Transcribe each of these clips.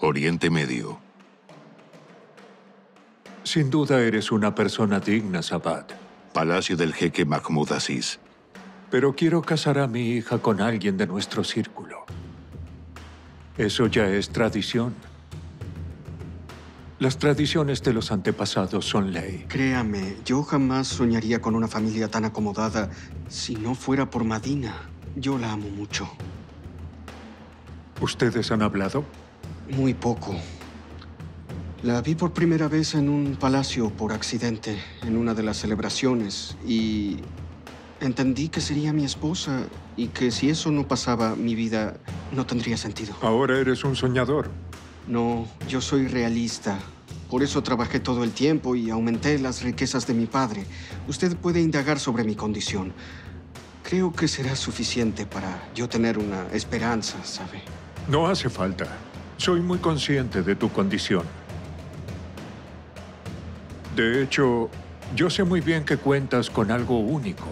Oriente Medio. Sin duda eres una persona digna, Sabat. Palacio del jeque Mahmoud Aziz. Pero quiero casar a mi hija con alguien de nuestro círculo. Eso ya es tradición. Las tradiciones de los antepasados son ley. Créame, yo jamás soñaría con una familia tan acomodada si no fuera por Madina. Yo la amo mucho. ¿Ustedes han hablado? Muy poco. La vi por primera vez en un palacio por accidente, en una de las celebraciones, y entendí que sería mi esposa y que si eso no pasaba, mi vida no tendría sentido. Ahora eres un soñador. No, yo soy realista. Por eso trabajé todo el tiempo y aumenté las riquezas de mi padre. Usted puede indagar sobre mi condición. Creo que será suficiente para yo tener una esperanza, ¿sabe? No hace falta. Soy muy consciente de tu condición. De hecho, yo sé muy bien que cuentas con algo único.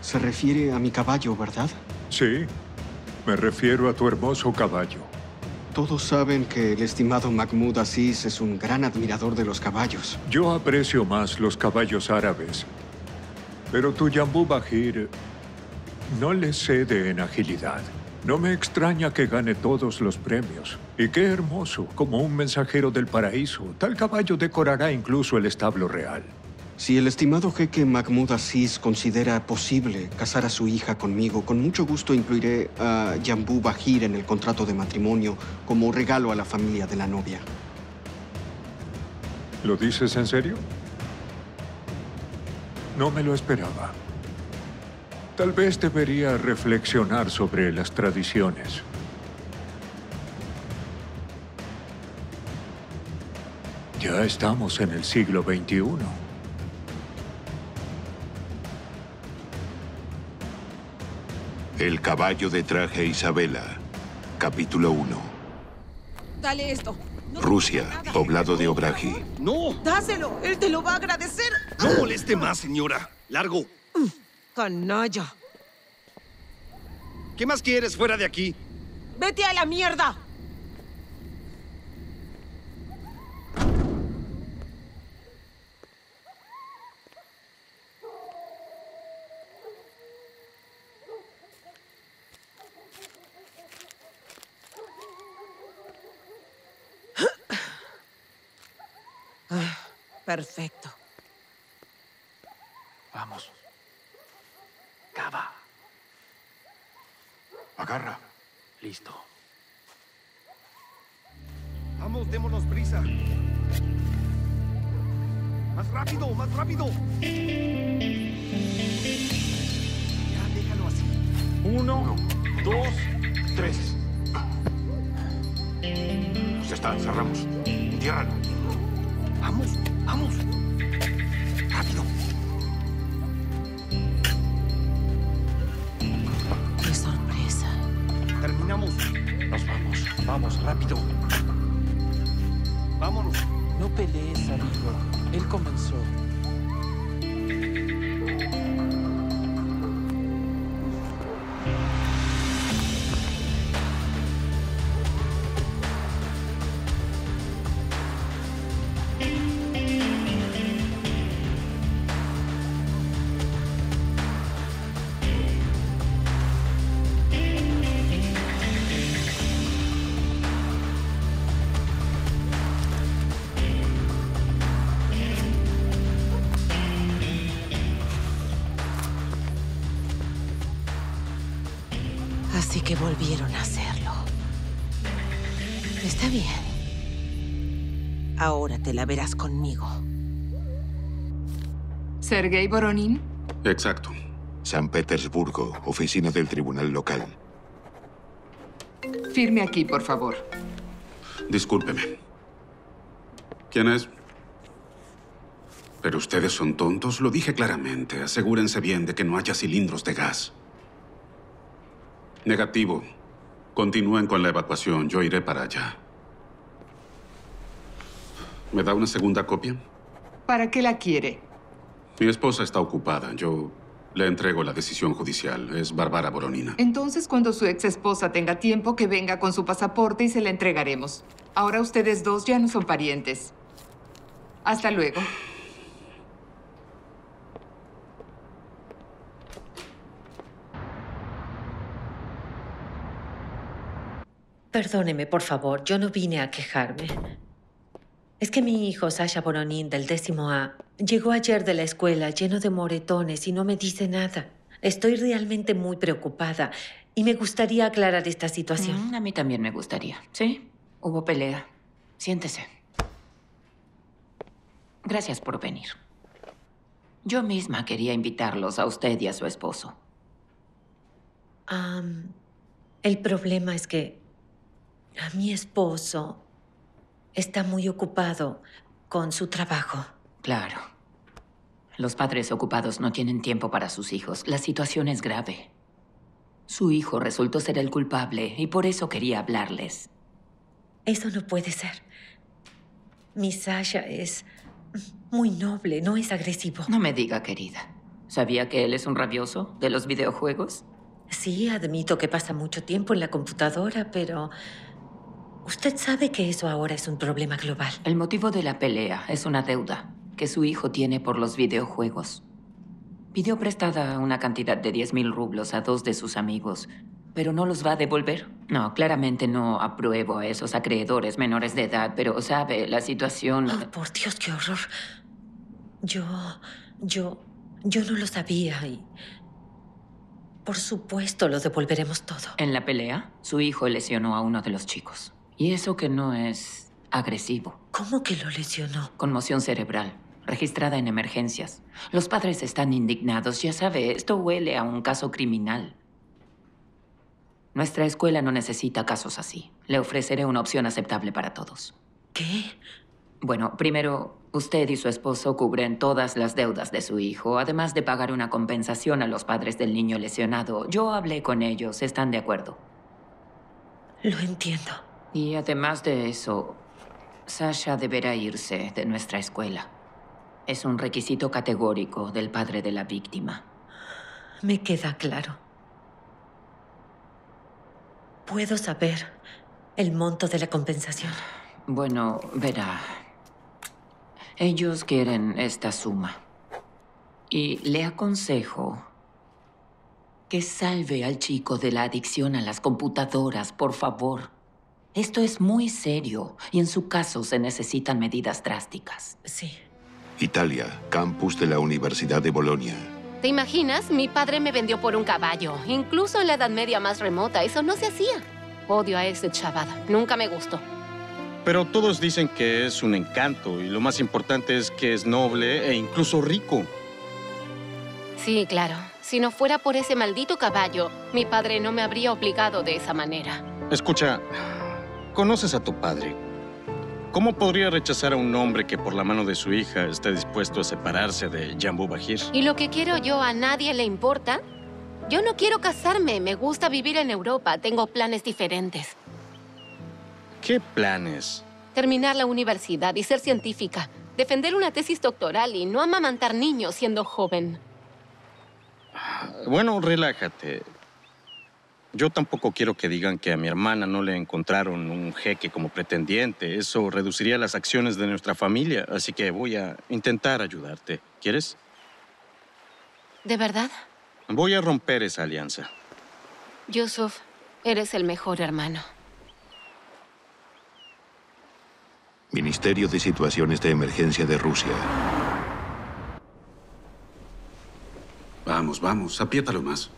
Se refiere a mi caballo, ¿verdad? Sí, me refiero a tu hermoso caballo. Todos saben que el estimado Mahmoud Aziz es un gran admirador de los caballos. Yo aprecio más los caballos árabes. Pero tu Yambu Bajir no le cede en agilidad. No me extraña que gane todos los premios. Y qué hermoso, como un mensajero del paraíso. Tal caballo decorará incluso el establo real. Si el estimado jeque Mahmoud Aziz considera posible casar a su hija conmigo, con mucho gusto incluiré a Yambu Bajir en el contrato de matrimonio como regalo a la familia de la novia. ¿Lo dices en serio? No me lo esperaba. Tal vez debería reflexionar sobre las tradiciones. Ya estamos en el siglo XXI. El caballo de traje Isabela. Capítulo 1. Dale esto. No Rusia, poblado de Obraji. ¡No! Dáselo. Él te lo va a agradecer. ¡No moleste más, señora! ¡Largo! Canalla. ¿Qué más quieres fuera de aquí? Vete a la mierda. Ah, Perfecto. Vamos. Agarra. Listo. Vamos, démonos prisa. ¡Más rápido, más rápido! Ya, déjalo así. Uno, dos, tres. Ya está, cerramos. Entiérralo. Vamos, vamos. Rápido. Terminamos. Nos vamos. Vamos, rápido. Vámonos. No pelees, amigo. Él comenzó. La verás conmigo. ¿Sergei Voronin? Exacto. San Petersburgo, oficina del tribunal local. Firme aquí, por favor. Discúlpeme. ¿Quién es? Pero ustedes son tontos, lo dije claramente. Asegúrense bien de que no haya cilindros de gas. Negativo. Continúen con la evacuación, yo iré para allá. ¿Me da una segunda copia? ¿Para qué la quiere? Mi esposa está ocupada, yo le entrego la decisión judicial. Es Bárbara Boronina. Entonces, cuando su ex esposa tenga tiempo, que venga con su pasaporte y se la entregaremos. Ahora ustedes dos ya no son parientes. Hasta luego. Perdóneme, por favor, yo no vine a quejarme. Es que mi hijo, Sasha Boronin, del décimo A, llegó ayer de la escuela lleno de moretones y no me dice nada. Estoy realmente muy preocupada y me gustaría aclarar esta situación. Mm, a mí también me gustaría. Sí, hubo pelea. Siéntese. Gracias por venir. Yo misma quería invitarlos a usted y a su esposo. El problema es que a mi esposo está muy ocupado con su trabajo. Claro. Los padres ocupados no tienen tiempo para sus hijos. La situación es grave. Su hijo resultó ser el culpable y por eso quería hablarles. Eso no puede ser. Mi Sasha es muy noble, no es agresivo. No me diga, querida. ¿Sabía que él es un rabioso de los videojuegos? Sí, admito que pasa mucho tiempo en la computadora, pero usted sabe que eso ahora es un problema global. El motivo de la pelea es una deuda que su hijo tiene por los videojuegos. Pidió prestada una cantidad de 10 mil rublos a dos de sus amigos, pero no los va a devolver. No, claramente no apruebo a esos acreedores menores de edad, pero sabe, la situación... Oh, por Dios, qué horror. Yo, yo, yo no lo sabía y... Por supuesto, lo devolveremos todo. En la pelea, su hijo lesionó a uno de los chicos. Y eso que no es agresivo. ¿Cómo que lo lesionó? Conmoción cerebral, registrada en emergencias. Los padres están indignados, ya sabe, esto huele a un caso criminal. Nuestra escuela no necesita casos así. Le ofreceré una opción aceptable para todos. ¿Qué? Bueno, primero, usted y su esposo cubren todas las deudas de su hijo, además de pagar una compensación a los padres del niño lesionado. Yo hablé con ellos, están de acuerdo. Lo entiendo. Y además de eso, Sasha deberá irse de nuestra escuela. Es un requisito categórico del padre de la víctima. Me queda claro. ¿Puedo saber el monto de la compensación? Bueno, verá. Ellos quieren esta suma. Y le aconsejo que salve al chico de la adicción a las computadoras, por favor. Esto es muy serio y en su caso se necesitan medidas drásticas. Sí. Italia, campus de la Universidad de Bolonia. ¿Te imaginas? Mi padre me vendió por un caballo. Incluso en la Edad Media más remota, eso no se hacía. Odio a ese chavada. Nunca me gustó. Pero todos dicen que es un encanto y lo más importante es que es noble e incluso rico. Sí, claro. Si no fuera por ese maldito caballo, mi padre no me habría obligado de esa manera. Escucha, conoces a tu padre. ¿Cómo podría rechazar a un hombre que por la mano de su hija esté dispuesto a separarse de Jambu Bajir? ¿Y lo que quiero yo a nadie le importa? Yo no quiero casarme, me gusta vivir en Europa, tengo planes diferentes. ¿Qué planes? Terminar la universidad y ser científica, defender una tesis doctoral y no amamantar niños siendo joven. Bueno, relájate. Yo tampoco quiero que digan que a mi hermana no le encontraron un jeque como pretendiente. Eso reduciría las acciones de nuestra familia, así que voy a intentar ayudarte. ¿Quieres? ¿De verdad? Voy a romper esa alianza. Yusuf, eres el mejor hermano. Ministerio de Situaciones de Emergencia de Rusia. Vamos, vamos, apriétalo más.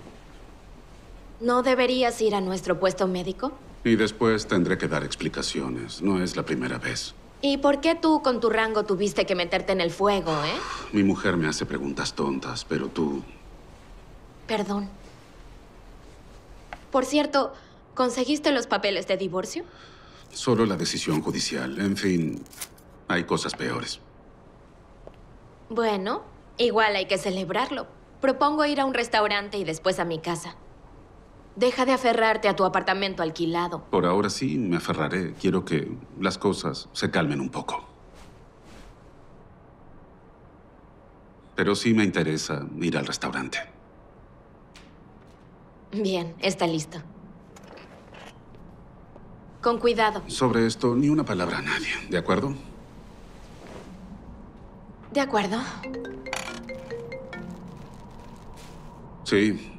¿No deberías ir a nuestro puesto médico? Y después tendré que dar explicaciones. No es la primera vez. ¿Y por qué tú con tu rango tuviste que meterte en el fuego, eh? Mi mujer me hace preguntas tontas, pero tú... Perdón. Por cierto, ¿conseguiste los papeles de divorcio? Solo la decisión judicial. En fin, hay cosas peores. Bueno, igual hay que celebrarlo. Propongo ir a un restaurante y después a mi casa. Deja de aferrarte a tu apartamento alquilado. Por ahora sí me aferraré. Quiero que las cosas se calmen un poco. Pero sí me interesa ir al restaurante. Bien, está listo. Con cuidado. Sobre esto, ni una palabra a nadie, ¿de acuerdo? De acuerdo. Sí.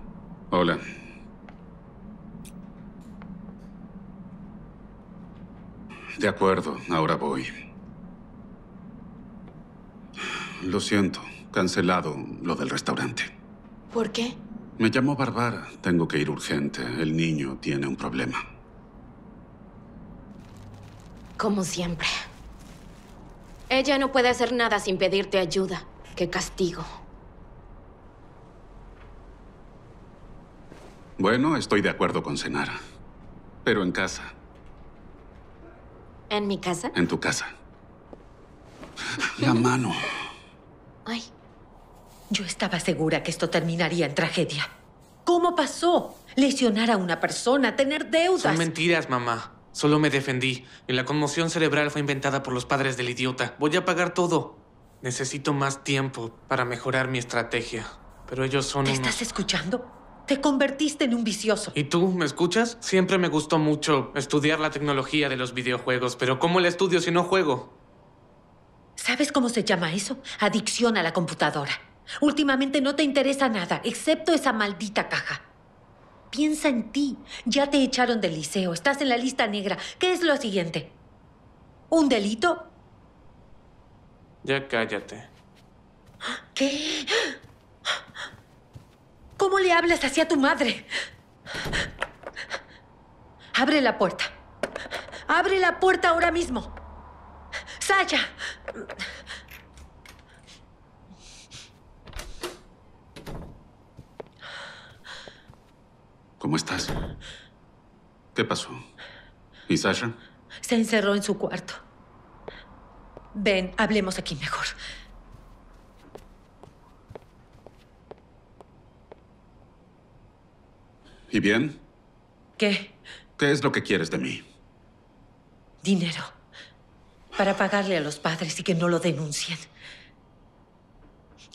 Hola. De acuerdo, ahora voy. Lo siento, cancelado lo del restaurante. ¿Por qué? Me llamó Barbara. Tengo que ir urgente. El niño tiene un problema. Como siempre. Ella no puede hacer nada sin pedirte ayuda. Qué castigo. Bueno, estoy de acuerdo con cenar. Pero en casa, ¿En mi casa? en tu casa. La mano. Ay. Yo estaba segura que esto terminaría en tragedia. ¿Cómo pasó? Lesionar a una persona, tener deudas. Son mentiras, mamá. Solo me defendí. Y la conmoción cerebral fue inventada por los padres del idiota. Voy a pagar todo. Necesito más tiempo para mejorar mi estrategia. Pero ellos son ¿Te unos... estás escuchando? Te convertiste en un vicioso. ¿Y tú, me escuchas? Siempre me gustó mucho estudiar la tecnología de los videojuegos, pero ¿cómo la estudio si no juego? ¿Sabes cómo se llama eso? Adicción a la computadora. Últimamente no te interesa nada, excepto esa maldita caja. Piensa en ti. Ya te echaron del liceo, estás en la lista negra. ¿Qué es lo siguiente? ¿Un delito? Ya cállate. ¿Qué? ¿Cómo le hablas así a tu madre? Abre la puerta. Abre la puerta ahora mismo. Sasha. ¿Cómo estás? ¿Qué pasó? ¿Y Sasha? Se encerró en su cuarto. Ven, hablemos aquí mejor. ¿Y bien? ¿Qué? ¿Qué es lo que quieres de mí? Dinero. Para pagarle a los padres y que no lo denuncien.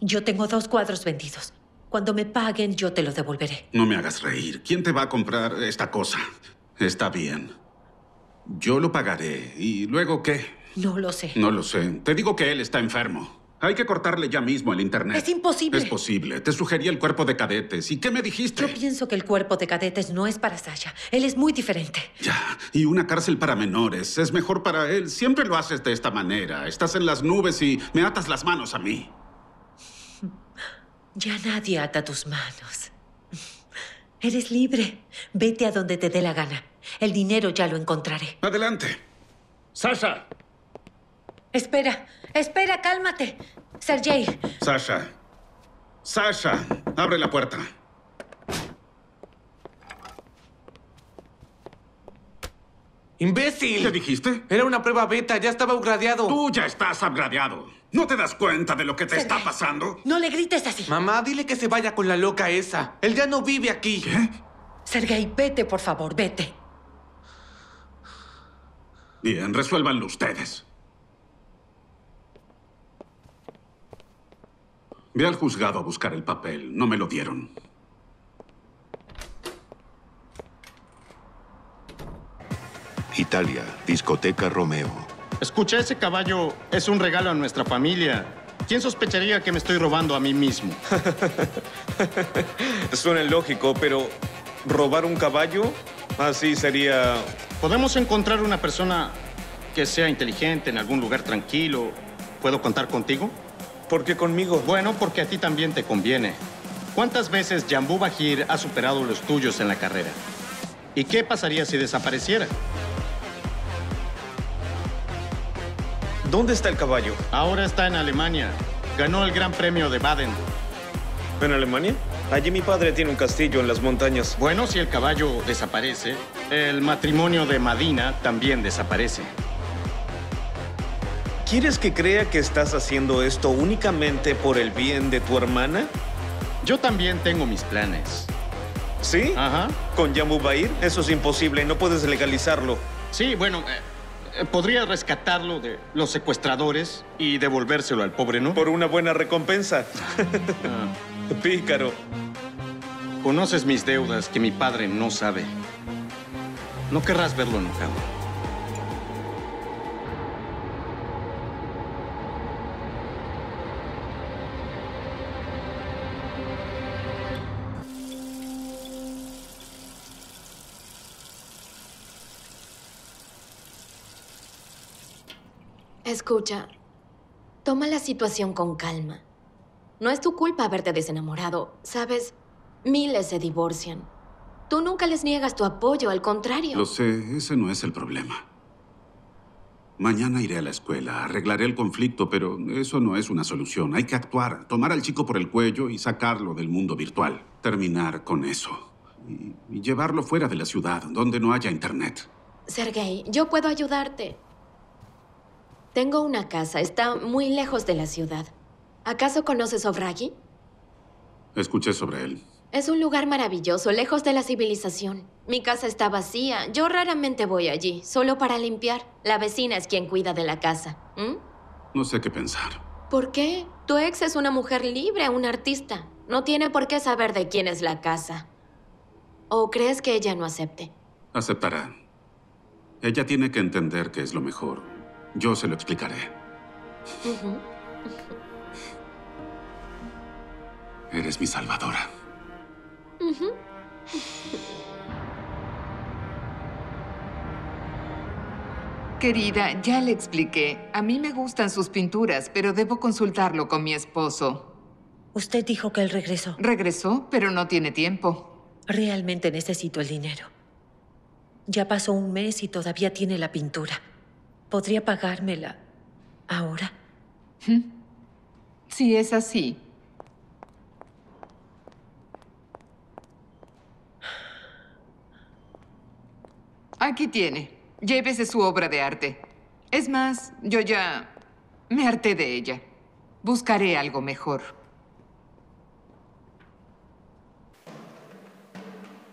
Yo tengo dos cuadros vendidos. Cuando me paguen, yo te lo devolveré. No me hagas reír. ¿Quién te va a comprar esta cosa? Está bien. Yo lo pagaré. ¿Y luego qué? No lo sé. No lo sé. Te digo que él está enfermo. Hay que cortarle ya mismo el internet. Es imposible. Es posible. Te sugería el cuerpo de cadetes. ¿Y qué me dijiste? Yo pienso que el cuerpo de cadetes no es para Sasha. Él es muy diferente. Ya. Y una cárcel para menores. Es mejor para él. Siempre lo haces de esta manera. Estás en las nubes y me atas las manos a mí. Ya nadie ata tus manos. Eres libre. Vete a donde te dé la gana. El dinero ya lo encontraré. Adelante. Sasha. Espera, espera, cálmate. Sergey, Sasha. Sasha, abre la puerta. ¡Imbécil! ¿Qué dijiste? Era una prueba beta, ya estaba upgradeado. Tú ya estás upgradeado. ¿No te das cuenta de lo que te está pasando? no le grites así. Mamá, dile que se vaya con la loca esa. Él ya no vive aquí. ¿Qué? Sergey, vete, por favor, vete. Bien, resuélvanlo ustedes. Ve al juzgado a buscar el papel. No me lo dieron. Italia, discoteca Romeo. Escucha, ese caballo es un regalo a nuestra familia. ¿Quién sospecharía que me estoy robando a mí mismo? Suena lógico, pero robar un caballo, así sería... Podemos encontrar una persona que sea inteligente en algún lugar tranquilo. ¿Puedo contar contigo? ¿Por qué conmigo? Bueno, porque a ti también te conviene. ¿Cuántas veces Jambu Bajir ha superado los tuyos en la carrera? ¿Y qué pasaría si desapareciera? ¿Dónde está el caballo? Ahora está en Alemania. Ganó el Gran Premio de Baden. ¿En Alemania? Allí mi padre tiene un castillo en las montañas. Bueno, si el caballo desaparece, el matrimonio de Madina también desaparece. ¿Quieres que crea que estás haciendo esto únicamente por el bien de tu hermana? Yo también tengo mis planes. ¿Sí? Ajá. ¿Con Jambu Bair? Eso es imposible, no puedes legalizarlo. Sí, bueno, eh, eh, podría rescatarlo de los secuestradores y devolvérselo al pobre, ¿no? Por una buena recompensa. Ah, Pícaro. conoces mis deudas que mi padre no sabe. No querrás verlo enojado. Escucha, toma la situación con calma. No es tu culpa haberte desenamorado. Sabes, miles se divorcian. Tú nunca les niegas tu apoyo, al contrario. Lo sé, ese no es el problema. Mañana iré a la escuela, arreglaré el conflicto, pero eso no es una solución. Hay que actuar, tomar al chico por el cuello y sacarlo del mundo virtual. Terminar con eso. Y, y llevarlo fuera de la ciudad, donde no haya internet. Sergei, yo puedo ayudarte. Tengo una casa, está muy lejos de la ciudad. ¿Acaso conoces Ovragi? Escuché sobre él. Es un lugar maravilloso, lejos de la civilización. Mi casa está vacía. Yo raramente voy allí, solo para limpiar. La vecina es quien cuida de la casa. ¿Mm? No sé qué pensar. ¿Por qué? Tu ex es una mujer libre, un artista. No tiene por qué saber de quién es la casa. ¿O crees que ella no acepte? Aceptará. Ella tiene que entender que es lo mejor. Yo se lo explicaré. Eres mi salvadora. Querida, ya le expliqué. A mí me gustan sus pinturas, pero debo consultarlo con mi esposo. Usted dijo que él regresó. Regresó, pero no tiene tiempo. Realmente necesito el dinero. Ya pasó un mes y todavía tiene la pintura. ¿Podría pagármela ahora? Si es así. Aquí tiene. Llévese su obra de arte. Es más, yo ya me harté de ella. Buscaré algo mejor.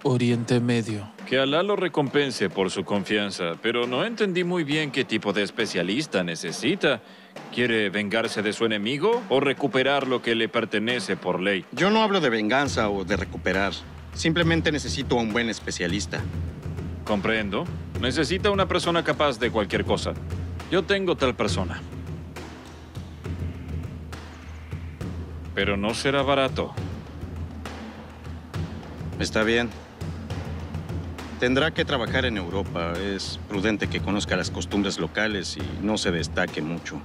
Oriente Medio. Que Alá lo recompense por su confianza, pero no entendí muy bien qué tipo de especialista necesita. ¿Quiere vengarse de su enemigo o recuperar lo que le pertenece por ley? Yo no hablo de venganza o de recuperar. Simplemente necesito a un buen especialista. Comprendo. Necesita una persona capaz de cualquier cosa. Yo tengo tal persona. Pero no será barato. Está bien. Tendrá que trabajar en Europa. Es prudente que conozca las costumbres locales y no se destaque mucho.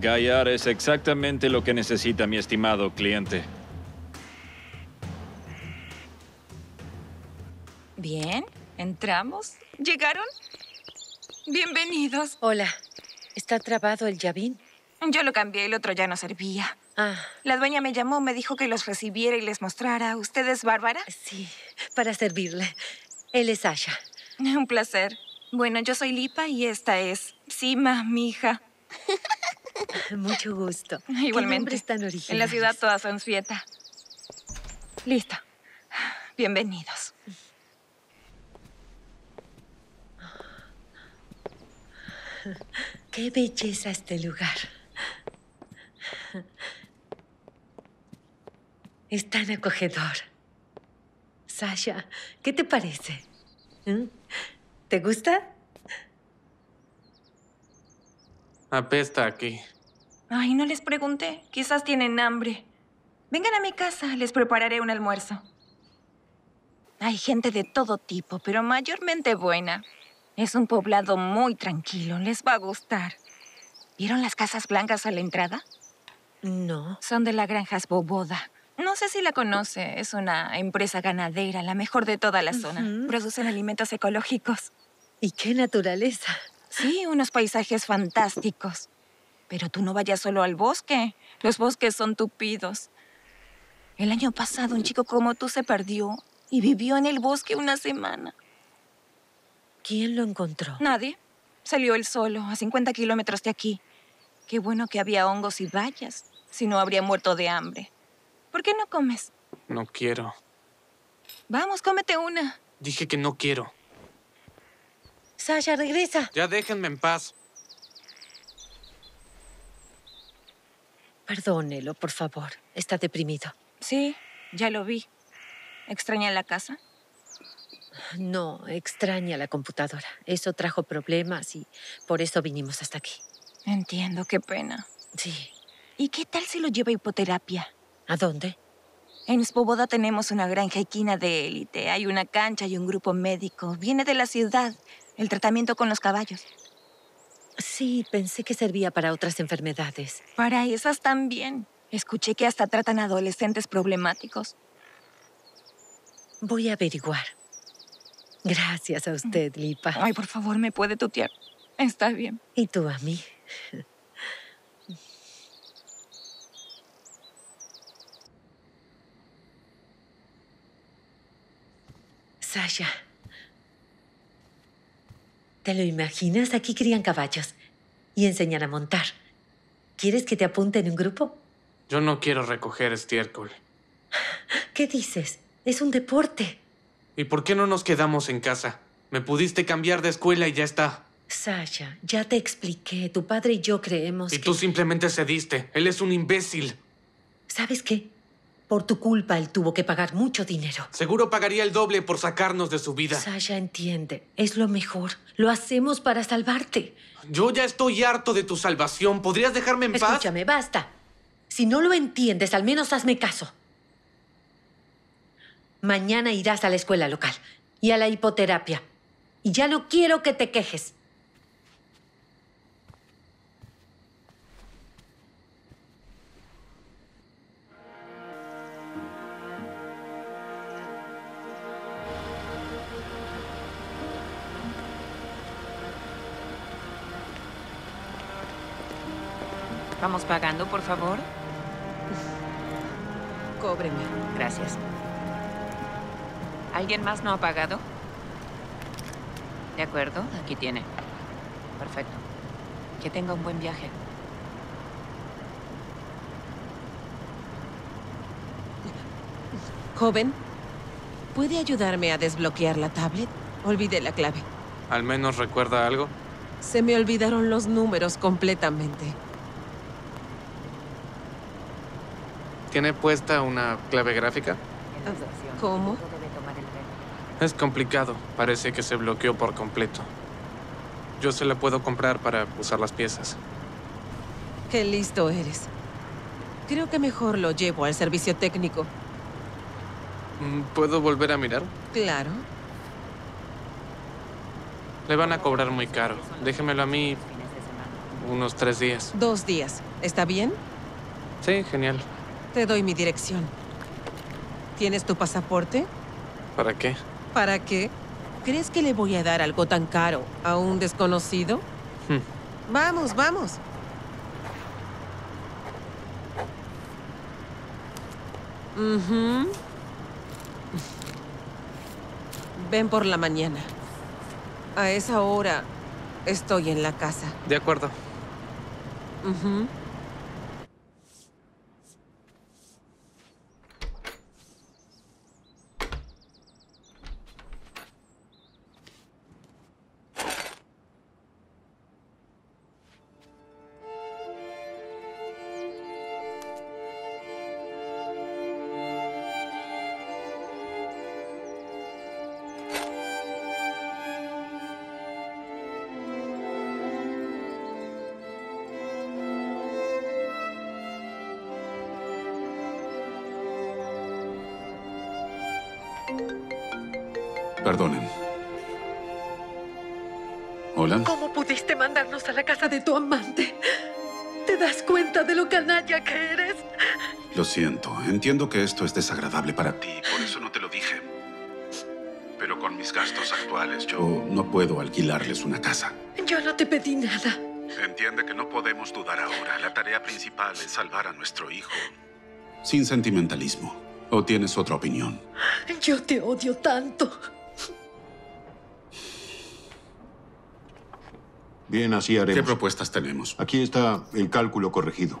Gayar es exactamente lo que necesita mi estimado cliente. Bien, entramos. ¿Llegaron? Bienvenidos. Hola. ¿Está trabado el llavín? Yo lo cambié, el otro ya no servía. Ah. La dueña me llamó, me dijo que los recibiera y les mostrara. ¿Usted es Bárbara? Sí, para servirle. Él es Asha. Un placer. Bueno, yo soy Lipa y esta es Sima, mi hija. Mucho gusto. Igualmente. ¿Qué tan? En la ciudad todas son Svieta. Listo. Bienvenidos. Qué belleza este lugar. Es tan acogedor. Sasha, ¿qué te parece? ¿Mm? ¿Te gusta? Apesta aquí. Ay, no les pregunté. Quizás tienen hambre. Vengan a mi casa, les prepararé un almuerzo. Hay gente de todo tipo, pero mayormente buena. Es un poblado muy tranquilo, les va a gustar. ¿Vieron las casas blancas a la entrada? No. Son de la granja Boboda. No sé si la conoce, es una empresa ganadera, la mejor de toda la zona. Producen alimentos ecológicos. ¿Y qué naturaleza? Sí, unos paisajes fantásticos. Pero tú no vayas solo al bosque. Los bosques son tupidos. El año pasado un chico como tú se perdió y vivió en el bosque una semana. ¿Quién lo encontró? Nadie. Salió él solo, a 50 kilómetros de aquí. Qué bueno que había hongos y bayas. Si no, habría muerto de hambre. ¿Por qué no comes? No quiero. Vamos, cómete una. Dije que no quiero. Sasha, regresa. Ya déjenme en paz. Perdónelo, por favor. Está deprimido. Sí, ya lo vi. ¿Extraña la casa? No, extraña la computadora. Eso trajo problemas y por eso vinimos hasta aquí. Entiendo, qué pena. Sí. ¿Y qué tal si lo lleva a hipoterapia? ¿A dónde? En Svoboda tenemos una granja equina de élite. Hay una cancha y un grupo médico. Viene de la ciudad. El tratamiento con los caballos. Sí, pensé que servía para otras enfermedades. Para esas también. Escuché que hasta tratan a adolescentes problemáticos. Voy a averiguar. Gracias a usted, Lipa. Ay, por favor, ¿me puede tutear? Está bien. ¿Y tú a mí? Sasha. ¿Te lo imaginas? Aquí crían caballos y enseñan a montar. ¿Quieres que te apunte en un grupo? Yo no quiero recoger estiércol. ¿Qué dices? Es un deporte. ¿Y por qué no nos quedamos en casa? Me pudiste cambiar de escuela y ya está. Sasha, ya te expliqué. Tu padre y yo creemos Y que... tú simplemente cediste. Él es un imbécil. ¿Sabes qué? Por tu culpa él tuvo que pagar mucho dinero. Seguro pagaría el doble por sacarnos de su vida. Sasha, entiende. Es lo mejor. Lo hacemos para salvarte. Yo ya estoy harto de tu salvación. ¿Podrías dejarme en paz? Escúchame, basta. Si no lo entiendes, al menos hazme caso. Mañana irás a la escuela local y a la hipoterapia. Y ya no quiero que te quejes. Vamos pagando, por favor. Cóbreme. Gracias. ¿Alguien más no ha pagado? De acuerdo, aquí tiene. Perfecto. Que tenga un buen viaje. Joven, ¿puede ayudarme a desbloquear la tablet? Olvidé la clave. ¿Al menos recuerda algo? Se me olvidaron los números completamente. ¿Tiene puesta una clave gráfica? ¿Cómo? Es complicado. Parece que se bloqueó por completo. Yo se la puedo comprar para usar las piezas. Qué listo eres. Creo que mejor lo llevo al servicio técnico. Mm, ¿Puedo volver a mirar? Claro. Le van a cobrar muy caro. Déjemelo a mí unos tres días. Dos días. ¿Está bien? Sí, genial. Te doy mi dirección. ¿Tienes tu pasaporte? ¿Para qué? ¿Para qué? ¿Crees que le voy a dar algo tan caro a un desconocido? Hmm. Vamos, vamos. Ven por la mañana. A esa hora estoy en la casa. De acuerdo. ¿Cómo pudiste mandarnos a la casa de tu amante? ¿Te das cuenta de lo canalla que eres? Lo siento. Entiendo que esto es desagradable para ti, por eso no te lo dije. Pero con mis gastos actuales, yo no puedo alquilarles una casa. Yo no te pedí nada. Entiende que no podemos dudar ahora. La tarea principal es salvar a nuestro hijo. Sin sentimentalismo. ¿O tienes otra opinión? Yo te odio tanto. Bien, así haremos. ¿Qué propuestas tenemos? Aquí está el cálculo corregido.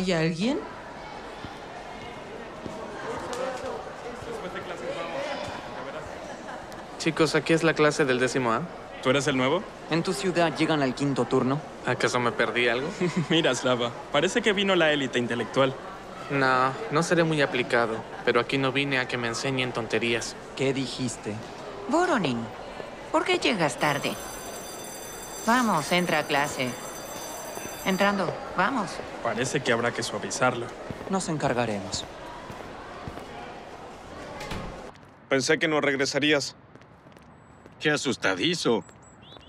¿Hay alguien? Chicos, aquí es la clase del décimo A. ¿Tú eres el nuevo? En tu ciudad llegan al quinto turno. ¿Acaso me perdí algo? Mira, Slava, parece que vino la élite intelectual. No, no seré muy aplicado, pero aquí no vine a que me enseñen tonterías. ¿Qué dijiste? Voronin, ¿por qué llegas tarde? Vamos, entra a clase. Entrando, vamos. Parece que habrá que suavizarlo. Nos encargaremos. Pensé que no regresarías. Qué asustadizo.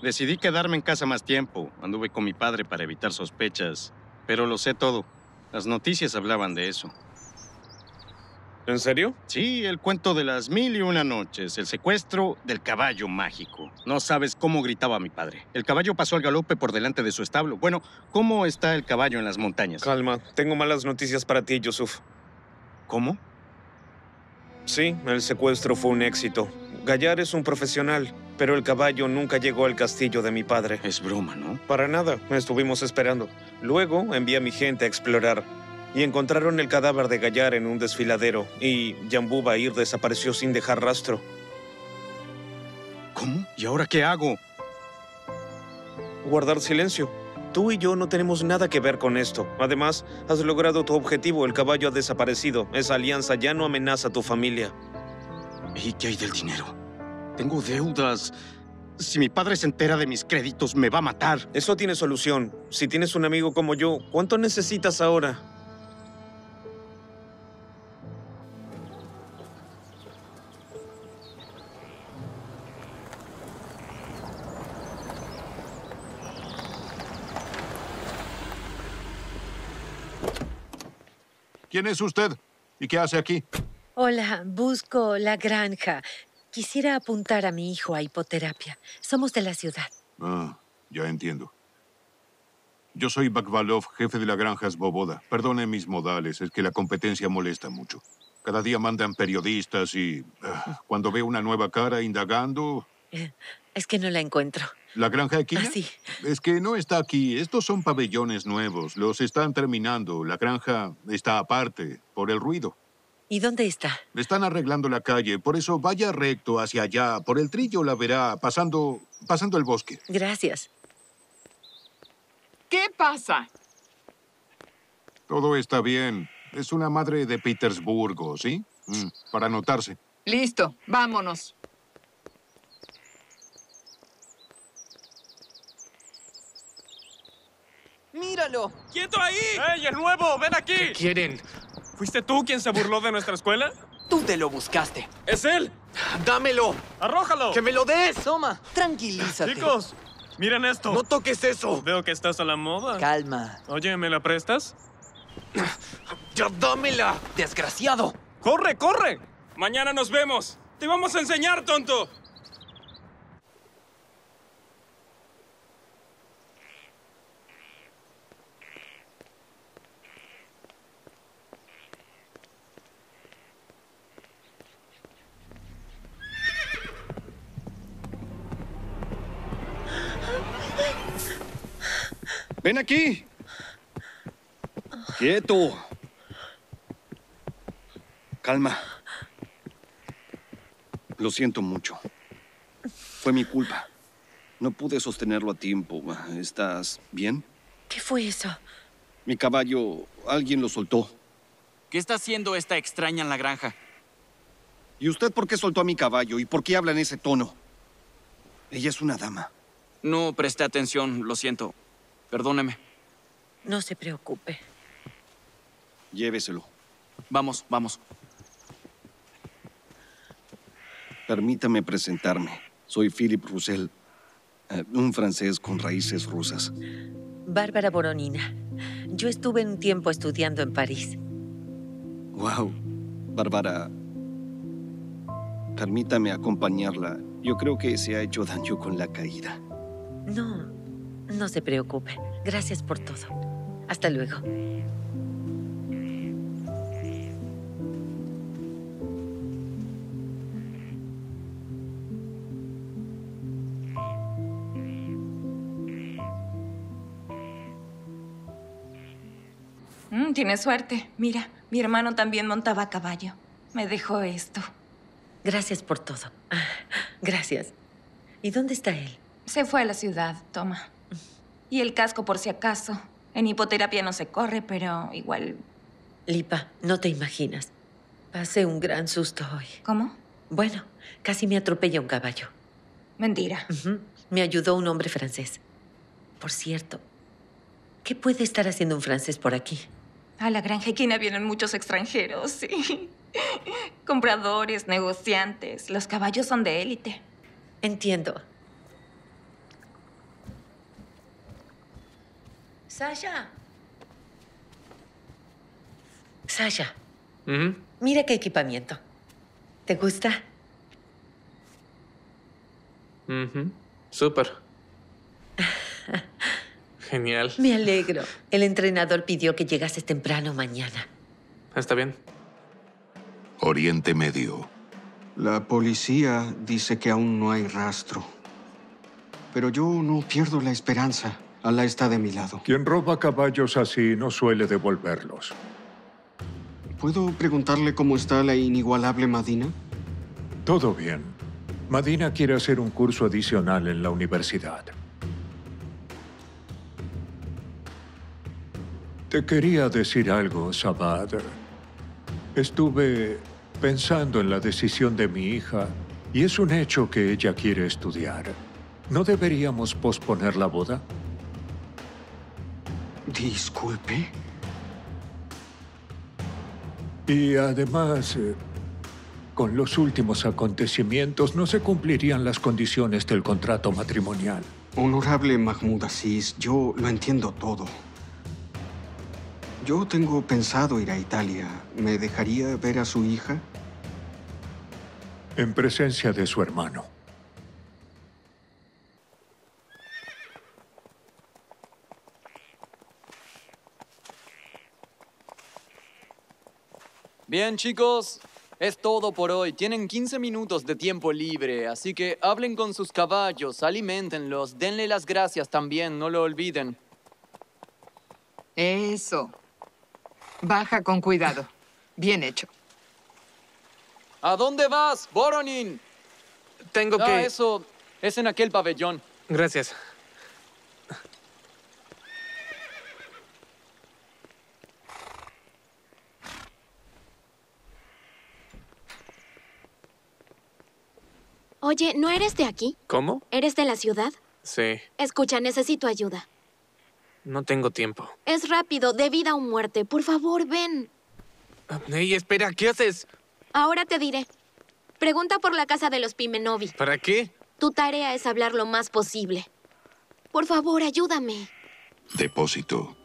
Decidí quedarme en casa más tiempo. Anduve con mi padre para evitar sospechas. Pero lo sé todo. Las noticias hablaban de eso. ¿En serio? Sí, el cuento de las mil y una noches. El secuestro del caballo mágico. No sabes cómo gritaba mi padre. El caballo pasó al galope por delante de su establo. Bueno, ¿cómo está el caballo en las montañas? Calma, tengo malas noticias para ti, Yusuf. ¿Cómo? Sí, el secuestro fue un éxito. Gallar es un profesional, pero el caballo nunca llegó al castillo de mi padre. Es broma, ¿no? Para nada, estuvimos esperando. Luego envié a mi gente a explorar y encontraron el cadáver de Gallar en un desfiladero y Jambú Bahir desapareció sin dejar rastro. ¿Cómo? ¿Y ahora qué hago? Guardar silencio. Tú y yo no tenemos nada que ver con esto. Además, has logrado tu objetivo. El caballo ha desaparecido. Esa alianza ya no amenaza a tu familia. ¿Y qué hay del dinero? Tengo deudas. Si mi padre se entera de mis créditos, me va a matar. Eso tiene solución. Si tienes un amigo como yo, ¿cuánto necesitas ahora? ¿Quién es usted? ¿Y qué hace aquí? Hola, busco la granja. Quisiera apuntar a mi hijo a hipoterapia. Somos de la ciudad. Ah, ya entiendo. Yo soy Bakvalov, jefe de la granja Svoboda. Perdone mis modales, es que la competencia molesta mucho. Cada día mandan periodistas y ah, cuando veo una nueva cara indagando... Es que no la encuentro. ¿La granja aquí? Ah, sí. Es que no está aquí. Estos son pabellones nuevos. Los están terminando. La granja está aparte, por el ruido. ¿Y dónde está? Están arreglando la calle, por eso vaya recto hacia allá. Por el trillo la verá, pasando, pasando el bosque. Gracias. ¿Qué pasa? Todo está bien. Es una madre de Petersburgo, ¿sí? Mm, para anotarse. Listo, vámonos. ¡Míralo! ¡Quieto ahí! ¡Ey, el nuevo! ¡Ven aquí! ¿Qué quieren? ¿Fuiste tú quien se burló de nuestra escuela? Tú te lo buscaste. ¡Es él! ¡Dámelo! ¡Arrójalo! ¡Que me lo des! Toma, tranquilízate. Chicos, miren esto. No toques eso. Veo que estás a la moda. Calma. Oye, ¿me la prestas? ¡Ya dámela! ¡Desgraciado! ¡Corre, corre! Mañana nos vemos. Te vamos a enseñar, tonto. ¡Ven aquí! ¡Quieto! Calma. Lo siento mucho. Fue mi culpa. No pude sostenerlo a tiempo. ¿Estás bien? ¿Qué fue eso? Mi caballo, alguien lo soltó. ¿Qué está haciendo esta extraña en la granja? ¿Y usted por qué soltó a mi caballo? ¿Y por qué habla en ese tono? Ella es una dama. No presté atención, lo siento. Perdóneme. No se preocupe. Lléveselo. Vamos, vamos. Permítame presentarme. Soy Philip Roussel, eh, un francés con raíces rusas. Bárbara Boronina. Yo estuve un tiempo estudiando en París. Wow. Bárbara, permítame acompañarla. Yo creo que se ha hecho daño con la caída. No, no se preocupe. Gracias por todo. Hasta luego. Mm, tienes suerte. Mira, mi hermano también montaba a caballo. Me dejó esto. Gracias por todo. Ah, Gracias. ¿Y dónde está él? Se fue a la ciudad, toma. Y el casco por si acaso. En hipoterapia no se corre, pero igual... Lipa, no te imaginas. Pasé un gran susto hoy. ¿Cómo? Bueno, casi me atropella un caballo. Mentira. Me ayudó un hombre francés. Por cierto, ¿qué puede estar haciendo un francés por aquí? A la granja equina vienen muchos extranjeros, sí. Compradores, negociantes. Los caballos son de élite. Entiendo. Sasha. Sasha, Ujú. mira qué equipamiento. ¿Te gusta? Ujú. Súper. Genial. Me alegro. El entrenador pidió que llegases temprano mañana. Está bien. Oriente Medio. La policía dice que aún no hay rastro. Pero yo no pierdo la esperanza. Alá está de mi lado. Quien roba caballos así no suele devolverlos. ¿Puedo preguntarle cómo está la inigualable Madina? Todo bien. Madina quiere hacer un curso adicional en la universidad. Te quería decir algo, Sabad. Estuve pensando en la decisión de mi hija y es un hecho que ella quiere estudiar. ¿No deberíamos posponer la boda? Disculpe. Y además, eh, con los últimos acontecimientos no se cumplirían las condiciones del contrato matrimonial. Honorable Mahmoud Aziz, yo lo entiendo todo. Yo tengo pensado ir a Italia. ¿Me dejaría ver a su hija? En presencia de su hermano. Bien, chicos, es todo por hoy. Tienen 15 minutos de tiempo libre, así que hablen con sus caballos, aliméntenlos, denle las gracias también, no lo olviden. Eso. Baja con cuidado. Bien hecho. ¿A dónde vas, Boronin? Tengo Ah, que... eso es en aquel pabellón. Gracias. Oye, ¿no eres de aquí? ¿Cómo? ¿Eres de la ciudad? Sí, Escucha, necesito ayuda. no tengo tiempo. Es rápido, de vida o muerte. Por favor, ven. Ey, espera, ¿qué haces? Ahora te diré. Pregunta por la casa de los Pimenovi. ¿Para qué? Tu tarea es hablar lo más posible. Por favor, ayúdame. Depósito.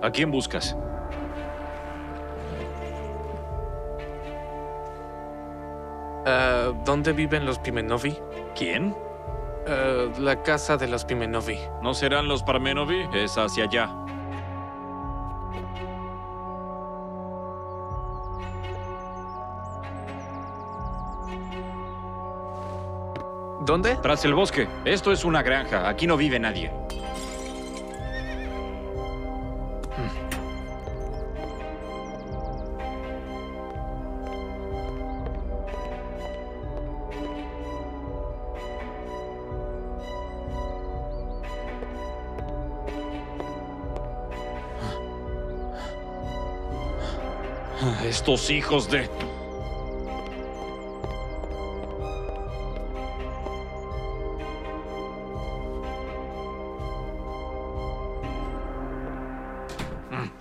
¿A quién buscas? Ah, ¿Dónde viven los Pimenovi? ¿Quién? Ah, la casa de los Pimenovi. ¿No serán los Parmenovi? Es hacia allá. ¿Dónde? Tras el bosque. Esto es una granja. Aquí no vive nadie. Estos hijos de...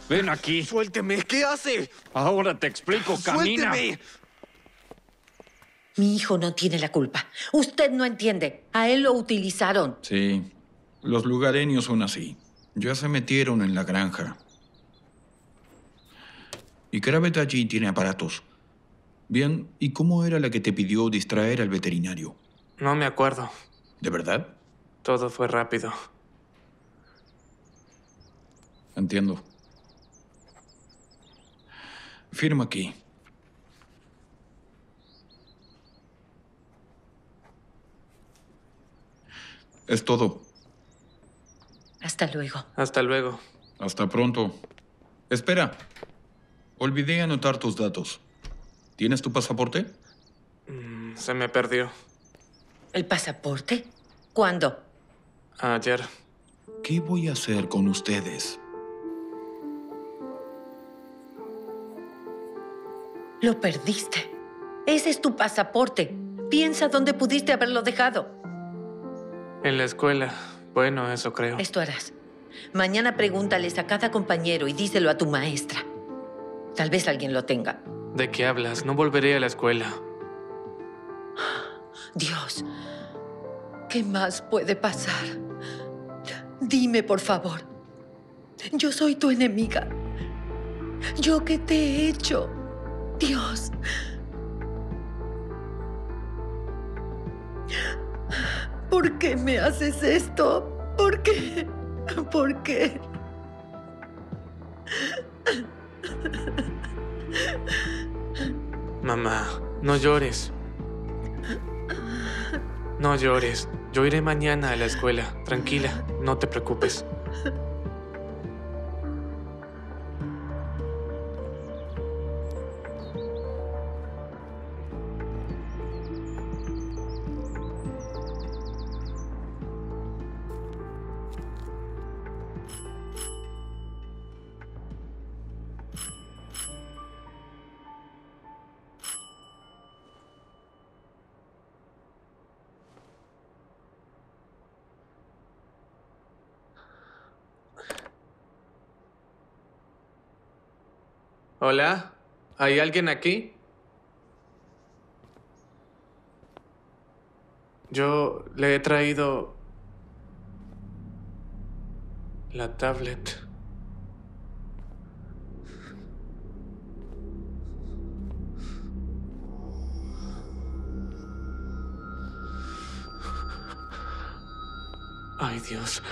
Ven aquí. Suélteme, ¿qué hace? Ahora te explico, camina. Suélteme. Mi hijo no tiene la culpa. Usted no entiende. A él lo utilizaron. Sí, los lugareños son así. Ya se metieron en la granja. Y Kravet allí tiene aparatos. Bien, ¿y cómo era la que te pidió distraer al veterinario? No me acuerdo. ¿De verdad? Todo fue rápido. Entiendo. Firma aquí. Es todo. Hasta luego. Hasta luego. Hasta pronto. Espera. Olvidé anotar tus datos. ¿Tienes tu pasaporte? Mm, se me perdió. ¿El pasaporte? ¿Cuándo? Ayer. ¿Qué voy a hacer con ustedes? Lo perdiste. Ese es tu pasaporte. Piensa dónde pudiste haberlo dejado. En la escuela. Bueno, eso creo. Esto harás. Mañana pregúntales a cada compañero y díselo a tu maestra. Tal vez alguien lo tenga. ¿De qué hablas? No volveré a la escuela. Dios, ¿qué más puede pasar? Dime, por favor. Yo soy tu enemiga. ¿Yo qué te he hecho? Dios. ¿Por qué me haces esto? ¿Por qué? ¿Por qué? Mamá, no llores. No llores. Yo iré mañana a la escuela. Tranquila, no te preocupes. Hola, ¿hay alguien aquí? Yo le he traído la tablet. Ay, Dios.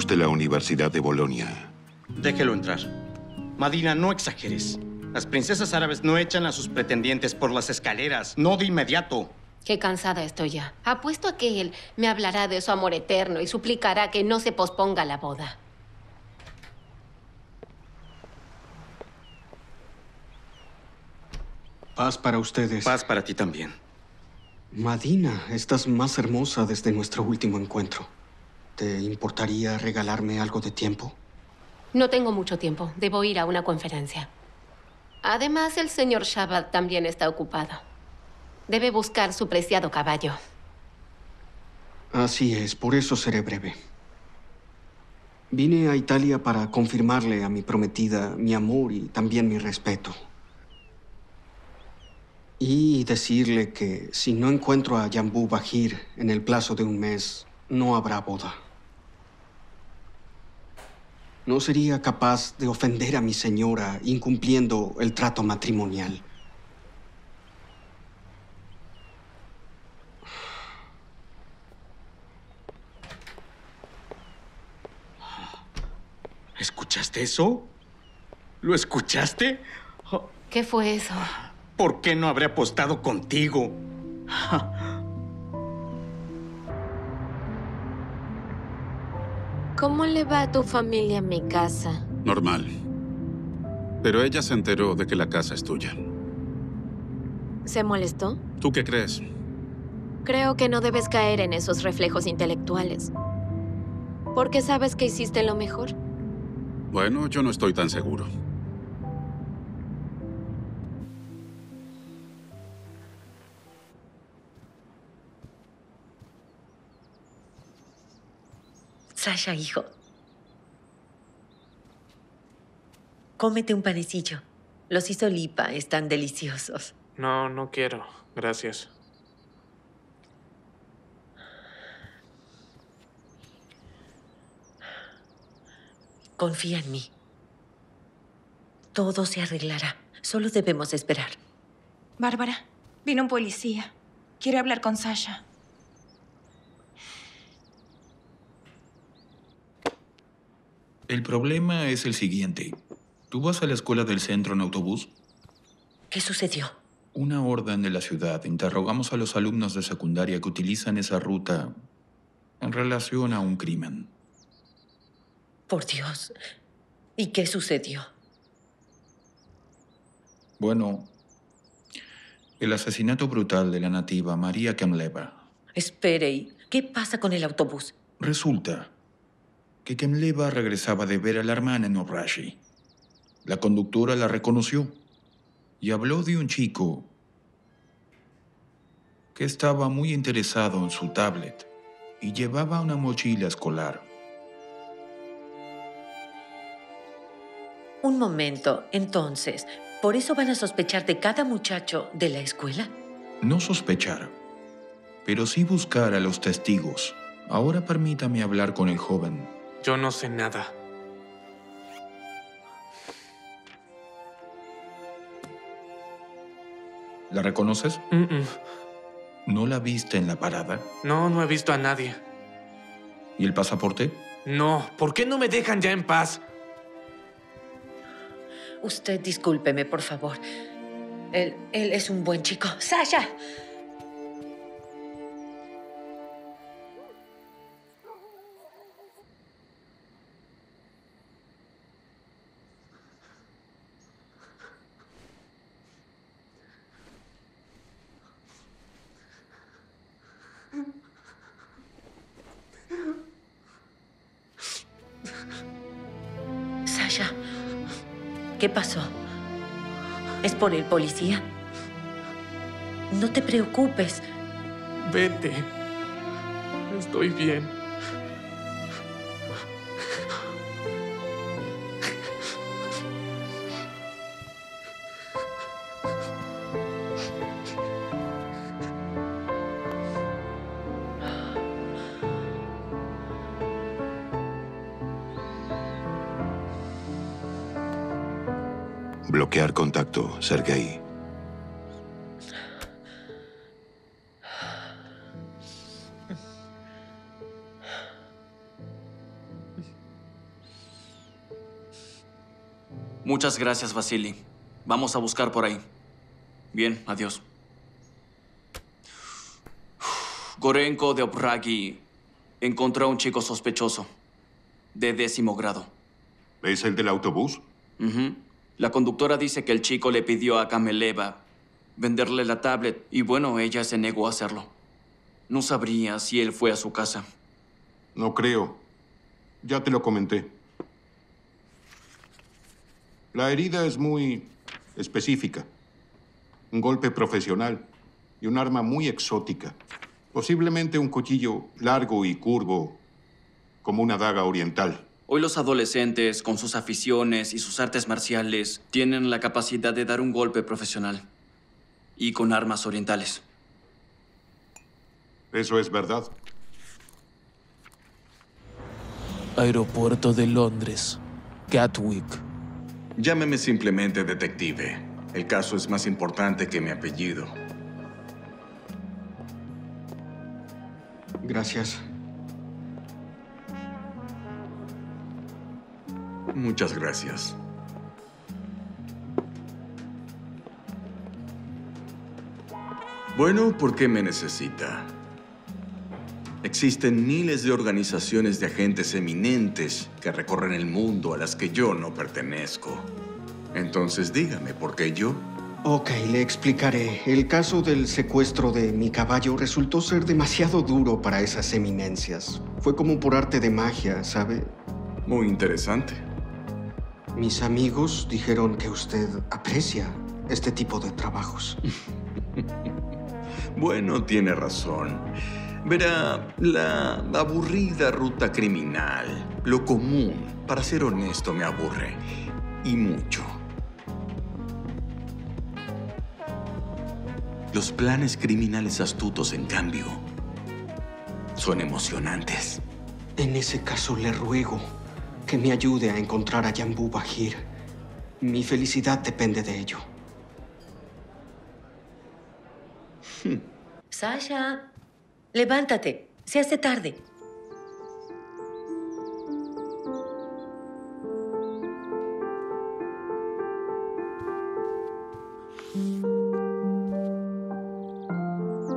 Campus de la Universidad de Bolonia. Déjelo entrar. Madina, no exageres. Las princesas árabes no echan a sus pretendientes por las escaleras, no de inmediato. Qué cansada estoy ya. Apuesto a que él me hablará de su amor eterno y suplicará que no se posponga la boda. Paz para ustedes. Paz para ti también. Madina, estás más hermosa desde nuestro último encuentro. ¿Te importaría regalarme algo de tiempo? No tengo mucho tiempo. Debo ir a una conferencia. Además, el señor Shabbat también está ocupado. Debe buscar su preciado caballo. Así es, por eso seré breve. Vine a Italia para confirmarle a mi prometida mi amor y también mi respeto. Y decirle que si no encuentro a Jambu Bajir en el plazo de un mes, no habrá boda. No sería capaz de ofender a mi señora incumpliendo el trato matrimonial. ¿Escuchaste eso? ¿Lo escuchaste? ¿Qué fue eso? ¿Por qué no habré apostado contigo? ¿Cómo le va a tu familia en mi casa? Normal. Pero ella se enteró de que la casa es tuya. ¿Se molestó? ¿Tú qué crees? Creo que no debes caer en esos reflejos intelectuales. Porque sabes que hiciste lo mejor. Bueno, yo no estoy tan seguro. Sasha, hijo. Cómete un panecillo. Los hizo Lipa, están deliciosos. No, no quiero. Gracias. Confía en mí. Todo se arreglará. Solo debemos esperar. Bárbara, vino un policía. Quiere hablar con Sasha. El problema es el siguiente. ¿Tú vas a la escuela del centro en autobús? ¿Qué sucedió? Una orden de la ciudad. Interrogamos a los alumnos de secundaria que utilizan esa ruta en relación a un crimen. Por Dios. ¿Y qué sucedió? Bueno, el asesinato brutal de la nativa María Kemleva. Espere, ¿y qué pasa con el autobús? Resulta que Kemleva regresaba de ver a la hermana en Obrashi. La conductora la reconoció y habló de un chico que estaba muy interesado en su tablet y llevaba una mochila escolar. Un momento, entonces, ¿por eso van a sospechar de cada muchacho de la escuela? No sospechar, pero sí buscar a los testigos. Ahora permítame hablar con el joven. Yo no sé nada. ¿La reconoces? Mm, mm. ¿No la viste en la parada? No, no he visto a nadie. ¿Y el pasaporte? No, ¿por qué no me dejan ya en paz? Usted discúlpeme, por favor. Él, él es un buen chico. ¡Sasha! Sasha, ¿qué pasó? ¿Es por el policía? No te preocupes. Vete. Estoy bien. Bloquear contacto, Sergei. Muchas gracias, Vasily. Vamos a buscar por ahí. Bien, adiós. Gorenko de Opragi encontró a un chico sospechoso, de décimo grado. ¿Es el del autobús? Ujú. La conductora dice que el chico le pidió a Kameleva venderle la tablet y bueno, ella se negó a hacerlo. No sabría si él fue a su casa. No creo. Ya te lo comenté. La herida es muy específica. Un golpe profesional y un arma muy exótica. Posiblemente un cuchillo largo y curvo, como una daga oriental. Hoy los adolescentes, con sus aficiones y sus artes marciales, tienen la capacidad de dar un golpe profesional. Y con armas orientales. Eso es verdad. Aeropuerto de Londres, Gatwick. Llámeme simplemente detective. El caso es más importante que mi apellido. Gracias. Muchas gracias. Bueno, ¿por qué me necesita? Existen miles de organizaciones de agentes eminentes que recorren el mundo a las que yo no pertenezco. Entonces dígame, ¿por qué yo? Ok, le explicaré. El caso del secuestro de mi caballo resultó ser demasiado duro para esas eminencias. Fue como por arte de magia, ¿sabe? Muy interesante. Mis amigos dijeron que usted aprecia este tipo de trabajos. Bueno, tiene razón. Verá, la aburrida ruta criminal, lo común, para ser honesto, me aburre. Y mucho. Los planes criminales astutos, en cambio, son emocionantes. En ese caso le ruego que me ayude a encontrar a Jambu Bajir. Mi felicidad depende de ello. Sasha, levántate. Se hace tarde.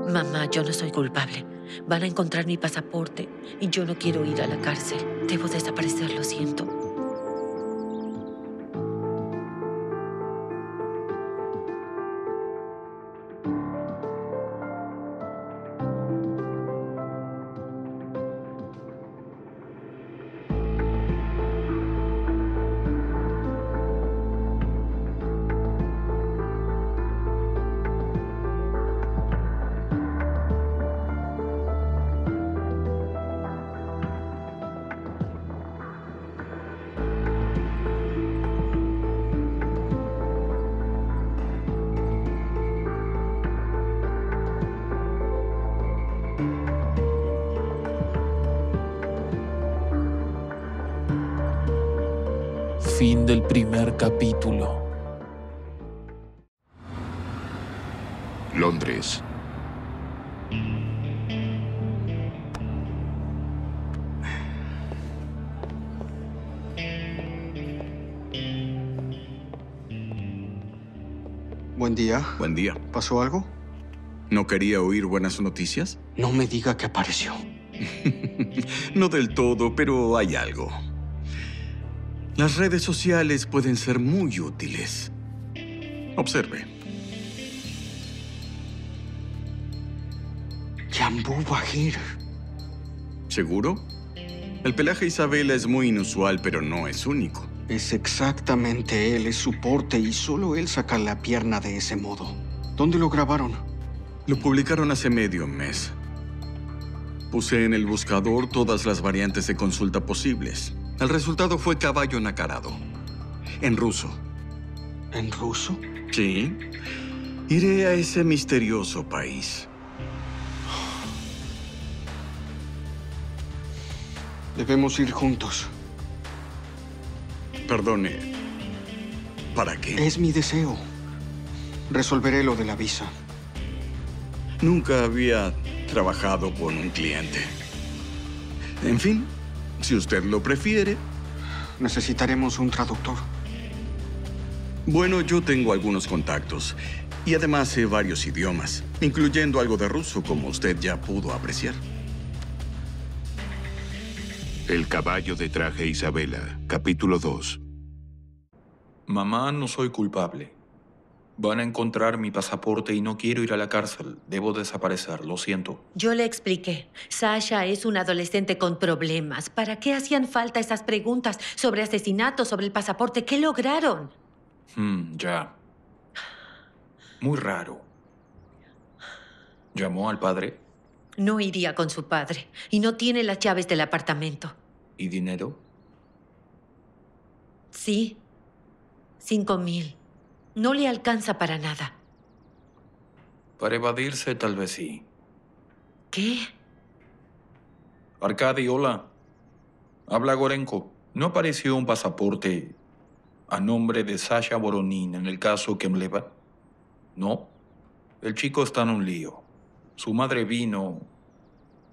Mamá, yo no soy culpable. Van a encontrar mi pasaporte y yo no quiero ir a la cárcel. Debo desaparecer, lo siento. Capítulo. Londres. Buen día. Buen día. ¿Pasó algo? ¿No quería oír buenas noticias? No me diga que apareció. no del todo, pero hay algo. Las redes sociales pueden ser muy útiles. Observe. Jambu Bajir. ¿Seguro? El pelaje Isabela es muy inusual, pero no es único. Es exactamente él, es su porte y solo él saca la pierna de ese modo. ¿Dónde lo grabaron? Lo publicaron hace medio mes. Puse en el buscador todas las variantes de consulta posibles. El resultado fue caballo nacarado. En ruso. ¿En ruso? Sí. Iré a ese misterioso país. Debemos ir juntos. Perdone. ¿Para qué? Es mi deseo. Resolveré lo de la visa. Nunca había trabajado con un cliente. En fin, si usted lo prefiere. Necesitaremos un traductor. Bueno, yo tengo algunos contactos. Y además sé varios idiomas, incluyendo algo de ruso, como usted ya pudo apreciar. El caballo de traje Isabela, capítulo 2. Mamá, no soy culpable. Van a encontrar mi pasaporte y no quiero ir a la cárcel. Debo desaparecer, lo siento. Yo le expliqué. Sasha es un adolescente con problemas. ¿Para qué hacían falta esas preguntas sobre asesinato, sobre el pasaporte? ¿Qué lograron? Hmm, ya. Muy raro. ¿Llamó al padre? No iría con su padre y no tiene las llaves del apartamento. ¿Y dinero? Sí. Cinco mil. No le alcanza para nada. Para evadirse, tal vez sí. ¿Qué? Arcadi, hola. Habla Gorenko. ¿No apareció un pasaporte a nombre de Sasha Boronin en el caso Kemleva? No. El chico está en un lío. Su madre vino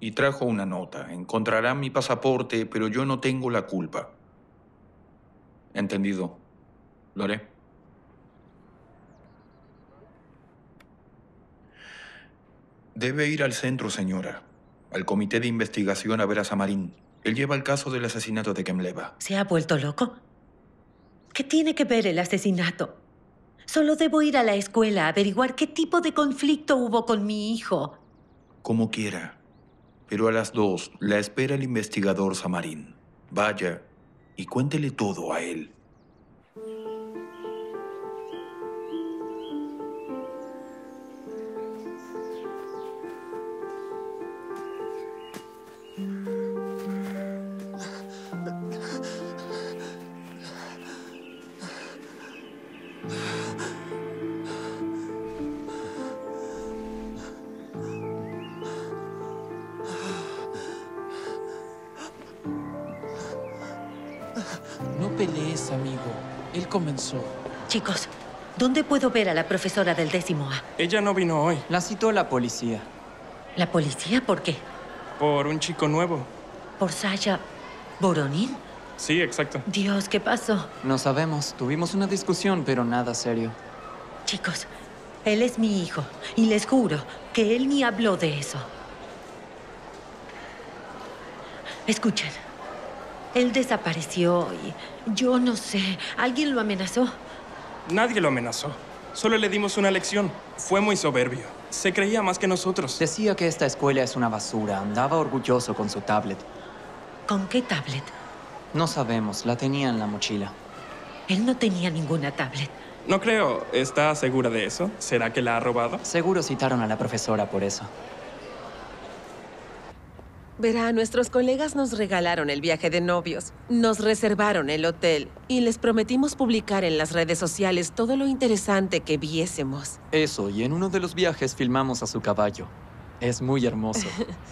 y trajo una nota. Encontrará mi pasaporte, pero yo no tengo la culpa. Entendido. Lo haré. Debe ir al centro, señora. Al comité de investigación a ver a Samarín. Él lleva el caso del asesinato de Kemleva. ¿Se ha vuelto loco? ¿Qué tiene que ver el asesinato? Solo debo ir a la escuela a averiguar qué tipo de conflicto hubo con mi hijo. Como quiera. Pero a las dos la espera el investigador Samarín. Vaya y cuéntele todo a él. Chicos, ¿dónde puedo ver a la profesora del décimo A? Ella no vino hoy. La citó la policía. ¿La policía? ¿Por qué? Por un chico nuevo. ¿Por Sasha Boronin? Sí, exacto. Dios, ¿qué pasó? No sabemos. Tuvimos una discusión, pero nada serio. Chicos, él es mi hijo y les juro que él ni habló de eso. Escuchen, él desapareció y yo no sé, ¿alguien lo amenazó? Nadie lo amenazó. Solo le dimos una lección. Fue muy soberbio. Se creía más que nosotros. Decía que esta escuela es una basura. Andaba orgulloso con su tablet. ¿Con qué tablet? No sabemos. La tenía en la mochila. Él no tenía ninguna tablet. No creo. ¿Está segura de eso? ¿Será que la ha robado? Seguro citaron a la profesora por eso. Verá, nuestros colegas nos regalaron el viaje de novios, nos reservaron el hotel y les prometimos publicar en las redes sociales todo lo interesante que viésemos. Eso, y en uno de los viajes filmamos a su caballo. Es muy hermoso.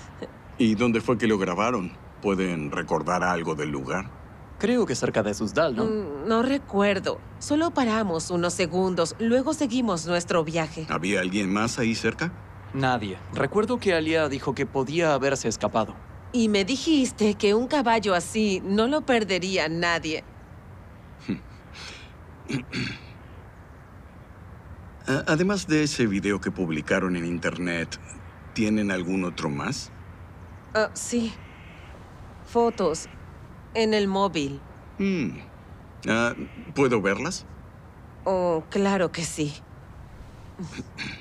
¿Y dónde fue que lo grabaron? ¿Pueden recordar algo del lugar? Creo que cerca de Susdal, ¿no? Mm, no recuerdo. Solo paramos unos segundos, luego seguimos nuestro viaje. ¿Había alguien más ahí cerca? Nadie. Recuerdo que Alia dijo que podía haberse escapado. Y me dijiste que un caballo así no lo perdería nadie. Además de ese video que publicaron en internet, ¿tienen algún otro más? Ah, sí. Fotos. En el móvil. Mm. Ah, ¿Puedo verlas? Oh, claro que sí.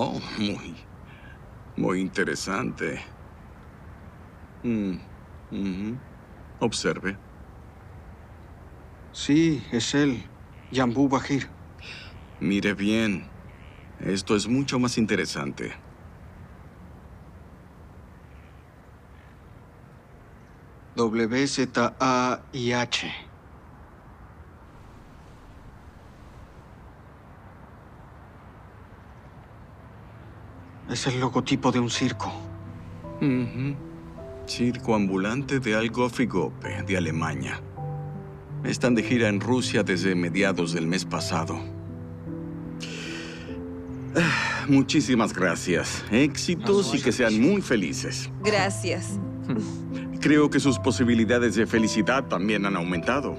Oh, muy, muy interesante. Mm. Observe. Sí, es él. Yambú Bajir. Mire bien. Esto es mucho más interesante. W, Z, A y H. Es el logotipo de un circo. Circo ambulante de Algofigope, de Alemania. Están de gira en Rusia desde mediados del mes pasado. Ah, Muchísimas gracias. Éxitos y que sean muy felices. Gracias. Creo que sus posibilidades de felicidad también han aumentado.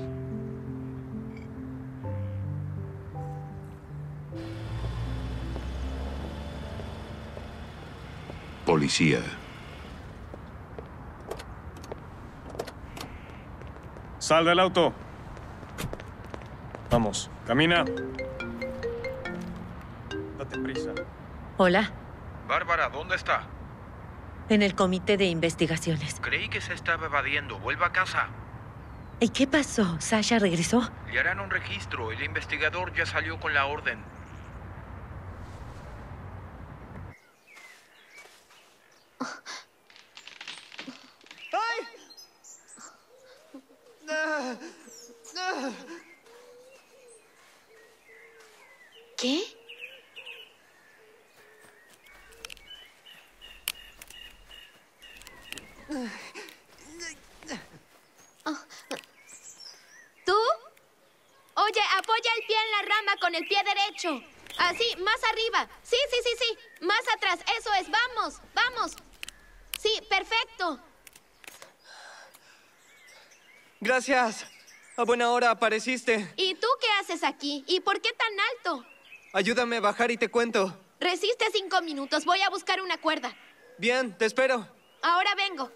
Policía. Sal del auto. Vamos, camina. Date prisa. Hola, Bárbara, ¿dónde está? en el comité de investigaciones. Creí que se estaba evadiendo. Vuelva a casa. ¿Y qué pasó? ¿Sasha regresó? Le harán un registro. El investigador ya salió con la orden. ¿Qué? Oh, ¿Tú? Oye, apoya el pie en la rama con el pie derecho. Así, más arriba. Sí, sí, sí, sí. Más atrás. Eso es. Vamos, vamos. Sí, perfecto. Gracias. A buena hora apareciste. ¿Y tú qué haces aquí? ¿Y por qué tan alto? Ayúdame a bajar y te cuento. Resiste cinco minutos. Voy a buscar una cuerda. Bien, te espero. Ahora vengo.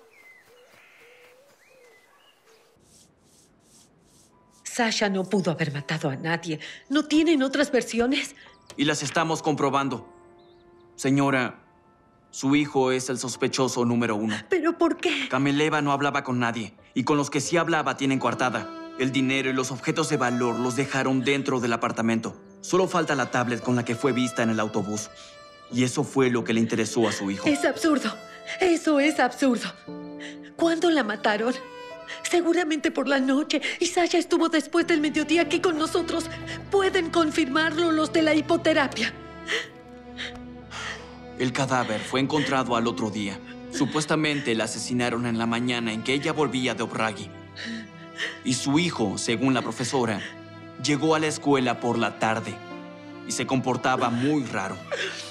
Sasha no pudo haber matado a nadie. ¿No tienen otras versiones? Y las estamos comprobando. Señora, su hijo es el sospechoso número uno. ¿Pero por qué? Cameleva no hablaba con nadie. Y con los que sí hablaba tienen coartada. El dinero y los objetos de valor los dejaron dentro del apartamento. Solo falta la tablet con la que fue vista en el autobús. Y eso fue lo que le interesó a su hijo. Es absurdo. Eso es absurdo. ¿Cuándo la mataron? Seguramente por la noche. Y Sasha estuvo después del mediodía aquí con nosotros. Pueden confirmarlo los de la hipoterapia. El cadáver fue encontrado al otro día. Supuestamente la asesinaron en la mañana en que ella volvía de Obragi. Y su hijo, según la profesora, llegó a la escuela por la tarde y se comportaba muy raro.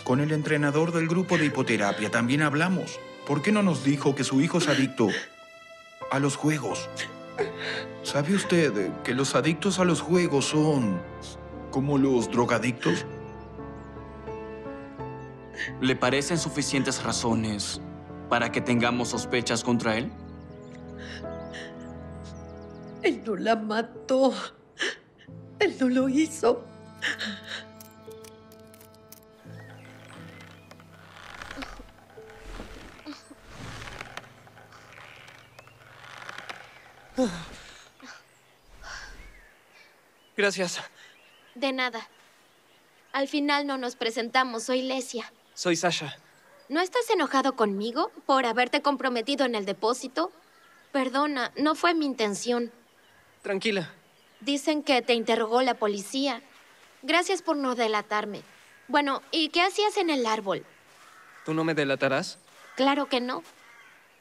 Con el entrenador del grupo de hipoterapia también hablamos. ¿Por qué no nos dijo que su hijo es adicto a los juegos? ¿Sabe usted que los adictos a los juegos son como los drogadictos? ¿Le parecen suficientes razones para que tengamos sospechas contra él? Él no la mató. Él no lo hizo. Gracias. De nada. Al final no nos presentamos. Soy Lesia. Soy Sasha. ¿No estás enojado conmigo por haberte comprometido en el depósito? Perdona, no fue mi intención. Tranquila. Dicen que te interrogó la policía. Gracias por no delatarme. Bueno, ¿y qué hacías en el árbol? ¿Tú no me delatarás? Claro que no.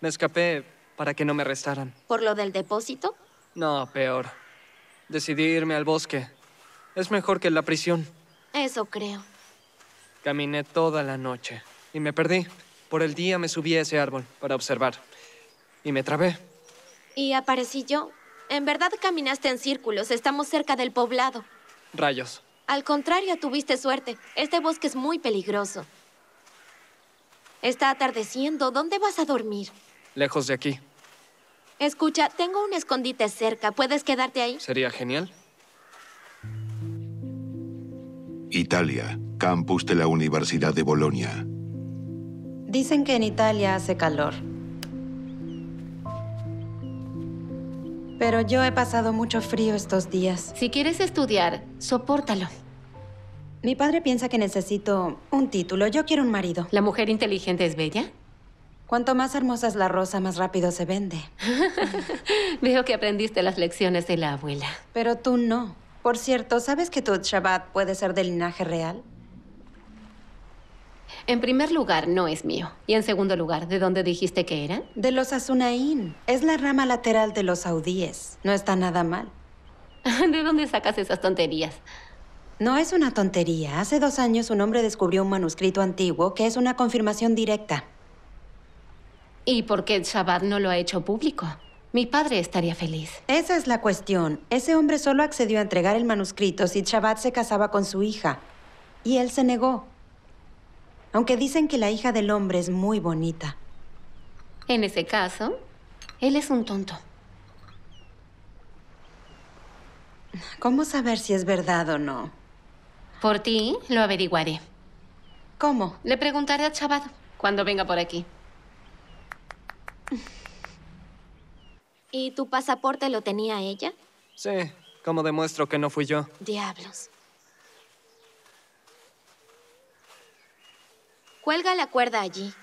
Me escapé para que no me arrestaran. ¿Por lo del depósito? No, peor. Decidí irme al bosque. Es mejor que la prisión. Eso creo. Caminé toda la noche y me perdí. Por el día me subí a ese árbol para observar. Y me trabé. Y aparecí yo. En verdad caminaste en círculos. Estamos cerca del poblado. Rayos. Al contrario, tuviste suerte. Este bosque es muy peligroso. Está atardeciendo. ¿Dónde vas a dormir? Lejos de aquí. Escucha, tengo un escondite cerca. ¿Puedes quedarte ahí? Sería genial. Italia, campus de la Universidad de Bolonia. Dicen que en Italia hace calor. Pero yo he pasado mucho frío estos días. Si quieres estudiar, sopórtalo. Mi padre piensa que necesito un título. Yo quiero un marido. ¿La mujer inteligente es bella? Cuanto más hermosa es la rosa, más rápido se vende. Veo que aprendiste las lecciones de la abuela. Pero tú no. Por cierto, ¿sabes que tu Shabbat puede ser del linaje real? En primer lugar, no es mío. Y en segundo lugar, ¿de dónde dijiste que era? De los Azunaín. Es la rama lateral de los saudíes. No está nada mal. ¿De dónde sacas esas tonterías? No es una tontería. Hace dos años un hombre descubrió un manuscrito antiguo que es una confirmación directa. ¿Y por qué Shabbat no lo ha hecho público? Mi padre estaría feliz. Esa es la cuestión. Ese hombre solo accedió a entregar el manuscrito si Shabbat se casaba con su hija. Y él se negó. Aunque dicen que la hija del hombre es muy bonita. En ese caso, él es un tonto. ¿Cómo saber si es verdad o no? Por ti, lo averiguaré. ¿Cómo? Le preguntaré a Shabbat cuando venga por aquí. ¿Y tu pasaporte lo tenía ella? Sí, ¿cómo demuestro que no fui yo? Diablos. Cuelga la cuerda allí.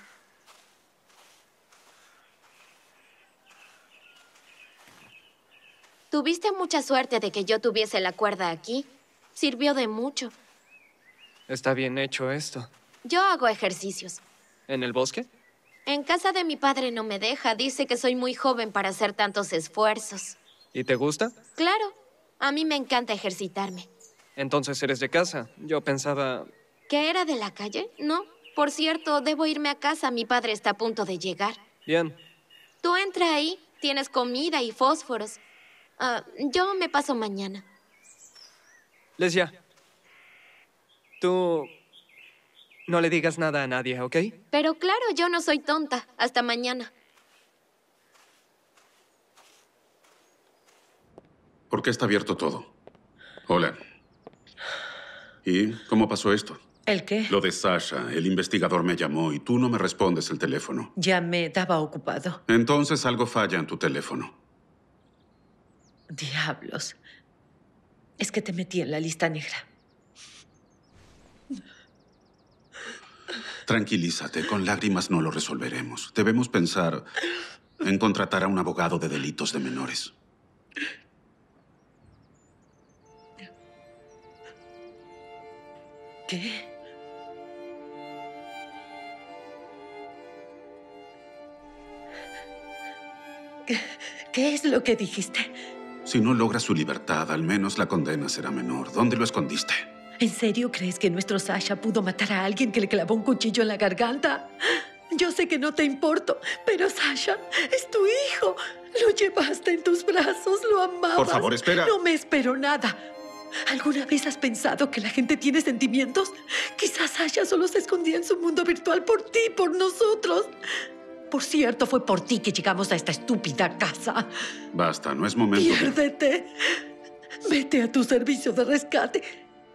Tuviste mucha suerte de que yo tuviese la cuerda aquí. Sirvió de mucho. Está bien hecho esto. Yo hago ejercicios. ¿En el bosque? En casa de mi padre no me deja. Dice que soy muy joven para hacer tantos esfuerzos. ¿Y te gusta? Claro. A mí me encanta ejercitarme. Entonces eres de casa. Yo pensaba... ¿Que era de la calle? No. Por cierto, debo irme a casa. Mi padre está a punto de llegar. Bien. Tú entra ahí. Tienes comida y fósforos. Ah, yo me paso mañana. Lesia. Tú... No le digas nada a nadie, ¿ok? Pero claro, yo no soy tonta. Hasta mañana. ¿Por qué está abierto todo? Hola. ¿Y cómo pasó esto? ¿El qué? Lo de Sasha. El investigador me llamó y tú no me respondes el teléfono. Ya me estaba ocupado. Entonces algo falla en tu teléfono. Diablos. Es que te metí en la lista negra. Tranquilízate, con lágrimas no lo resolveremos. Debemos pensar en contratar a un abogado de delitos de menores. ¿Qué? ¿Qué, qué es lo que dijiste? Si no logra su libertad, al menos la condena será menor. ¿Dónde lo escondiste? ¿En serio crees que nuestro Sasha pudo matar a alguien que le clavó un cuchillo en la garganta? Yo sé que no te importo, pero Sasha es tu hijo. Lo llevaste en tus brazos, lo amabas. Por favor, espera. No me espero nada. ¿Alguna vez has pensado que la gente tiene sentimientos? Quizás Sasha solo se escondía en su mundo virtual por ti, por nosotros. Por cierto, fue por ti que llegamos a esta estúpida casa. Basta, no es momento. de- Piérdete. Vete a tu servicio de rescate.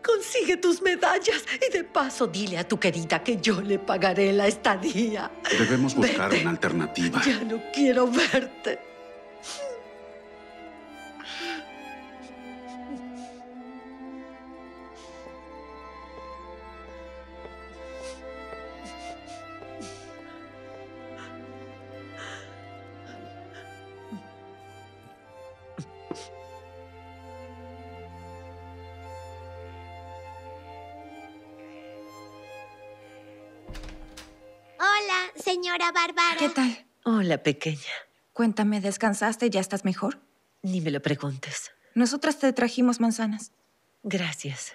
Consigue tus medallas y de paso dile a tu querida que yo le pagaré la estadía. Debemos buscar Vete. una alternativa. Ya no quiero verte. Señora Bárbara. ¿Qué tal? Hola, pequeña. Cuéntame, ¿descansaste? ¿Ya estás mejor? Ni me lo preguntes. Nosotras te trajimos manzanas. Gracias.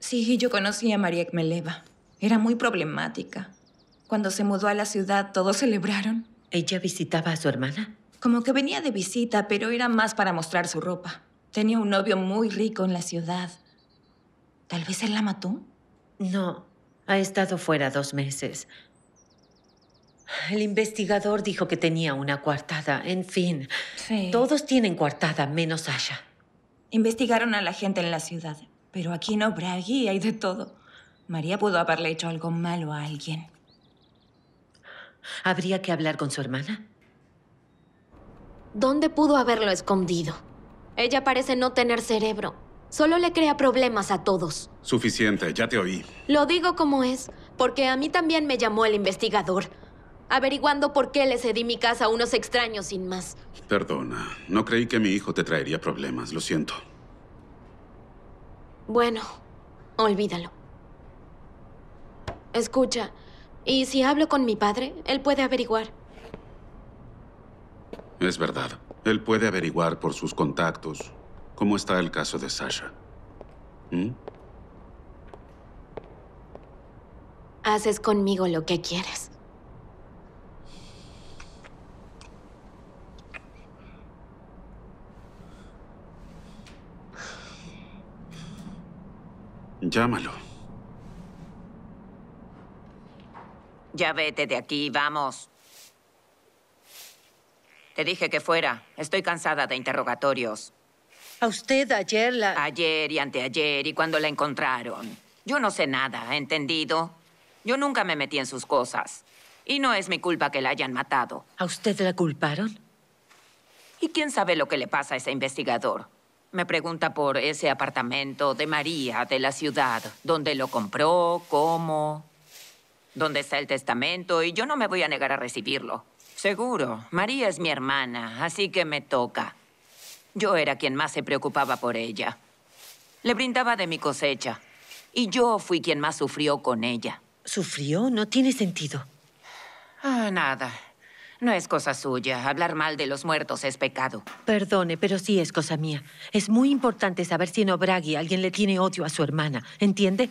Sí, yo conocí a María Ekmeleva. Era muy problemática. Cuando se mudó a la ciudad, todos celebraron. ¿Ella visitaba a su hermana? Como que venía de visita, pero era más para mostrar su ropa. Tenía un novio muy rico en la ciudad. ¿Tal vez él la mató? No, ha estado fuera dos meses. El investigador dijo que tenía una coartada. En fin, Sí. todos tienen coartada, menos Sasha. Investigaron a la gente en la ciudad, pero aquí no, Bragi, hay de todo. María pudo haberle hecho algo malo a alguien. ¿Habría que hablar con su hermana? ¿Dónde pudo haberlo escondido? Ella parece no tener cerebro. Solo le crea problemas a todos. Suficiente, ya te oí. Lo digo como es, porque a mí también me llamó el investigador, averiguando por qué le cedí mi casa a unos extraños sin más. Perdona, no creí que mi hijo te traería problemas, lo siento. Bueno, olvídalo. Escucha, ¿y si hablo con mi padre? Él puede averiguar. Es verdad. Él puede averiguar por sus contactos cómo está el caso de Sasha. ¿Mm? Haces conmigo lo que quieres. Llámalo. Ya vete de aquí, vamos. Te dije que fuera. Estoy cansada de interrogatorios. A usted ayer la... Ayer y anteayer y cuando la encontraron. Yo no sé nada, ¿entendido? Yo nunca me metí en sus cosas. Y no es mi culpa que la hayan matado. ¿A usted la culparon? ¿Y quién sabe lo que le pasa a ese investigador? Me pregunta por ese apartamento de María de la ciudad. ¿Dónde lo compró? ¿Cómo? ¿Dónde está el testamento? Y yo no me voy a negar a recibirlo. Seguro. María es mi hermana, así que me toca. Yo era quien más se preocupaba por ella. Le brindaba de mi cosecha. Y yo fui quien más sufrió con ella. ¿Sufrió? No tiene sentido. Ah, nada. No es cosa suya. Hablar mal de los muertos es pecado. Perdone, pero sí es cosa mía. Es muy importante saber si en Obragi alguien le tiene odio a su hermana. ¿Entiende?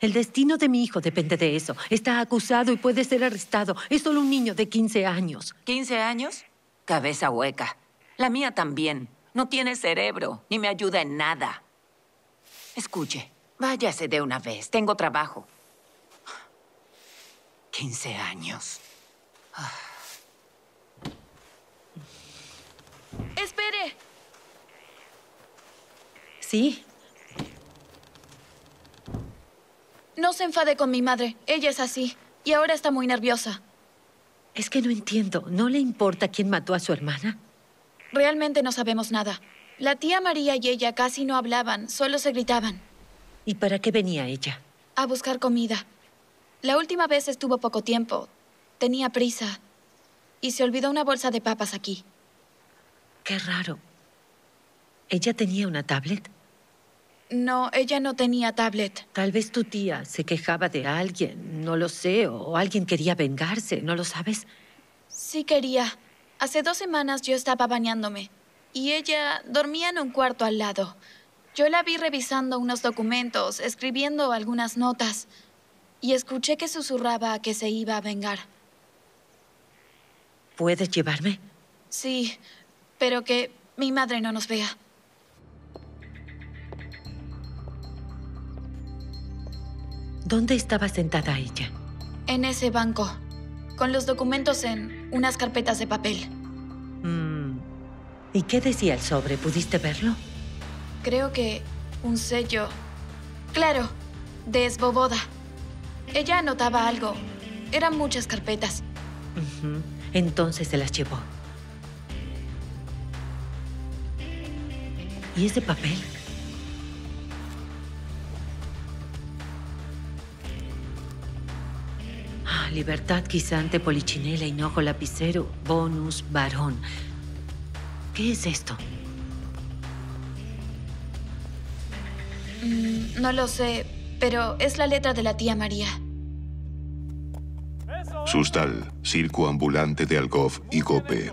El destino de mi hijo depende de eso. Está acusado y puede ser arrestado. Es solo un niño de 15 años. ¿15 años? Cabeza hueca. La mía también. No tiene cerebro, ni me ayuda en nada. Escuche, váyase de una vez. Tengo trabajo. 15 años. ¡Espere! ¿Sí? No se enfade con mi madre. Ella es así. Y ahora está muy nerviosa. Es que no entiendo. ¿No le importa quién mató a su hermana? Realmente no sabemos nada. La tía María y ella casi no hablaban, solo se gritaban. ¿Y para qué venía ella? A buscar comida. La última vez estuvo poco tiempo. Tenía prisa. Y se olvidó una bolsa de papas aquí. Qué raro. ¿Ella tenía una tablet? No, ella no tenía tablet. Tal vez tu tía se quejaba de alguien, no lo sé, o alguien quería vengarse, ¿no lo sabes? Sí quería. Hace dos semanas yo estaba bañándome y ella dormía en un cuarto al lado. Yo la vi revisando unos documentos, escribiendo algunas notas y escuché que susurraba que se iba a vengar. ¿Puedes llevarme? Sí, pero que mi madre no nos vea. ¿Dónde estaba sentada ella? En ese banco, con los documentos en unas carpetas de papel. Mm. ¿Y qué decía el sobre? ¿Pudiste verlo? Creo que un sello. Claro, de Esboboda. Ella anotaba algo. Eran muchas carpetas. Entonces se las llevó. ¿Y ese papel? Ah, libertad guisante, polichinela, hinojo, lapicero, bonus, varón. ¿Qué es esto? Mm, no lo sé, pero es la letra de la tía María. Sustal, circo ambulante de Algof y Gope.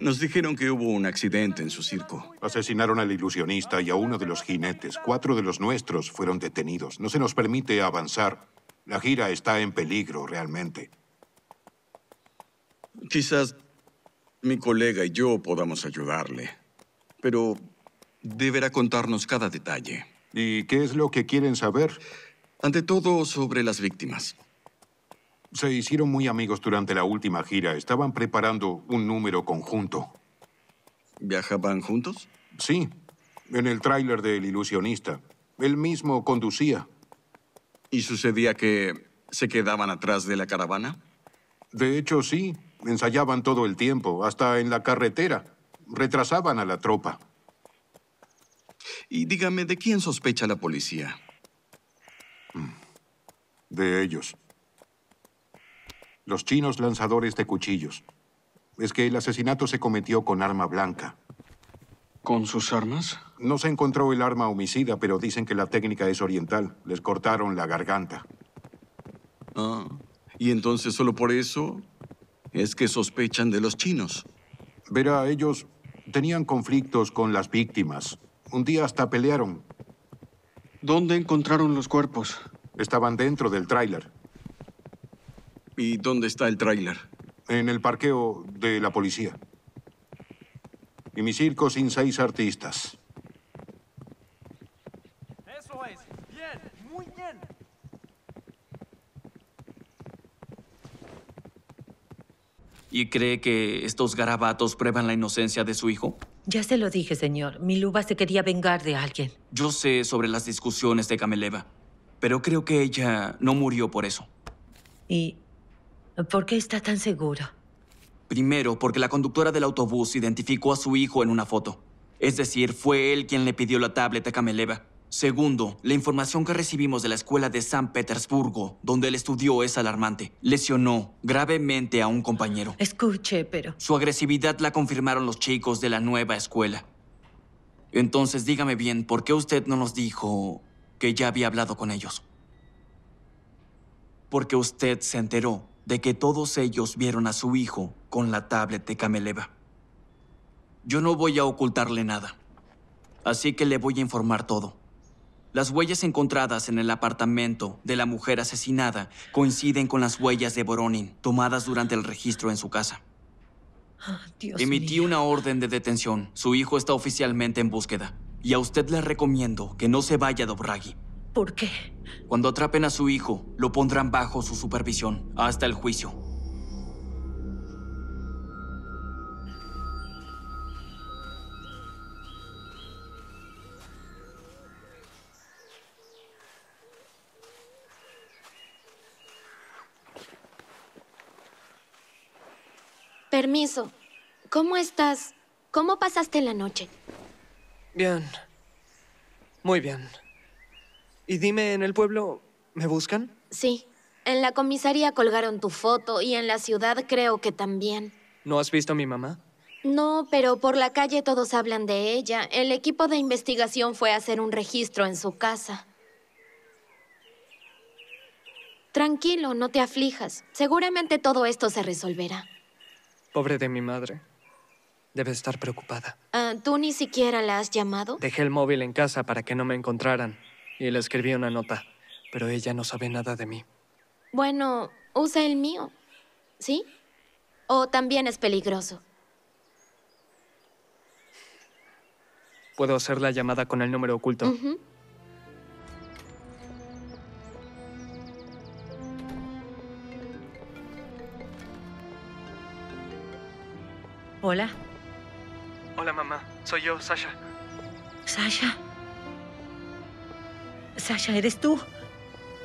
Nos dijeron que hubo un accidente en su circo. Asesinaron al ilusionista y a uno de los jinetes. Cuatro de los nuestros fueron detenidos. No se nos permite avanzar. La gira está en peligro, realmente. Quizás mi colega y yo podamos ayudarle, pero deberá contarnos cada detalle. ¿Y qué es lo que quieren saber? Ante todo, sobre las víctimas. Se hicieron muy amigos durante la última gira. Estaban preparando un número conjunto. ¿Viajaban juntos? Sí, en el tráiler del ilusionista. Él mismo conducía. ¿Y sucedía que se quedaban atrás de la caravana? De hecho, sí. Ensayaban todo el tiempo, hasta en la carretera. Retrasaban a la tropa. Y dígame, ¿de quién sospecha la policía? De ellos. Los chinos lanzadores de cuchillos. Es que el asesinato se cometió con arma blanca. ¿Con sus armas? No se encontró el arma homicida, pero dicen que la técnica es oriental. Les cortaron la garganta. Ah, y entonces solo por eso es que sospechan de los chinos. Verá, ellos tenían conflictos con las víctimas. Un día hasta pelearon. ¿Dónde encontraron los cuerpos? Estaban dentro del tráiler. ¿Y dónde está el tráiler? En el parqueo de la policía. Y mi circo sin seis artistas. Eso es. Bien, muy bien. ¿Y cree que estos garabatos prueban la inocencia de su hijo? Ya se lo dije, señor. Mi luba se quería vengar de alguien. Yo sé sobre las discusiones de Cameleva, pero creo que ella no murió por eso. ¿Y por qué está tan seguro? Primero, porque la conductora del autobús identificó a su hijo en una foto. Es decir, fue él quien le pidió la tablet a Cameleva. Segundo, la información que recibimos de la escuela de San Petersburgo, donde él estudió, es alarmante. Lesionó gravemente a un compañero. Escuche, pero... Su agresividad la confirmaron los chicos de la nueva escuela. Entonces, dígame bien, ¿por qué usted no nos dijo que ya había hablado con ellos? Porque usted se enteró de que todos ellos vieron a su hijo con la tablet de Cameleva. Yo no voy a ocultarle nada, así que le voy a informar todo. Las huellas encontradas en el apartamento de la mujer asesinada coinciden con las huellas de Boronin tomadas durante el registro en su casa. Dios Emití mío. una orden de detención. Su hijo está oficialmente en búsqueda. Y a usted le recomiendo que no se vaya a Dobragi. ¿Por qué? Cuando atrapen a su hijo, lo pondrán bajo su supervisión hasta el juicio. Permiso. ¿Cómo estás? ¿Cómo pasaste la noche? Bien. Muy bien. Y dime, ¿en el pueblo me buscan? Sí. En la comisaría colgaron tu foto y en la ciudad creo que también. ¿No has visto a mi mamá? No, pero por la calle todos hablan de ella. El equipo de investigación fue a hacer un registro en su casa. Tranquilo, no te aflijas. Seguramente todo esto se resolverá. Pobre de mi madre. Debe estar preocupada. Ah, ¿Tú ni siquiera la has llamado? Dejé el móvil en casa para que no me encontraran y le escribí una nota, pero ella no sabe nada de mí. Bueno, usa el mío. ¿Sí? ¿O también es peligroso? Puedo hacer la llamada con el número oculto. Hola, Hola, mamá. Soy yo, Sasha. Sasha. Sasha, ¿eres tú?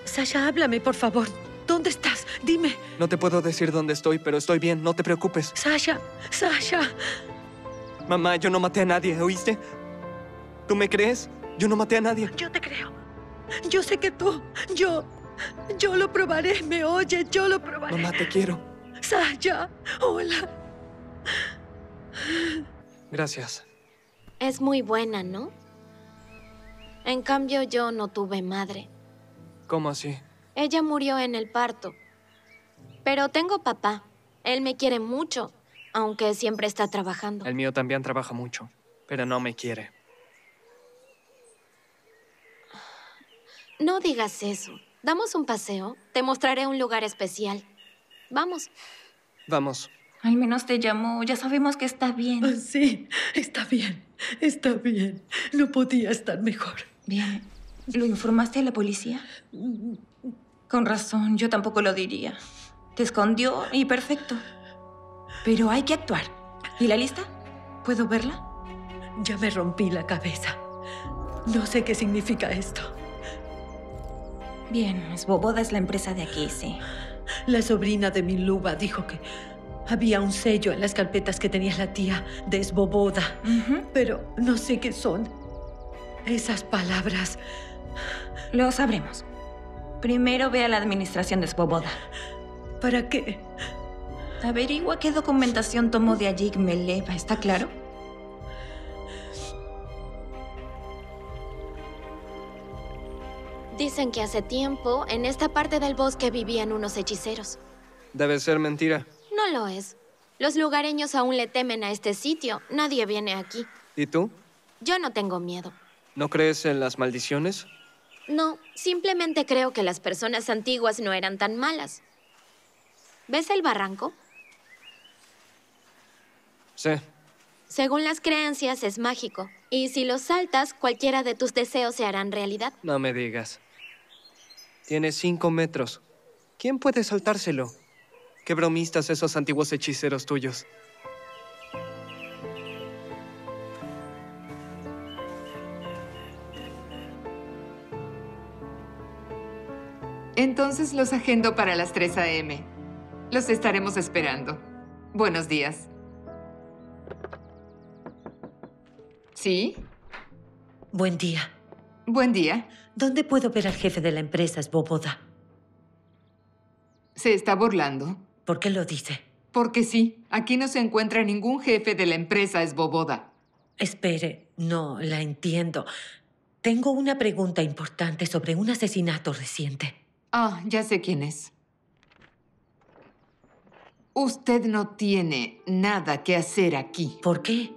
Sasha, háblame, por favor. ¿Dónde estás? Dime. No te puedo decir dónde estoy, pero estoy bien, no te preocupes. Sasha, Sasha. Mamá, yo no maté a nadie, ¿oíste? ¿Tú me crees? Yo no maté a nadie. Yo te creo. Yo sé que tú. Yo. Yo lo probaré. ¿Me oye? Yo lo probaré. Mamá, te quiero. Sasha. Hola. Gracias. Es muy buena, ¿no? En cambio, yo no tuve madre. ¿Cómo así? Ella murió en el parto. Pero tengo papá. Él me quiere mucho, aunque siempre está trabajando. El mío también trabaja mucho, pero no me quiere. No digas eso. Damos un paseo. Te mostraré un lugar especial. Vamos. Vamos. Al menos te llamó. Ya sabemos que está bien. Sí, está bien. Está bien. No podía estar mejor. Bien. ¿Lo informaste a la policía? Con razón, yo tampoco lo diría. Te escondió y perfecto. Pero hay que actuar. ¿Y la lista? ¿Puedo verla? Ya me rompí la cabeza. No sé qué significa esto. Bien, Svoboda es la empresa de aquí, sí. La sobrina de mi Luba dijo que había un sello en las carpetas que tenía la tía de. Pero no sé qué son. Esas palabras. Lo sabremos. Primero ve a la administración de Svoboda. ¿Para qué? Averigua qué documentación tomó de allí Meleva, ¿está claro? Dicen que hace tiempo, en esta parte del bosque vivían unos hechiceros. Debe ser mentira. No lo es. Los lugareños aún le temen a este sitio. Nadie viene aquí. ¿Y tú? Yo no tengo miedo. ¿No crees en las maldiciones? No, simplemente creo que las personas antiguas no eran tan malas. ¿Ves el barranco? Sí. Según las creencias es mágico. Y si lo saltas, cualquiera de tus deseos se harán realidad. No me digas. Tiene cinco metros. ¿Quién puede saltárselo? Qué bromistas esos antiguos hechiceros tuyos. Entonces los agendo para las 3 a.m. Los estaremos esperando. Buenos días. ¿Sí? Buen día. Buen día. ¿Dónde puedo ver al jefe de la empresa Svoboda? Se está burlando. ¿Por qué lo dice? Porque sí, aquí no se encuentra ningún jefe de la empresa Esboboda. Espere, no la entiendo. Tengo una pregunta importante sobre un asesinato reciente. Ah, ya sé quién es. Usted no tiene nada que hacer aquí. ¿Por qué?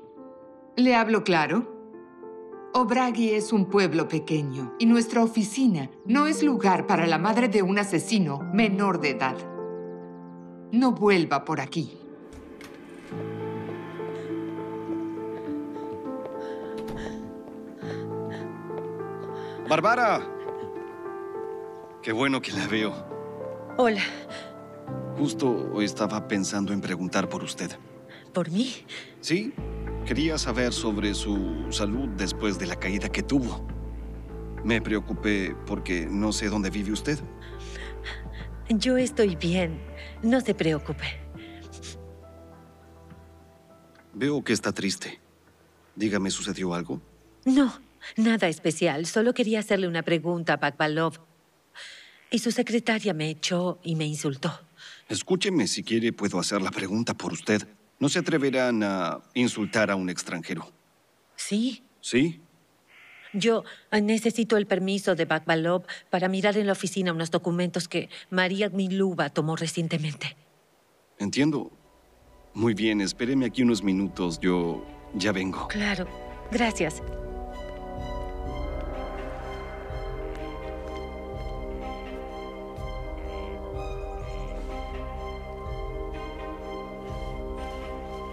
¿Le hablo claro? Obragi es un pueblo pequeño y nuestra oficina no es lugar para la madre de un asesino menor de edad. No vuelva por aquí. Bárbara. Qué bueno que la veo. Hola. Justo hoy estaba pensando en preguntar por usted. ¿Por mí? Sí, quería saber sobre su salud después de la caída que tuvo. Me preocupé porque no sé dónde vive usted. Yo estoy bien. No se preocupe. Veo que está triste. Dígame, ¿sucedió algo? No, nada especial. Solo quería hacerle una pregunta a Bakbalov. Y su secretaria me echó y me insultó. Escúcheme, si quiere puedo hacer la pregunta por usted. ¿No se atreverán a insultar a un extranjero? Sí. ¿Sí? Yo eh, necesito el permiso de Bakbalov para mirar en la oficina unos documentos que María Miluba tomó recientemente. Entiendo. Muy bien, espéreme aquí unos minutos. Yo ya vengo. Claro. Gracias.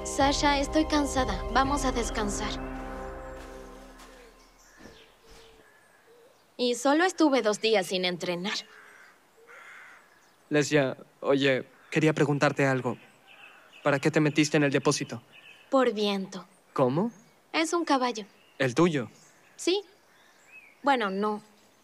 Sasha, estoy cansada. Vamos a descansar. Y solo estuve dos días sin entrenar. Lesia, oye, quería preguntarte algo. ¿Para qué te metiste en el depósito? Por viento. ¿Cómo? Es un caballo. ¿El tuyo? Sí. Bueno, no.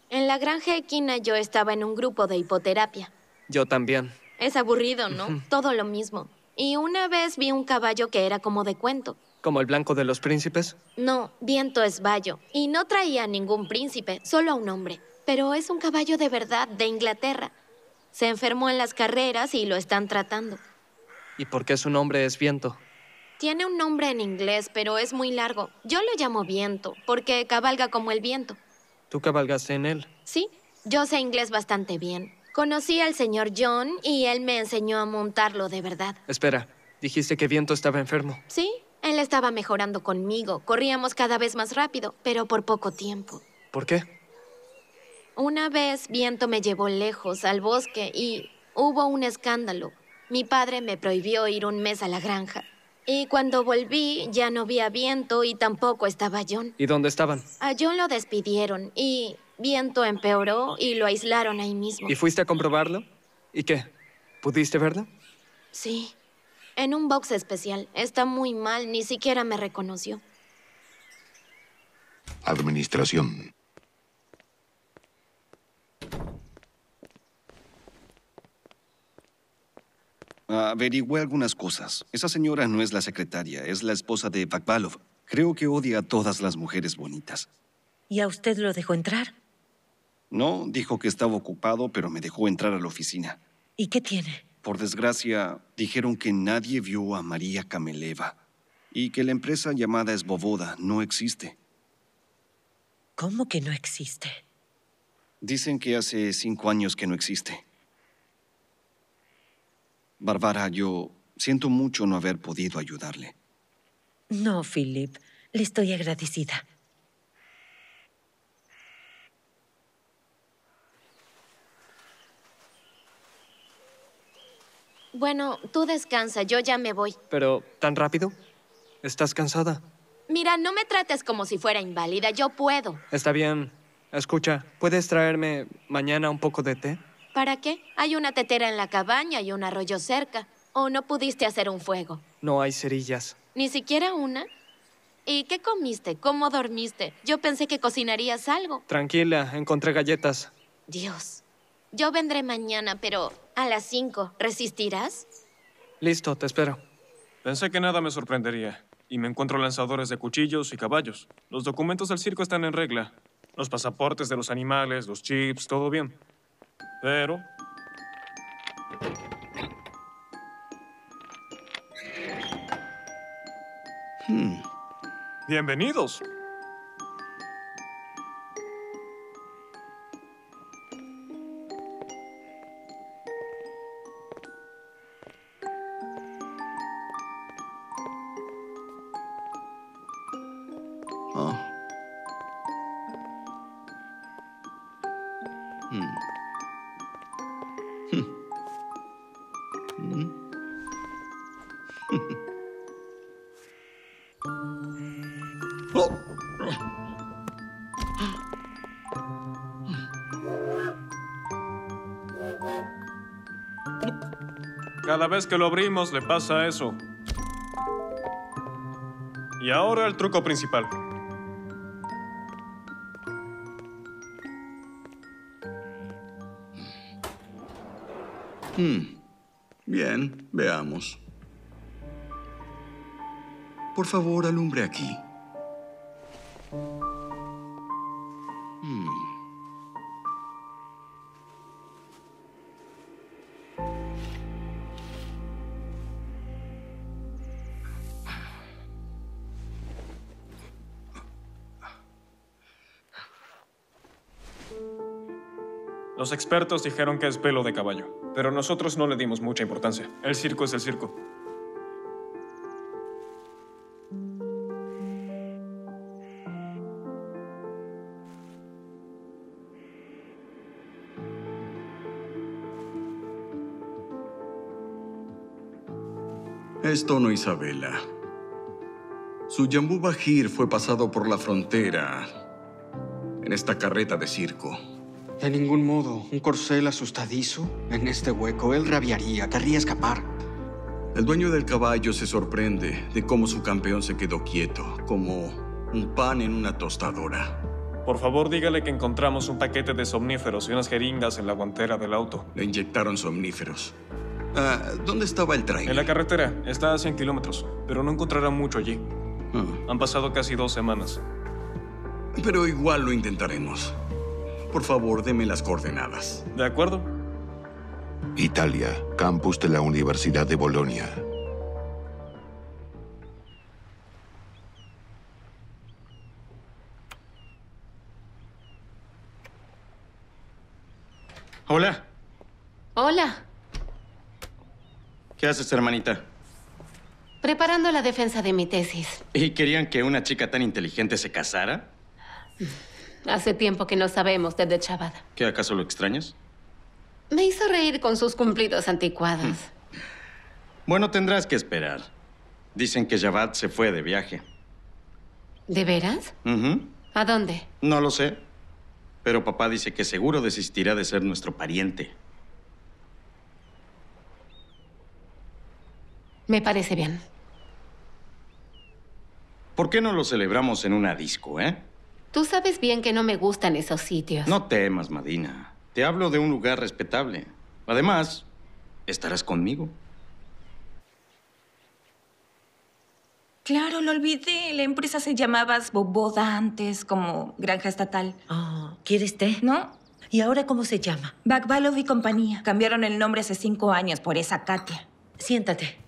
En la granja equina yo estaba en un grupo de hipoterapia. Yo también. Es aburrido, ¿no? Todo lo mismo. Y una vez vi un caballo que era como de cuento. ¿Como el blanco de los príncipes? No, viento es vallo. Y no traía ningún príncipe, solo a un hombre. Pero es un caballo de verdad, de Inglaterra. Se enfermó en las carreras y lo están tratando. ¿Y por qué su nombre es viento? Tiene un nombre en inglés, pero es muy largo. Yo lo llamo viento, porque cabalga como el viento. ¿Tú cabalgaste en él? Sí, yo sé inglés bastante bien. Conocí al señor John y él me enseñó a montarlo de verdad. Espera, dijiste que viento estaba enfermo. Sí, él estaba mejorando conmigo. Corríamos cada vez más rápido, pero por poco tiempo. ¿Por qué? Una vez Viento me llevó lejos al bosque y hubo un escándalo. Mi padre me prohibió ir un mes a la granja. Y cuando volví ya no vi a Viento y tampoco estaba John. ¿Y dónde estaban? A John lo despidieron y Viento empeoró y lo aislaron ahí mismo. ¿Y fuiste a comprobarlo? ¿Y qué? ¿Pudiste verlo? Sí, en un box especial. Está muy mal, ni siquiera me reconoció. Administración. Averigüé algunas cosas. Esa señora no es la secretaria, es la esposa de Bakbalov. Creo que odia a todas las mujeres bonitas. ¿Y a usted lo dejó entrar? No, dijo que estaba ocupado, pero me dejó entrar a la oficina. ¿Y qué tiene? Por desgracia, dijeron que nadie vio a María Kameleva y que la empresa llamada Esboboda no existe. ¿Cómo que no existe? Dicen que hace cinco años que no existe. Bárbara, yo siento mucho no haber podido ayudarle. No, Philip. Le estoy agradecida. Bueno, tú descansa, yo ya me voy. ¿Pero tan rápido? ¿Estás cansada? Mira, no me trates como si fuera inválida, yo puedo. Está bien. Escucha, ¿puedes traerme mañana un poco de té? ¿Para qué? Hay una tetera en la cabaña y un arroyo cerca. ¿O no pudiste hacer un fuego? No hay cerillas. ¿Ni siquiera una? ¿Y qué comiste? ¿Cómo dormiste? Yo pensé que cocinarías algo. Tranquila, encontré galletas. Dios. Yo vendré mañana, pero a las cinco. ¿Resistirás? Listo, te espero. Pensé que nada me sorprendería. Y me encuentro lanzadores de cuchillos y caballos. Los documentos del circo están en regla. Los pasaportes de los animales, los chips, todo bien. Pero... Hmm. Bienvenidos. Que lo abrimos le pasa eso. Y ahora el truco principal. Hmm. Bien, veamos. Por favor, alumbre aquí. Expertos dijeron que es pelo de caballo, pero nosotros no le dimos mucha importancia. El circo es el circo. Es tono Isabela. Su Yambú Bajir fue pasado por la frontera en esta carreta de circo. De ningún modo. Un corcel asustadizo en este hueco. Él rabiaría, querría escapar. El dueño del caballo se sorprende de cómo su campeón se quedó quieto, como un pan en una tostadora. Por favor, dígale que encontramos un paquete de somníferos y unas jeringas en la guantera del auto. Le inyectaron somníferos. Ah, ¿Dónde estaba el tren? En la carretera. Está a 100 kilómetros, pero no encontrará mucho allí. Ah. Han pasado casi dos semanas. Pero igual lo intentaremos. Por favor, deme las coordenadas. ¿De acuerdo? Italia, campus de la Universidad de Bolonia. Hola, Hola, ¿qué haces, hermanita? preparando la defensa de mi tesis. ¿Y querían que una chica tan inteligente se casara? Hace tiempo que no sabemos de The Chabad. ¿Qué acaso lo extrañas? Me hizo reír con sus cumplidos anticuados. Bueno, tendrás que esperar. Dicen que Javad se fue de viaje. ¿De veras? ¿A dónde? No lo sé. Pero papá dice que seguro desistirá de ser nuestro pariente. Me parece bien. ¿Por qué no lo celebramos en una disco, eh? Tú sabes bien que no me gustan esos sitios. No temas, Madina. Te hablo de un lugar respetable. Además, estarás conmigo. Claro, lo olvidé. La empresa se llamaba Boboda antes, como granja estatal. Oh, ¿Quieres té? ¿No? ¿Y ahora cómo se llama? Bakbalov y compañía. Cambiaron el nombre hace cinco años por esa Katia. Siéntate.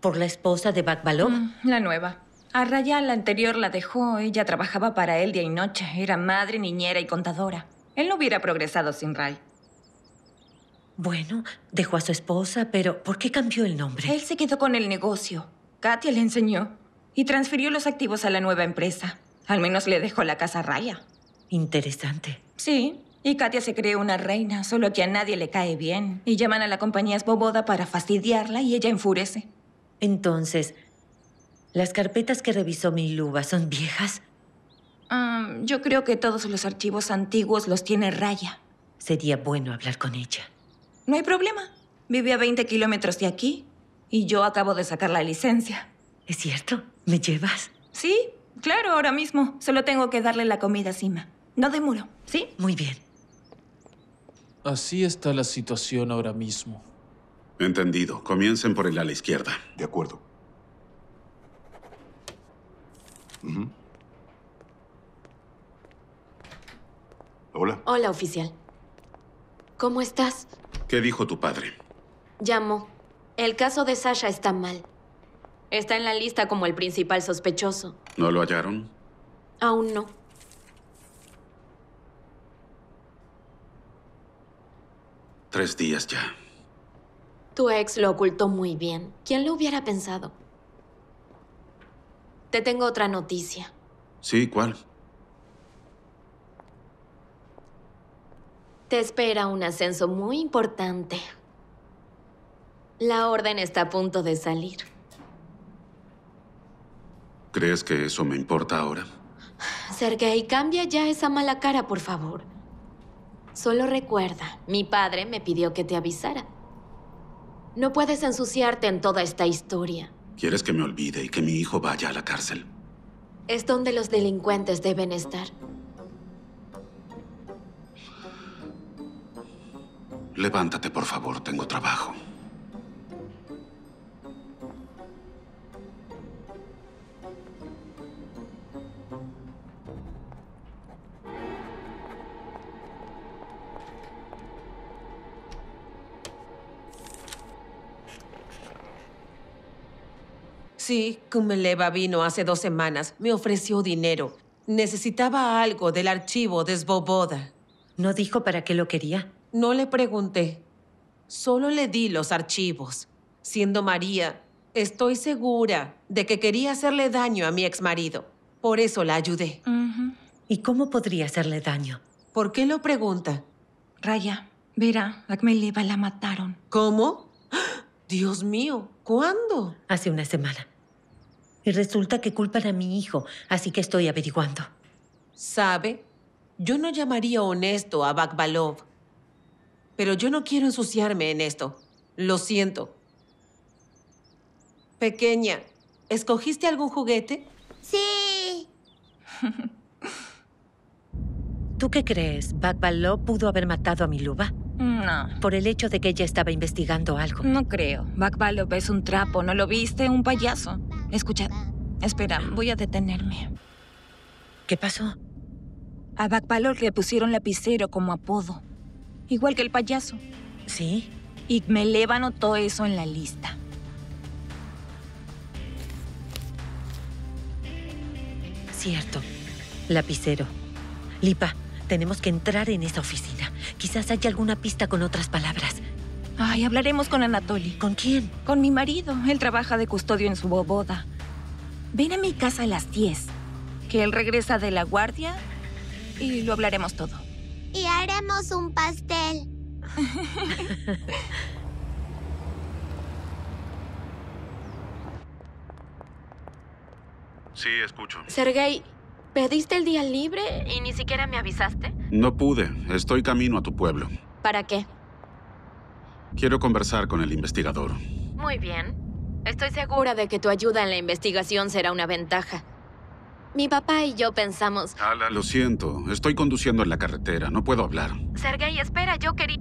¿Por la esposa de Bakbalov? Mm, la nueva. A Raya, la anterior, la dejó. Ella trabajaba para él día y noche. Era madre, niñera y contadora. Él no hubiera progresado sin Ray. Bueno, dejó a su esposa, pero ¿por qué cambió el nombre? Él se quedó con el negocio. Katia le enseñó. Y transfirió los activos a la nueva empresa. Al menos le dejó la casa a Raya. Interesante. Sí. Y Katia se cree una reina, solo que a nadie le cae bien. Y llaman a la compañía Svoboda para fastidiarla y ella enfurece. Entonces, ¿las carpetas que revisó mi luba son viejas? Yo creo que todos los archivos antiguos los tiene Raya. Sería bueno hablar con ella. No hay problema. Vive a 20 kilómetros de aquí. Y yo acabo de sacar la licencia. ¿Es cierto? ¿Me llevas? Sí, claro, ahora mismo. Solo tengo que darle la comida encima. No demuro, ¿sí? Muy bien. Así está la situación ahora mismo. Entendido. Comiencen por el ala izquierda. De acuerdo. Hola. Hola, oficial. ¿Cómo estás? ¿Qué dijo tu padre? Llamó. El caso de Sasha está mal. Está en la lista como el principal sospechoso. ¿No lo hallaron? Aún no. Tres días ya. Tu ex lo ocultó muy bien. ¿Quién lo hubiera pensado? Te tengo otra noticia. Sí, ¿cuál? Te espera un ascenso muy importante. La orden está a punto de salir. ¿Crees que eso me importa ahora? Sergei, cambia ya esa mala cara, por favor. Solo recuerda, mi padre me pidió que te avisara. No puedes ensuciarte en toda esta historia. ¿Quieres que me olvide y que mi hijo vaya a la cárcel? Es donde los delincuentes deben estar. Levántate, por favor. Tengo trabajo. Sí, Kumeleva vino hace dos semanas. Me ofreció dinero. Necesitaba algo del archivo de Svoboda. ¿No dijo para qué lo quería? No le pregunté. Solo le di los archivos. Siendo María, estoy segura de que quería hacerle daño a mi exmarido. Por eso la ayudé. ¿Y cómo podría hacerle daño? ¿Por qué lo pregunta? Raya, verá, a Kmeleva la mataron. ¿Cómo? Dios mío, ¿cuándo? Hace una semana. Y resulta que culpan a mi hijo, así que estoy averiguando. ¿Sabe? Yo no llamaría honesto a Bakbalov. Pero yo no quiero ensuciarme en esto. Lo siento. Pequeña, ¿escogiste algún juguete? Sí. ¿Tú qué crees? ¿Bakbalov pudo haber matado a Miluba? No. Por el hecho de que ella estaba investigando algo. No creo. Bakbalov es un trapo, ¿no lo viste? Un payaso. Escucha, espera, voy a detenerme. ¿Qué pasó? A Bakbalov le pusieron lapicero como apodo. Igual que el payaso. ¿Sí? Y Meleva anotó eso en la lista. Cierto. Lapicero. Lipa, tenemos que entrar en esa oficina. Quizás haya alguna pista con otras palabras. Ay, hablaremos con Anatoly. ¿Con quién? Con mi marido. Él trabaja de custodio en su boda. Ven a mi casa a las 10. Que él regresa de la guardia y lo hablaremos todo. Y haremos un pastel. Sí, escucho. Sergei, ¿pediste el día libre y ni siquiera me avisaste? No pude. Estoy camino a tu pueblo. ¿Para qué? Quiero conversar con el investigador. Muy bien. Estoy segura de que tu ayuda en la investigación será una ventaja. Mi papá y yo pensamos... Ala, lo siento. Estoy conduciendo en la carretera. No puedo hablar. Sergei, espera, yo quería...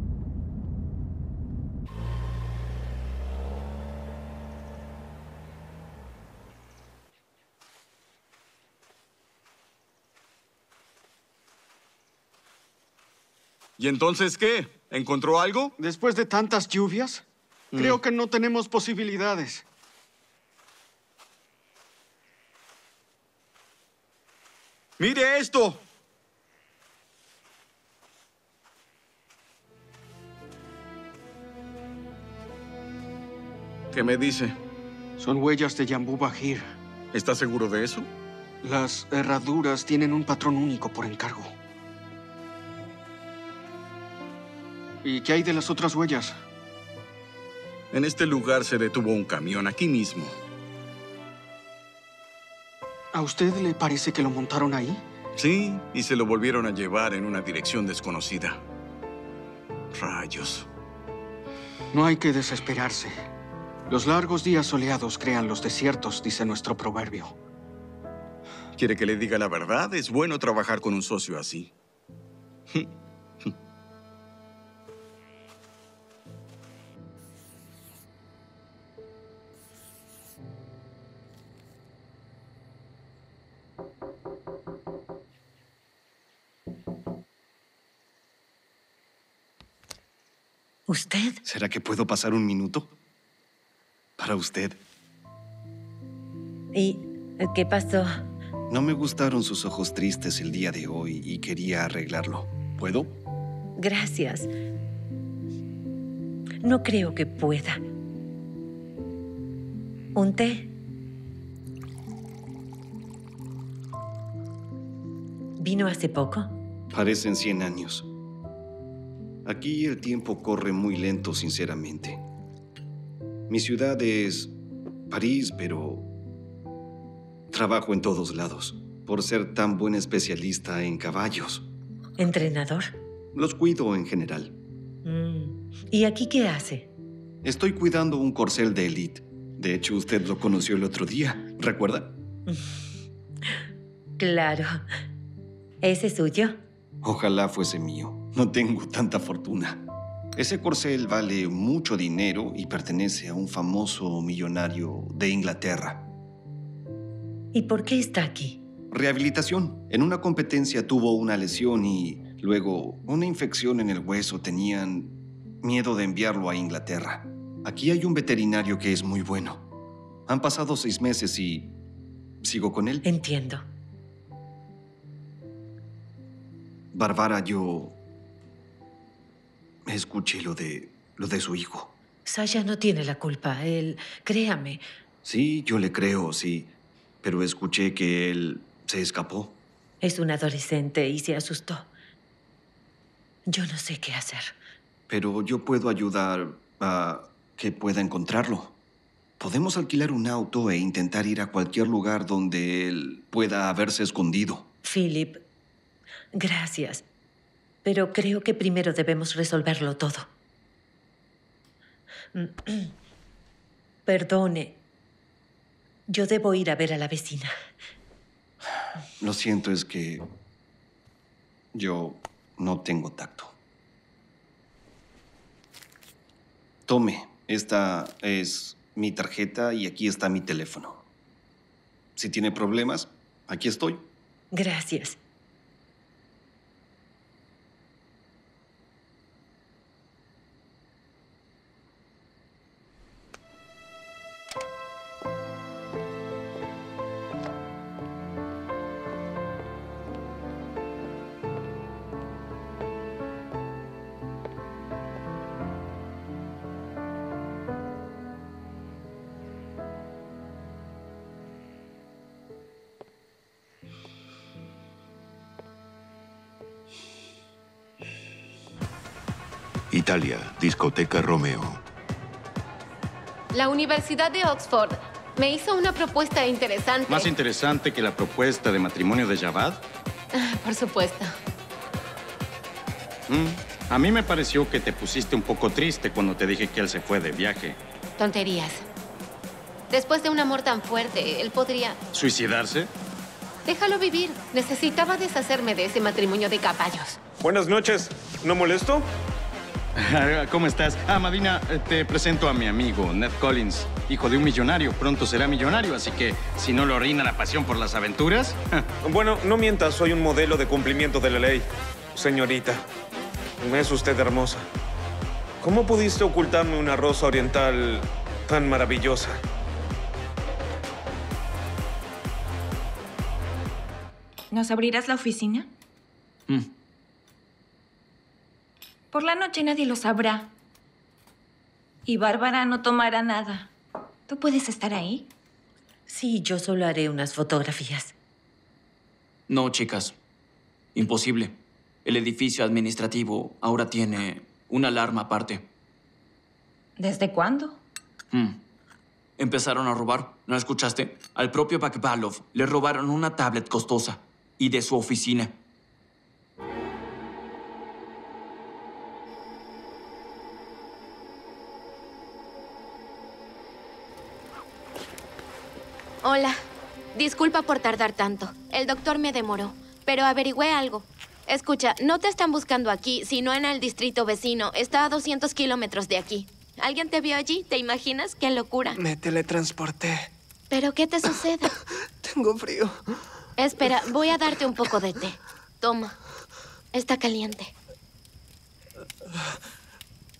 ¿Y entonces qué? ¿Encontró algo? Después de tantas lluvias, creo que no tenemos posibilidades. ¡Mire esto! ¿Qué me dice? Son huellas de Yambú Bajir. ¿Está seguro de eso? Las herraduras tienen un patrón único por encargo. ¿Y qué hay de las otras huellas? En este lugar se detuvo un camión, aquí mismo. ¿A usted le parece que lo montaron ahí? Sí, y se lo volvieron a llevar en una dirección desconocida. Rayos. No hay que desesperarse. Los largos días soleados crean los desiertos, dice nuestro proverbio. ¿Quiere que le diga la verdad? Es bueno trabajar con un socio así. ¿Usted? ¿Será que puedo pasar un minuto? Para usted. ¿Y qué pasó? No me gustaron sus ojos tristes el día de hoy y quería arreglarlo. ¿Puedo? Gracias. No creo que pueda. ¿Un té? ¿Vino hace poco? Parecen 100 años. Aquí el tiempo corre muy lento, sinceramente. Mi ciudad es París, pero trabajo en todos lados por ser tan buen especialista en caballos. ¿Entrenador? Los cuido en general. Mm. ¿Y aquí qué hace? Estoy cuidando un corcel de élite. De hecho, usted lo conoció el otro día, ¿recuerda? Claro. ¿Ese es suyo? Ojalá fuese mío. No tengo tanta fortuna. Ese corcel vale mucho dinero y pertenece a un famoso millonario de Inglaterra. ¿Y por qué está aquí? Rehabilitación. En una competencia tuvo una lesión y luego una infección en el hueso. Tenían miedo de enviarlo a Inglaterra. Aquí hay un veterinario que es muy bueno. Han pasado seis meses y sigo con él. Entiendo. Bárbara, yo escuché lo de lo de su hijo. Sasha no tiene la culpa. Él, créame. Sí, yo le creo, sí. Pero escuché que él se escapó. Es un adolescente y se asustó. Yo no sé qué hacer. Pero yo puedo ayudar a que pueda encontrarlo. Podemos alquilar un auto e intentar ir a cualquier lugar donde él pueda haberse escondido. Philip, gracias. Pero creo que primero debemos resolverlo todo. Perdone. Yo debo ir a ver a la vecina. Lo siento, es que yo no tengo tacto. Tome, esta es mi tarjeta y aquí está mi teléfono. Si tiene problemas, aquí estoy. Gracias. Italia, discoteca Romeo. La Universidad de Oxford me hizo una propuesta interesante. Más interesante que la propuesta de matrimonio de Javad. Por supuesto. Mm, A mí me pareció que te pusiste un poco triste cuando te dije que él se fue de viaje. Tonterías. Después de un amor tan fuerte, él podría... ¿Suicidarse? Déjalo vivir. Necesitaba deshacerme de ese matrimonio de caballos. Buenas noches. ¿No molesto? ¿Cómo estás? Ah, Madina, eh, te presento a mi amigo, Ned Collins, hijo de un millonario. Pronto será millonario, así que si no lo orina la pasión por las aventuras. Bueno, no mientas, soy un modelo de cumplimiento de la ley. Señorita, es usted hermosa. ¿Cómo pudiste ocultarme una rosa oriental tan maravillosa? ¿Nos abrirás la oficina? Mm. Por la noche nadie lo sabrá. Y Bárbara no tomará nada. ¿Tú puedes estar ahí? Sí, yo solo haré unas fotografías. No, chicas. Imposible. El edificio administrativo ahora tiene una alarma aparte. ¿Desde cuándo? Mm. Empezaron a robar. ¿No escuchaste? Al propio Bakbalov le robaron una tablet costosa y de su oficina. Hola. Disculpa por tardar tanto. El doctor me demoró, pero averigüé algo. Escucha, no te están buscando aquí, sino en el distrito vecino. Está a 200 kilómetros de aquí. ¿Alguien te vio allí? ¿Te imaginas? ¡Qué locura! Me teletransporté. ¿Pero qué te sucede? Tengo frío. Espera, voy a darte un poco de té. Toma. Está caliente.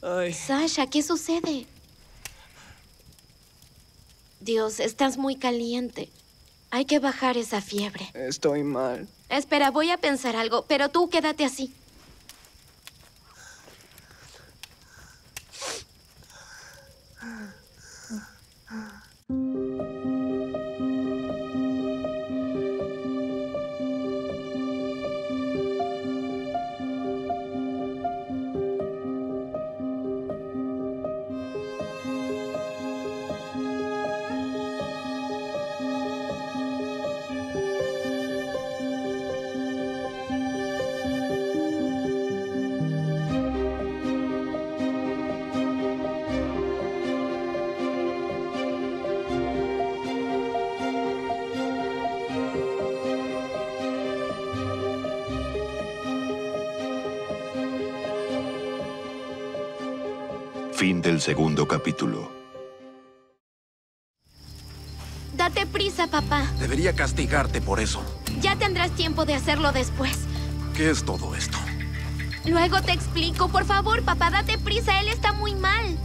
Ay. Sasha, ¿qué sucede? Dios, estás muy caliente. Hay que bajar esa fiebre. Estoy mal. Espera, voy a pensar algo, pero tú quédate así. Del segundo capítulo. Date prisa, papá. Debería castigarte por eso. Ya tendrás tiempo de hacerlo después. ¿Qué es todo esto? Luego te explico. Por favor, papá, date prisa. Él está muy mal.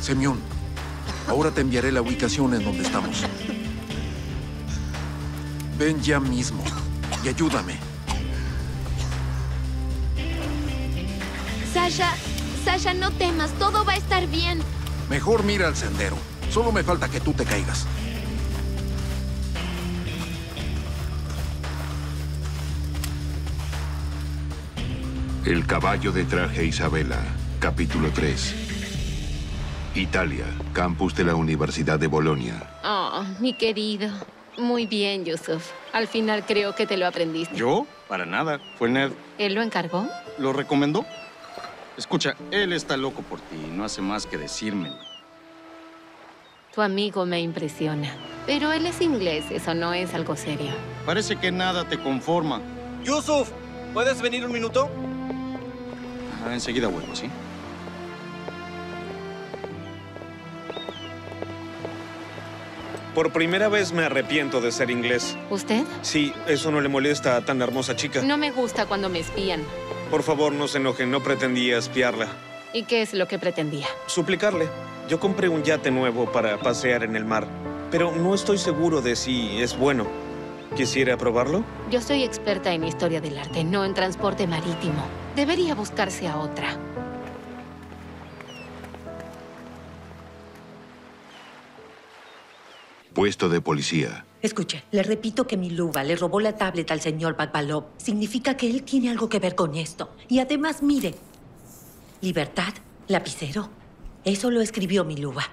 Semión, ahora te enviaré la ubicación en donde estamos. Ven ya mismo y ayúdame. Sasha, Sasha, no temas. Todo va a estar bien. Mejor mira al sendero. Solo me falta que tú te caigas. El caballo de traje Isabela, capítulo 3. Italia, campus de la Universidad de Bolonia. Oh, mi querido. Muy bien, Yusuf. Al final creo que te lo aprendiste. ¿Yo? Para nada. Fue Ned. ¿Él lo encargó? ¿Lo recomendó? Escucha, él está loco por ti. No hace más que decírmelo. Tu amigo me impresiona. Pero él es inglés, eso no es algo serio. Parece que nada te conforma. Yusuf, ¿puedes venir un minuto? Ah, enseguida vuelvo, ¿sí? Por primera vez me arrepiento de ser inglés. ¿Usted? Sí, eso no le molesta a tan hermosa chica. No me gusta cuando me espían. Por favor, no se enoje, no pretendía espiarla. ¿Y qué es lo que pretendía? Suplicarle. Yo compré un yate nuevo para pasear en el mar, pero no estoy seguro de si es bueno. ¿Quisiera probarlo? Yo soy experta en historia del arte, no en transporte marítimo. Debería buscarse a otra. Puesto de policía. Escuche, le repito que mi luba le robó la tablet al señor Bagbalov. Significa que él tiene algo que ver con esto. Y además, mire, libertad, lapicero. Eso lo escribió mi luba.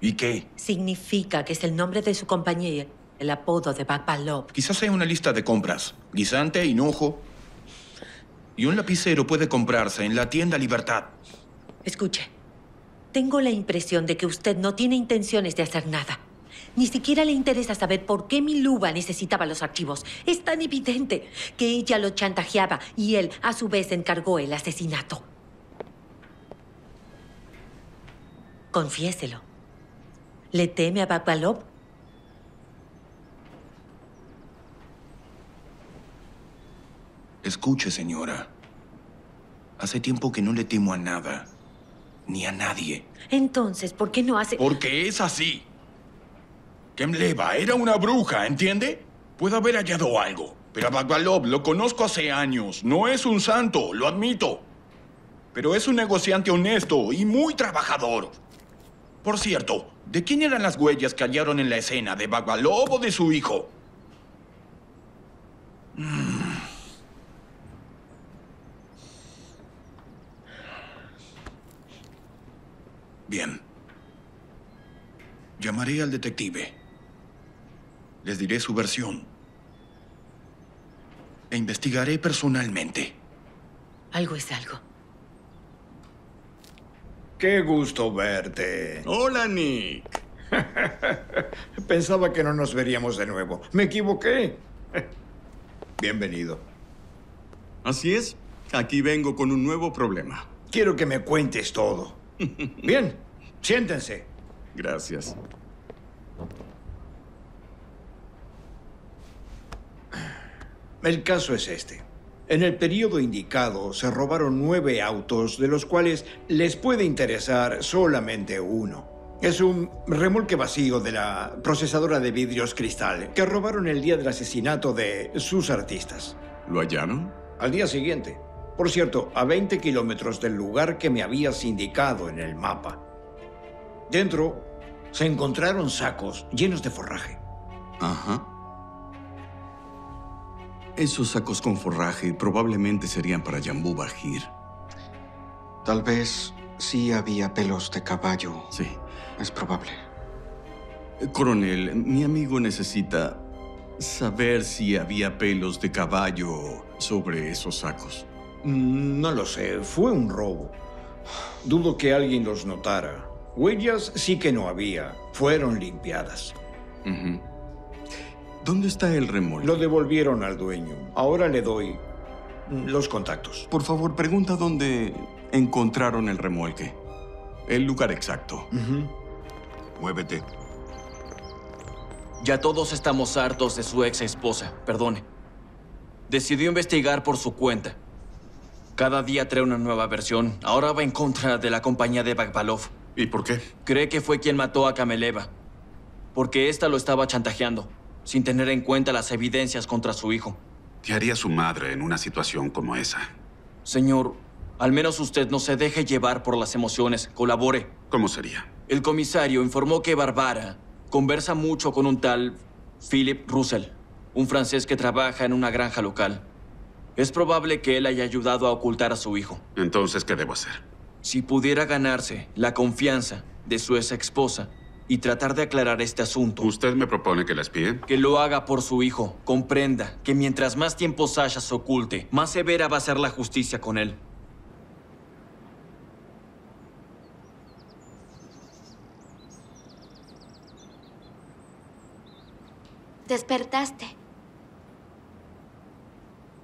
¿Y qué? Significa que es el nombre de su compañía, el apodo de Bagbalov. Quizás sea una lista de compras. Guisante, hinojo. Y un lapicero puede comprarse en la tienda Libertad. Escuche, tengo la impresión de que usted no tiene intenciones de hacer nada. Ni siquiera le interesa saber por qué mi luba necesitaba los archivos. Es tan evidente que ella lo chantajeaba y él, a su vez, encargó el asesinato. Confiéselo. ¿Le teme a Bagbalov? Escuche, señora. Hace tiempo que no le temo a nada. Ni a nadie. Entonces, ¿por qué no hace...? Porque es así. Kemleva era una bruja, ¿entiende? Puedo haber hallado algo. Pero a Bagbalov lo conozco hace años. No es un santo, lo admito. Pero es un negociante honesto y muy trabajador. Por cierto, ¿de quién eran las huellas que hallaron en la escena? ¿De Bagbalov o de su hijo? Mm. Bien. Llamaré al detective. Les diré su versión. E investigaré personalmente. Algo es algo. Qué gusto verte. Hola, Nick. Pensaba que no nos veríamos de nuevo. Me equivoqué. Bienvenido. Así es. Aquí vengo con un nuevo problema. Quiero que me cuentes todo. Bien, siéntense. Gracias. El caso es este. En el periodo indicado se robaron nueve autos, de los cuales les puede interesar solamente uno. Es un remolque vacío de la procesadora de vidrios cristal que robaron el día del asesinato de sus artistas. ¿Lo hallaron? Al día siguiente. Por cierto, a 20 kilómetros del lugar que me habías indicado en el mapa. Dentro se encontraron sacos llenos de forraje. Ajá. Esos sacos con forraje probablemente serían para Jambú Bajir. Tal vez sí había pelos de caballo. Sí. Es probable. Coronel, mi amigo necesita saber si había pelos de caballo sobre esos sacos. Mm, No lo sé, fue un robo. Dudo que alguien los notara. Huellas sí que no había. Fueron limpiadas. ¿Dónde está el remolque? Lo devolvieron al dueño. Ahora le doy los contactos. Por favor, pregunta dónde encontraron el remolque. El lugar exacto. Muévete. Ya todos estamos hartos de su ex esposa, perdone. Decidió investigar por su cuenta. Cada día trae una nueva versión. Ahora va en contra de la compañía de Bagbalov. ¿Y por qué? Cree que fue quien mató a Kameleva. Porque ésta lo estaba chantajeando, sin tener en cuenta las evidencias contra su hijo. ¿Qué haría su madre en una situación como esa? Señor, al menos usted no se deje llevar por las emociones. Colabore. ¿Cómo sería? El comisario informó que Barbara conversa mucho con un tal Philip Russell, un francés que trabaja en una granja local. Es probable que él haya ayudado a ocultar a su hijo. Entonces, ¿qué debo hacer? Si pudiera ganarse la confianza de su ex esposa y tratar de aclarar este asunto. ¿Usted me propone que la espíe? Que lo haga por su hijo. Comprenda que mientras más tiempo Sasha se oculte, más severa va a ser la justicia con él. Despertaste.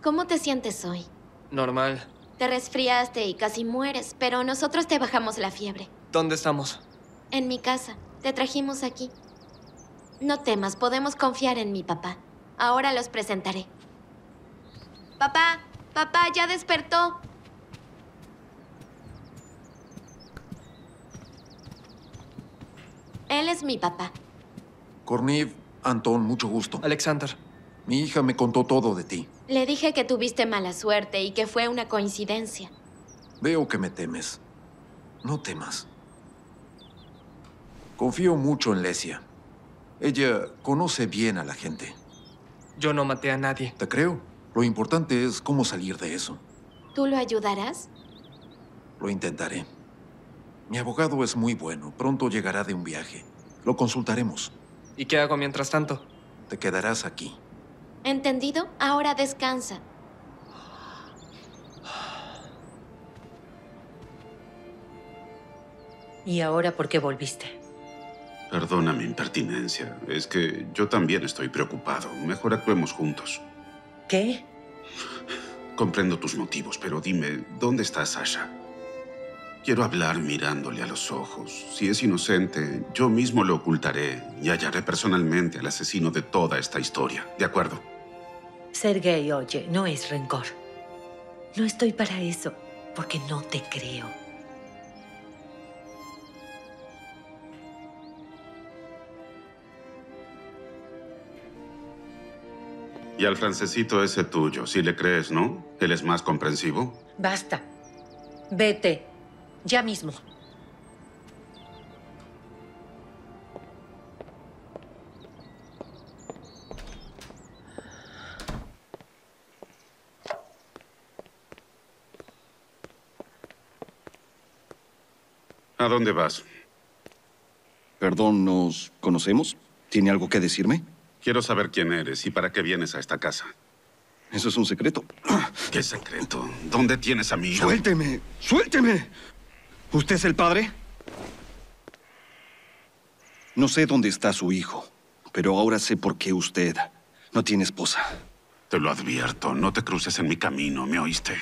¿Cómo te sientes hoy? Normal. Te resfriaste y casi mueres, pero nosotros te bajamos la fiebre. ¿Dónde estamos? En mi casa. Te trajimos aquí. No temas, podemos confiar en mi papá. Ahora los presentaré. Papá, papá, ya despertó. Él es mi papá. Korniv, Anton, mucho gusto. Alexander. Mi hija me contó todo de ti. Le dije que tuviste mala suerte y que fue una coincidencia. Veo que me temes. No temas. Confío mucho en Lesia. Ella conoce bien a la gente. Yo no maté a nadie. Te creo. Lo importante es cómo salir de eso. ¿Tú lo ayudarás? Lo intentaré. Mi abogado es muy bueno. Pronto llegará de un viaje. Lo consultaremos. ¿Y qué hago mientras tanto? Te quedarás aquí. ¿Entendido? Ahora descansa. ¿Y ahora por qué volviste? Perdona mi impertinencia. Es que yo también estoy preocupado. Mejor actuemos juntos. ¿Qué? Comprendo tus motivos, pero dime, ¿dónde está Sasha? Quiero hablar mirándole a los ojos. Si es inocente, yo mismo lo ocultaré y hallaré personalmente al asesino de toda esta historia. ¿De acuerdo? Sergei, oye, no es rencor. No estoy para eso, porque no te creo. Y al francesito ese tuyo, si le crees, ¿no? Él es más comprensivo. Basta. Vete. Ya mismo. ¿A dónde vas? Perdón, ¿nos conocemos? ¿Tiene algo que decirme? Quiero saber quién eres y para qué vienes a esta casa. Eso es un secreto. ¿Qué secreto? ¿Dónde tienes a mi hijo? ¡Suélteme! ¡Suélteme! ¿Usted es el padre? No sé dónde está su hijo, pero ahora sé por qué usted no tiene esposa. Te lo advierto, no te cruces en mi camino, ¿me oíste?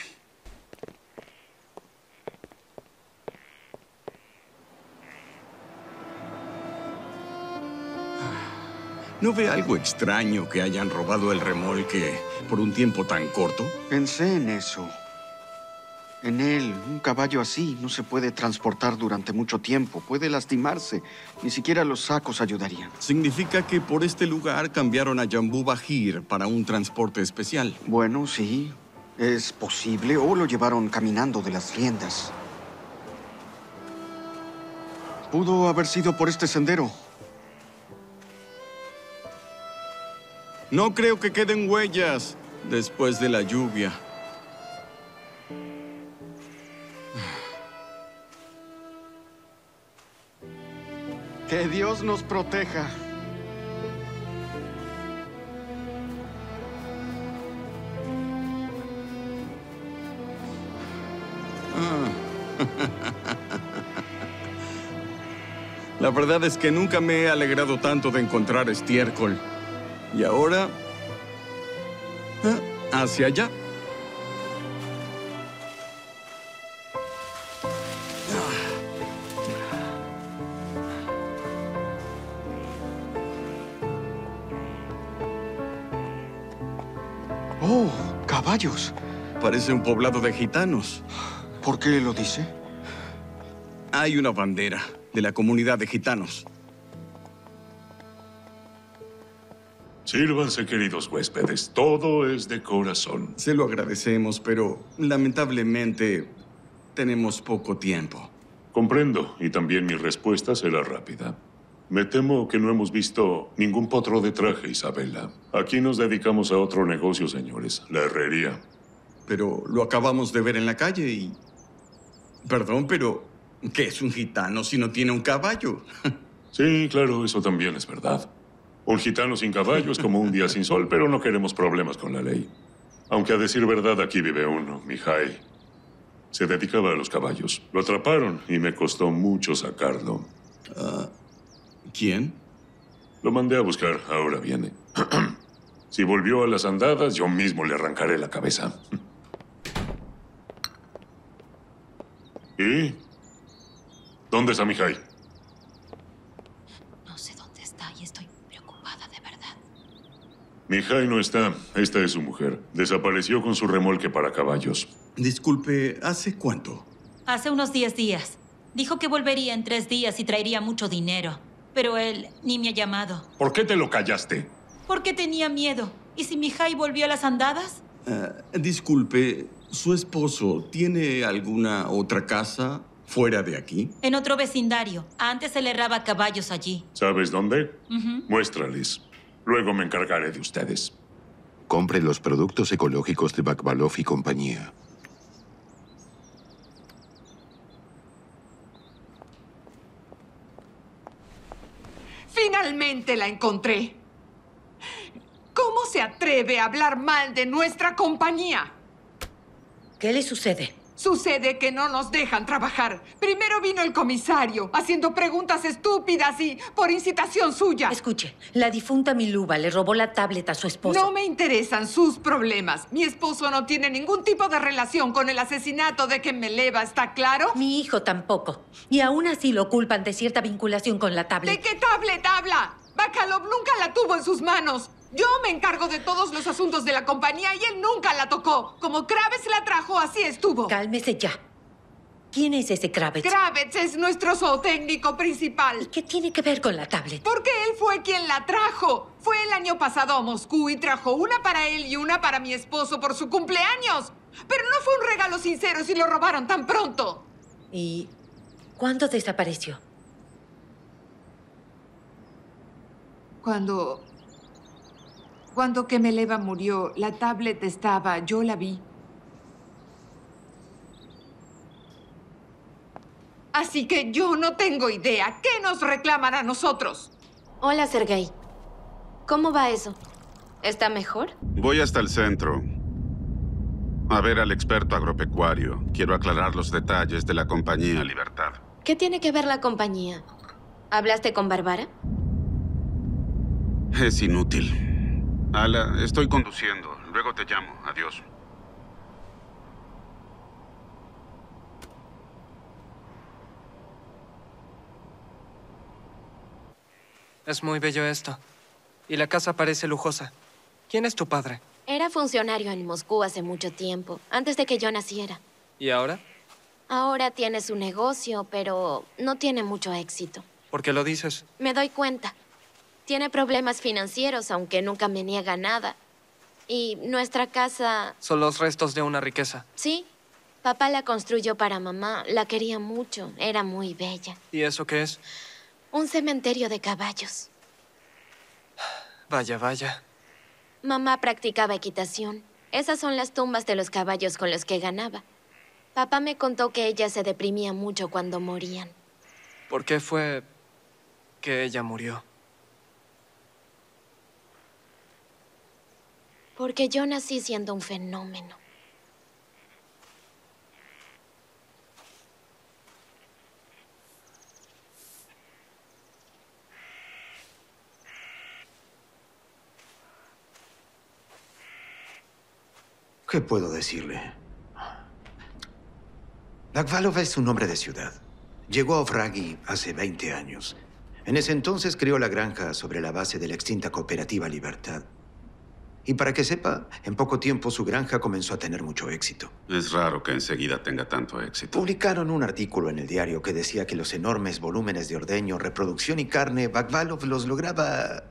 ¿No ve algo extraño que hayan robado el remolque por un tiempo tan corto? Pensé en eso. En él, un caballo así no se puede transportar durante mucho tiempo. Puede lastimarse. Ni siquiera los sacos ayudarían. Significa que por este lugar cambiaron a Jambu Bajir para un transporte especial. Bueno, sí. Es posible. O lo llevaron caminando de las riendas. Pudo haber sido por este sendero. No creo que queden huellas después de la lluvia. Que Dios nos proteja. La verdad es que nunca me he alegrado tanto de encontrar estiércol. Y ahora... ah, hacia allá. Oh, caballos. Parece un poblado de gitanos. ¿Por qué lo dice? Hay una bandera de la comunidad de gitanos. Sírvanse, queridos huéspedes. Todo es de corazón. Se lo agradecemos, pero lamentablemente tenemos poco tiempo. Comprendo, y también mi respuesta será rápida. Me temo que no hemos visto ningún potro de traje, Isabela. Aquí nos dedicamos a otro negocio, señores, la herrería. Pero lo acabamos de ver en la calle y... Perdón, pero ¿qué es un gitano si no tiene un caballo? Sí, claro, eso también es verdad. Un gitano sin caballo es como un día sin sol, pero no queremos problemas con la ley. Aunque a decir verdad, aquí vive uno, Mihai. Se dedicaba a los caballos. Lo atraparon y me costó mucho sacarlo. Ah, ¿Quién? Lo mandé a buscar, ahora viene. si volvió a las andadas, yo mismo le arrancaré la cabeza. ¿Y? ¿Dónde está Mihai? No sé dónde está y estoy preocupada de verdad. Mihai no está. Esta es su mujer. Desapareció con su remolque para caballos. Disculpe, ¿hace cuánto? Hace unos 10 días. Dijo que volvería en tres días y traería mucho dinero. Pero él ni me ha llamado. ¿Por qué te lo callaste? Porque tenía miedo. ¿Y si Mihai volvió a las andadas? Ah, disculpe, ¿su esposo tiene alguna otra casa fuera de aquí? En otro vecindario. Antes se le erraba caballos allí. ¿Sabes dónde? Muéstrales. Luego me encargaré de ustedes. Compre los productos ecológicos de Bakbalov y compañía. Finalmente la encontré. ¿Cómo se atreve a hablar mal de nuestra compañía? ¿Qué le sucede? Sucede que no nos dejan trabajar. Primero vino el comisario, haciendo preguntas estúpidas y por incitación suya. Escuche, la difunta Miluba le robó la tablet a su esposo. No me interesan sus problemas. Mi esposo no tiene ningún tipo de relación con el asesinato de Kemeleva, ¿está claro? Mi hijo tampoco. Y aún así lo culpan de cierta vinculación con la tablet. ¿De qué tablet habla? Bakalov nunca la tuvo en sus manos. Yo me encargo de todos los asuntos de la compañía y él nunca la tocó. Como Kravitz la trajo, así estuvo. Cálmese ya. ¿Quién es ese Kravitz? Kravitz es nuestro zootécnico principal. ¿Qué tiene que ver con la tablet? Porque él fue quien la trajo. Fue el año pasado a Moscú y trajo una para él y una para mi esposo por su cumpleaños. Pero no fue un regalo sincero si lo robaron tan pronto. ¿Y cuándo desapareció? Cuando... Cuando Kemeleva murió, la tablet estaba, yo la vi. Así que yo no tengo idea. ¿Qué nos reclaman a nosotros? Hola, Sergei. ¿Cómo va eso? ¿Está mejor? Voy hasta el centro. A ver al experto agropecuario. Quiero aclarar los detalles de la compañía Libertad. ¿Qué tiene que ver la compañía? ¿Hablaste con Bárbara? Es inútil. Ala, estoy conduciendo. Luego te llamo. Adiós. Es muy bello esto. Y la casa parece lujosa. ¿Quién es tu padre? Era funcionario en Moscú hace mucho tiempo, antes de que yo naciera. ¿Y ahora? Ahora tiene su negocio, pero no tiene mucho éxito. ¿Por qué lo dices? Me doy cuenta. Tiene problemas financieros, aunque nunca me niega nada. Y nuestra casa, Son los restos de una riqueza. sí. Papá la construyó para mamá. La quería mucho. Era muy bella. ¿Y eso qué es? Un cementerio de caballos. Vaya, vaya. Mamá practicaba equitación. Esas son las tumbas de los caballos con los que ganaba. Papá me contó que ella se deprimía mucho cuando morían. ¿Por qué fue que ella murió? Porque yo nací siendo un fenómeno. ¿Qué puedo decirle? Lakvalov es un hombre de ciudad. Llegó a Ofragi hace 20 años. En ese entonces creó la granja sobre la base de la extinta cooperativa Libertad. Y para que sepa, en poco tiempo su granja comenzó a tener mucho éxito. Es raro que enseguida tenga tanto éxito. Publicaron un artículo en el diario que decía que los enormes volúmenes de ordeño, reproducción y carne, Bagvalov los lograba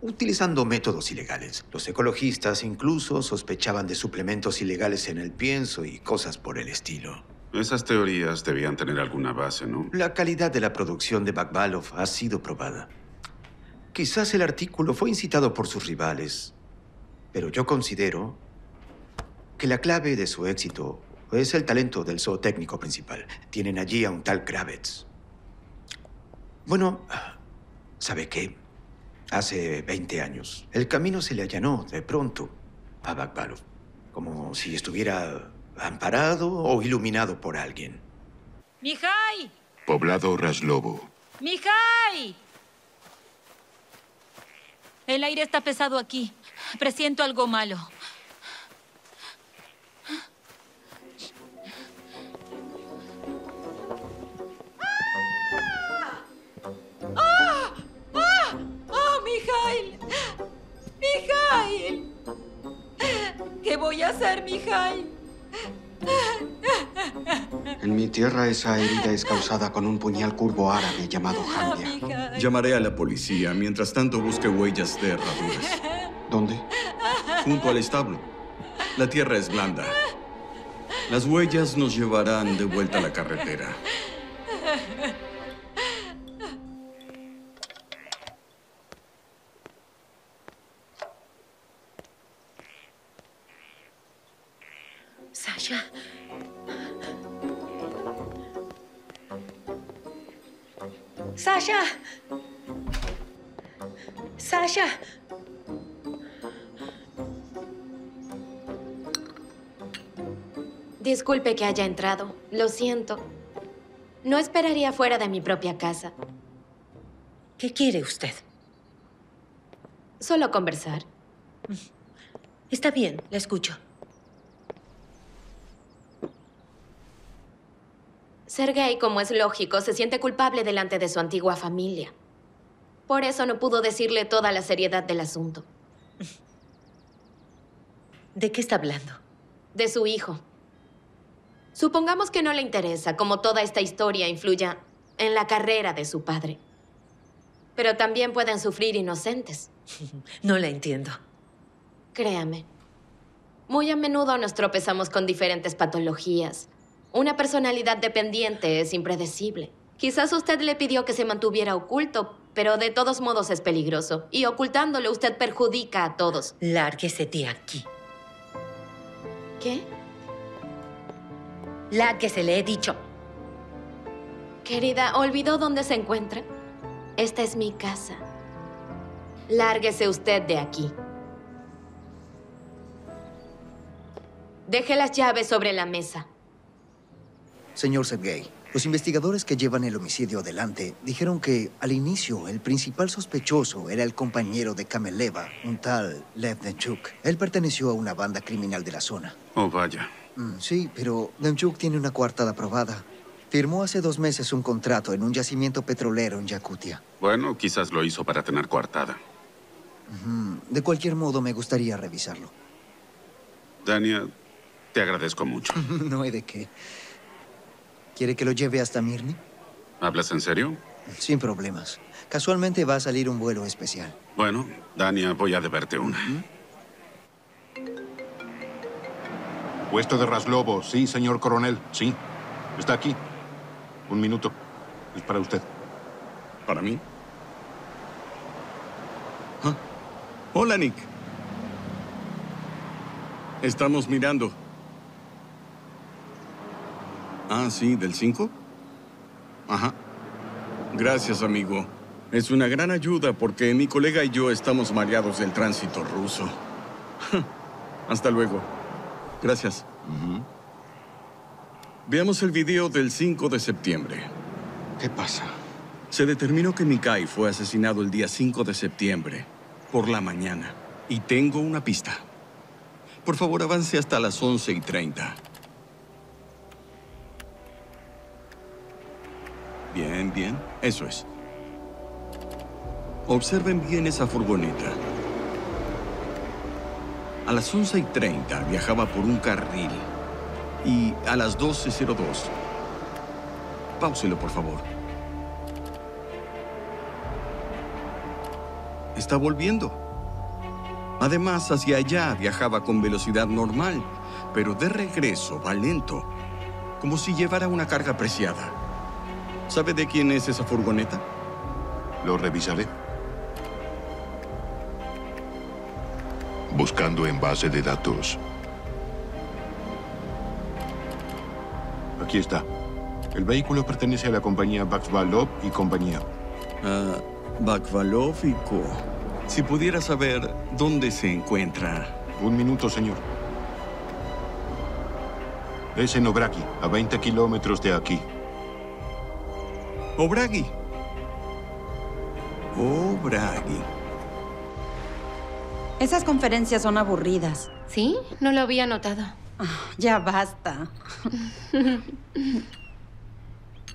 utilizando métodos ilegales. Los ecologistas incluso sospechaban de suplementos ilegales en el pienso y cosas por el estilo. Esas teorías debían tener alguna base, ¿no? La calidad de la producción de Bagvalov ha sido probada. Quizás el artículo fue incitado por sus rivales, pero yo considero que la clave de su éxito es el talento del zootécnico principal. Tienen allí a un tal Kravitz. Bueno, ¿sabe qué? Hace 20 años, el camino se le allanó de pronto a Bagvalov, como si estuviera amparado o iluminado por alguien. ¡Mijay! Poblado Raslobo. ¡Mijay! El aire está pesado aquí. Presiento algo malo. ¡Ah! ¡Ah! ¡Ah, Mijail! ¡Mijail! ¿Qué voy a hacer, Mijail? En mi tierra esa herida es causada con un puñal curvo árabe llamado Handia. Llamaré a la policía. Mientras tanto, busque huellas de herraduras. ¿Dónde? Junto al establo. La tierra es blanda. Las huellas nos llevarán de vuelta a la carretera. Sasha. Sasha. Disculpe que haya entrado. Lo siento. No esperaría fuera de mi propia casa. ¿Qué quiere usted? Solo conversar. Está bien, la escucho. Sergei, como es lógico, se siente culpable delante de su antigua familia. Por eso no pudo decirle toda la seriedad del asunto. ¿De qué está hablando? De su hijo. Supongamos que no le interesa, como toda esta historia influya en la carrera de su padre. Pero también pueden sufrir inocentes. No la entiendo. Créame. Muy a menudo nos tropezamos con diferentes patologías. Una personalidad dependiente es impredecible. Quizás usted le pidió que se mantuviera oculto, pero de todos modos es peligroso. Y ocultándolo usted perjudica a todos. Lárguese de aquí. ¿Qué? Lárguese, le he dicho. Querida, ¿olvidó dónde se encuentra? Esta es mi casa. Lárguese usted de aquí. Deje las llaves sobre la mesa. Señor Sergei, los investigadores que llevan el homicidio adelante dijeron que al inicio el principal sospechoso era el compañero de Kameleva, un tal Lev Demchuk. Él perteneció a una banda criminal de la zona. Oh, vaya. Mm, sí, pero Demchuk tiene una coartada aprobada. Firmó hace dos meses un contrato en un yacimiento petrolero en Yakutia. Bueno, quizás lo hizo para tener coartada. De cualquier modo, me gustaría revisarlo. Dania, te agradezco mucho. no hay de qué. ¿Quiere que lo lleve hasta Mirny? ¿Hablas en serio? Sin problemas. Casualmente va a salir un vuelo especial. Bueno, Dania, voy a deberte una. Puesto de Raslobo, sí, señor coronel, sí. Está aquí. Un minuto. Es para usted. ¿Para mí? Ah. Hola, Nick. Estamos mirando. Ah, sí, del 5. Ajá. Gracias, amigo. Es una gran ayuda porque mi colega y yo estamos mareados del tránsito ruso. Hasta luego. Gracias. Veamos el video del 5 de septiembre. ¿Qué pasa? Se determinó que Mikai fue asesinado el día 5 de septiembre, por la mañana. Y tengo una pista. Por favor, avance hasta las 11 y 30. Bien, bien. Eso es. Observen bien esa furgoneta. A las 11 y 30 viajaba por un carril. Y a las 12.02. Páuselo, por favor. Está volviendo. Además, hacia allá viajaba con velocidad normal, pero de regreso va lento, como si llevara una carga preciada. ¿Sabe de quién es esa furgoneta? Lo revisaré. Buscando en base de datos. Aquí está. El vehículo pertenece a la compañía Bakvalov y compañía. Ah, Bakvalov y Co. Si pudiera saber dónde se encuentra. Un minuto, señor. Es en Obraki, a 20 kilómetros de aquí. Obragi. Obragi. Esas conferencias son aburridas. ¿Sí? No lo había notado. ya basta.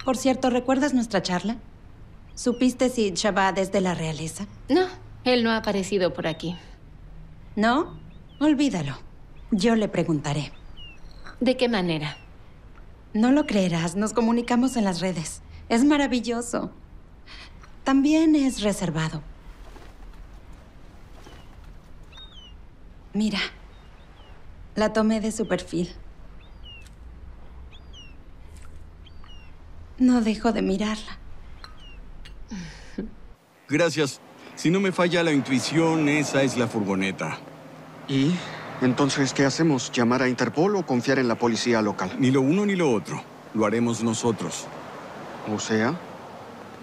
Por cierto, ¿recuerdas nuestra charla? ¿Supiste si Shabbat es de la realeza? No, él no ha aparecido por aquí. ¿No? Olvídalo. Yo le preguntaré. ¿De qué manera? No lo creerás, nos comunicamos en las redes. Es maravilloso. También es reservado. Mira, la tomé de su perfil. No dejo de mirarla. Gracias. Si no me falla la intuición, esa es la furgoneta. ¿Y? Entonces, ¿qué hacemos? ¿Llamar a Interpol o confiar en la policía local? Ni lo uno ni lo otro. Lo haremos nosotros. O sea...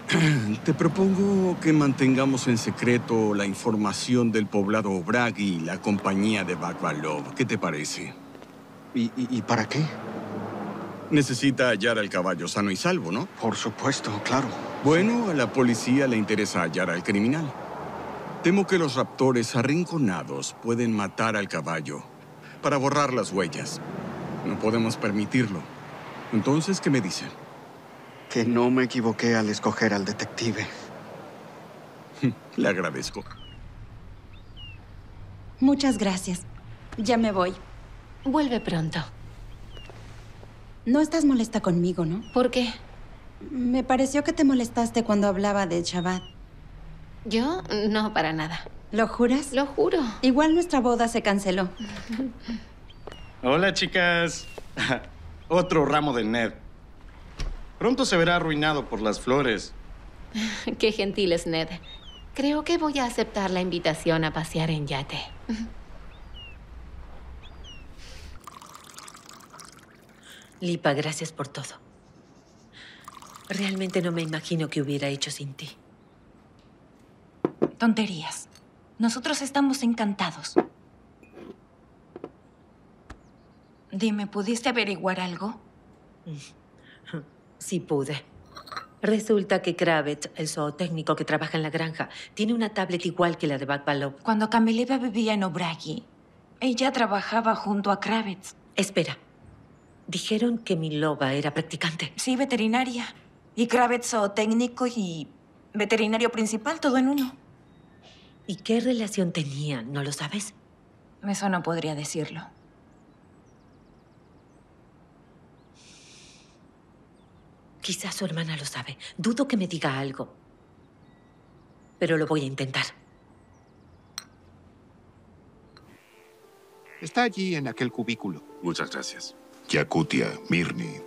Te propongo que mantengamos en secreto la información del poblado Obragi y la compañía de Bakvalov. ¿Qué te parece? ¿Y, y para qué? Necesita hallar al caballo sano y salvo, ¿no? Por supuesto, claro. Bueno, a la policía le interesa hallar al criminal. Temo que los raptores arrinconados pueden matar al caballo para borrar las huellas. No podemos permitirlo. Entonces, ¿qué me dicen? Que no me equivoqué al escoger al detective. Le agradezco. Muchas gracias. Ya me voy. Vuelve pronto. No estás molesta conmigo, ¿no? ¿Por qué? Me pareció que te molestaste cuando hablaba de Shabbat. ¿Yo? No, para nada. ¿Lo juras? Lo juro. Igual nuestra boda se canceló. Hola, chicas. Otro ramo de Ned. Pronto se verá arruinado por las flores. Qué gentil es Ned. Creo que voy a aceptar la invitación a pasear en yate. Lipa, gracias por todo. Realmente no me imagino qué hubiera hecho sin ti. Tonterías. Nosotros estamos encantados. Dime, ¿pudiste averiguar algo? Sí pude. Resulta que Kravitz, el zootécnico que trabaja en la granja, tiene una tablet igual que la de Bakbalov. Cuando Kamileva vivía en Obragi, ella trabajaba junto a Kravitz. Espera. Dijeron que mi loba era practicante. Sí, veterinaria. Y Kravitz zootécnico y veterinario principal, todo en uno. ¿Y qué relación tenían? ¿No lo sabes? Eso no podría decirlo. Quizás su hermana lo sabe. Dudo que me diga algo. Pero lo voy a intentar. Está allí en aquel cubículo. Muchas gracias. Yakutia, Mirni.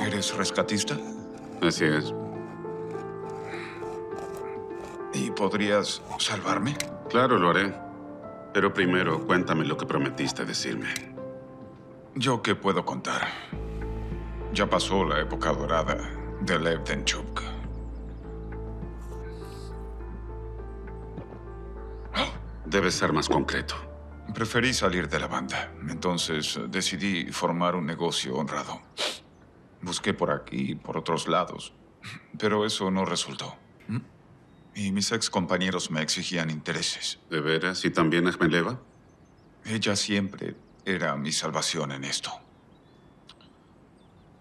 ¿Eres rescatista? Así es. Podrías salvarme? Claro, lo haré. Pero primero, cuéntame lo que prometiste decirme. ¿Yo qué puedo contar? Ya pasó la época dorada de Lev Denchuk. Debes ser más concreto. Preferí salir de la banda. Entonces decidí formar un negocio honrado. Busqué por aquí y por otros lados, pero eso no resultó. Y mis ex compañeros me exigían intereses. ¿De veras? ¿Y también Ahmeleva? Ella siempre era mi salvación en esto.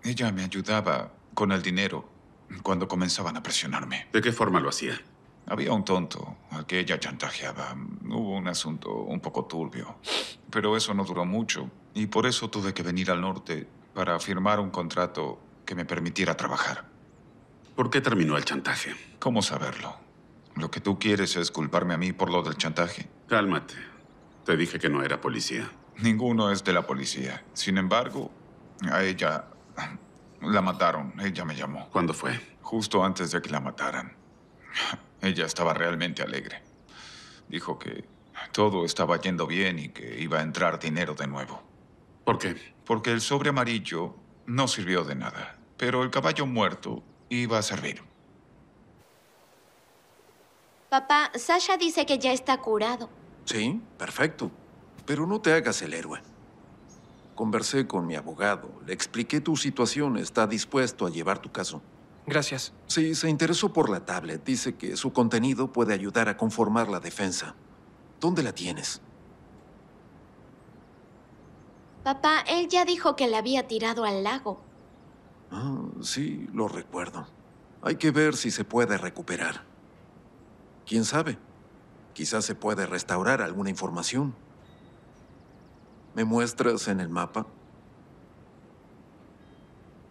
Ella me ayudaba con el dinero cuando comenzaban a presionarme. ¿De qué forma lo hacía? Había un tonto al que ella chantajeaba. Hubo un asunto un poco turbio. Pero eso no duró mucho. Y por eso tuve que venir al norte para firmar un contrato que me permitiera trabajar. ¿Por qué terminó el chantaje? ¿Cómo saberlo? Lo que tú quieres es culparme a mí por lo del chantaje. Cálmate. Te dije que no era policía. Ninguno es de la policía. Sin embargo, a ella la mataron. Ella me llamó. ¿Cuándo fue? Justo antes de que la mataran. Ella estaba realmente alegre. Dijo que todo estaba yendo bien y que iba a entrar dinero de nuevo. ¿Por qué? Porque el sobre amarillo no sirvió de nada, pero el caballo muerto iba a servir. Papá, Sasha dice que ya está curado. Sí, perfecto. Pero no te hagas el héroe. Conversé con mi abogado, le expliqué tu situación, está dispuesto a llevar tu caso. Gracias. Sí, se interesó por la tablet. Dice que su contenido puede ayudar a conformar la defensa. ¿Dónde la tienes? Papá, él ya dijo que la había tirado al lago. Ah, sí, lo recuerdo. Hay que ver si se puede recuperar. ¿Quién sabe? Quizás se puede restaurar alguna información. ¿Me muestras en el mapa?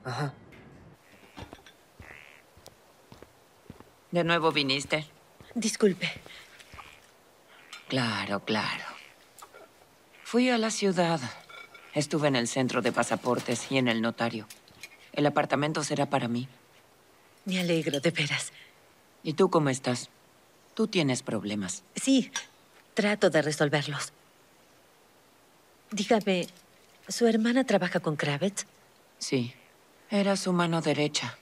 Ajá. ¿De nuevo viniste? Disculpe. Claro, claro. Fui a la ciudad. Estuve en el centro de pasaportes y en el notario. El apartamento será para mí. Me alegro, de veras. ¿Y tú cómo estás? Tú tienes problemas. Sí, trato de resolverlos. Dígame, ¿su hermana trabaja con Kravitz? Sí, era su mano derecha.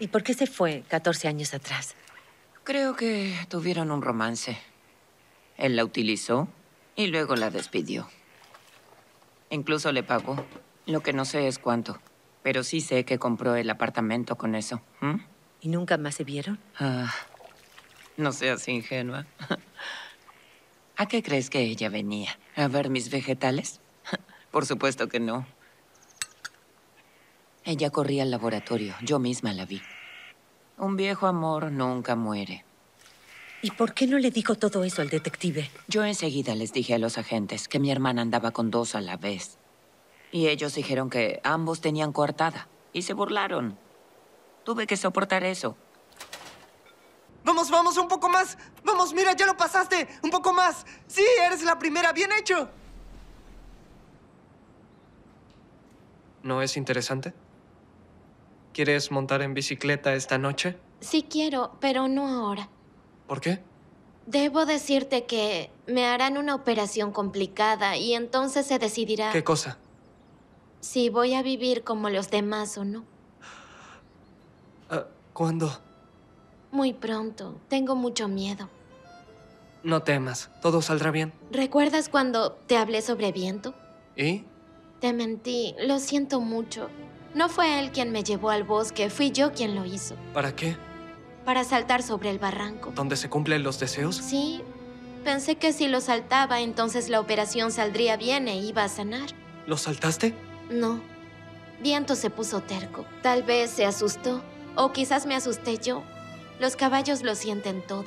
¿Y por qué se fue 14 años atrás? Creo que tuvieron un romance. Él la utilizó y luego la despidió. Incluso le pagó. Lo que no sé es cuánto. Pero sí sé que compró el apartamento con eso. ¿Mm? ¿Y nunca más se vieron? Ah, no seas ingenua. ¿A qué crees que ella venía? ¿A ver mis vegetales? Por supuesto que no. Ella corría al laboratorio. Yo misma la vi. Un viejo amor nunca muere. ¿Y por qué no le dijo todo eso al detective? Yo enseguida les dije a los agentes que mi hermana andaba con dos a la vez. Y ellos dijeron que ambos tenían coartada. Y se burlaron. Tuve que soportar eso. Vamos, vamos, un poco más. Vamos, mira, ya lo pasaste. Un poco más. Sí, eres la primera. Bien hecho. ¿No es interesante? ¿Quieres montar en bicicleta esta noche? Sí quiero, pero no ahora. ¿Por qué? Debo decirte que me harán una operación complicada y entonces se decidirá ¿Qué cosa? si voy a vivir como los demás o no. Ah, ¿Cuándo? Muy pronto. Tengo mucho miedo. No temas. Todo saldrá bien. ¿Recuerdas cuando te hablé sobre viento? ¿Y? Te mentí. Lo siento mucho. No fue él quien me llevó al bosque, fui yo quien lo hizo. ¿Para qué? Para saltar sobre el barranco. ¿Dónde se cumplen los deseos? Sí. Pensé que si lo saltaba, entonces la operación saldría bien e iba a sanar. ¿Lo saltaste? No. Viento se puso terco. Tal vez se asustó. O quizás me asusté yo. Los caballos lo sienten todo.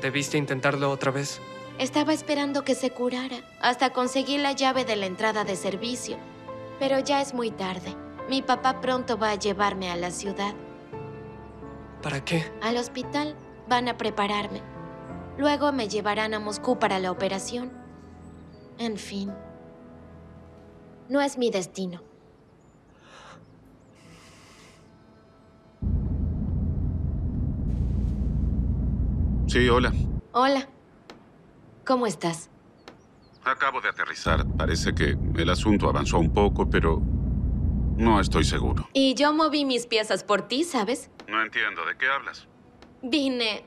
¿Debiste intentarlo otra vez? Estaba esperando que se curara, hasta conseguí la llave de la entrada de servicio. Pero ya es muy tarde. Mi papá pronto va a llevarme a la ciudad. ¿Para qué? Al hospital van a prepararme. Luego me llevarán a Moscú para la operación. En fin. No es mi destino. Sí, hola. Hola. ¿Cómo estás? Acabo de aterrizar. Parece que el asunto avanzó un poco, pero no estoy seguro. Y yo moví mis piezas por ti, ¿sabes? No entiendo. ¿De qué hablas? Vine.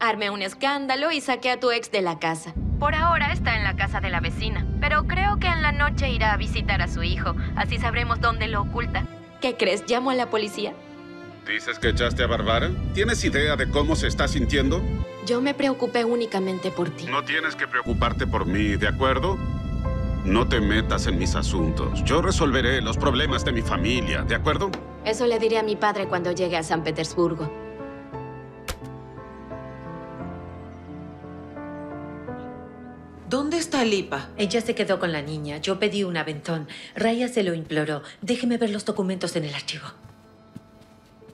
Armé un escándalo y saqué a tu ex de la casa. Por ahora está en la casa de la vecina, pero creo que en la noche irá a visitar a su hijo. Así sabremos dónde lo oculta. ¿Qué crees? ¿Llamo a la policía? ¿Dices que echaste a Barbara? ¿Tienes idea de cómo se está sintiendo? Yo me preocupé únicamente por ti. No tienes que preocuparte por mí, ¿de acuerdo? No te metas en mis asuntos. Yo resolveré los problemas de mi familia, ¿de acuerdo? Eso le diré a mi padre cuando llegue a San Petersburgo. ¿Dónde está Lipa? Ella se quedó con la niña. Yo pedí un aventón. Raya se lo imploró. Déjeme ver los documentos en el archivo.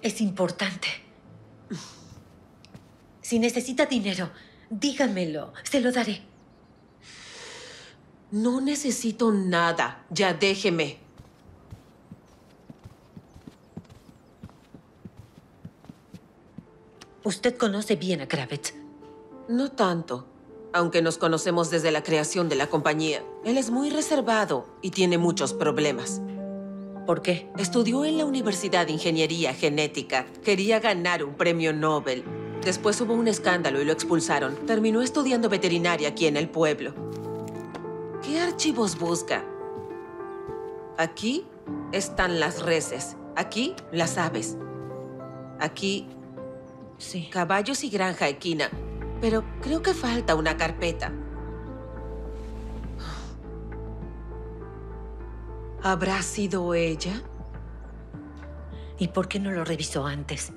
Es importante. Si necesita dinero, dígamelo. Se lo daré. No necesito nada. Ya déjeme. Usted conoce bien a Kravitz. No tanto. Aunque nos conocemos desde la creación de la compañía, él es muy reservado y tiene muchos problemas. ¿Por qué? Estudió en la Universidad de Ingeniería Genética. Quería ganar un premio Nobel. Después hubo un escándalo y lo expulsaron. Terminó estudiando veterinaria aquí en el pueblo. ¿Qué archivos busca? Aquí están las reses. Aquí las aves. Aquí sí. caballos y granja equina. Pero creo que falta una carpeta. ¿Habrá sido ella? ¿Y por qué no lo revisó antes?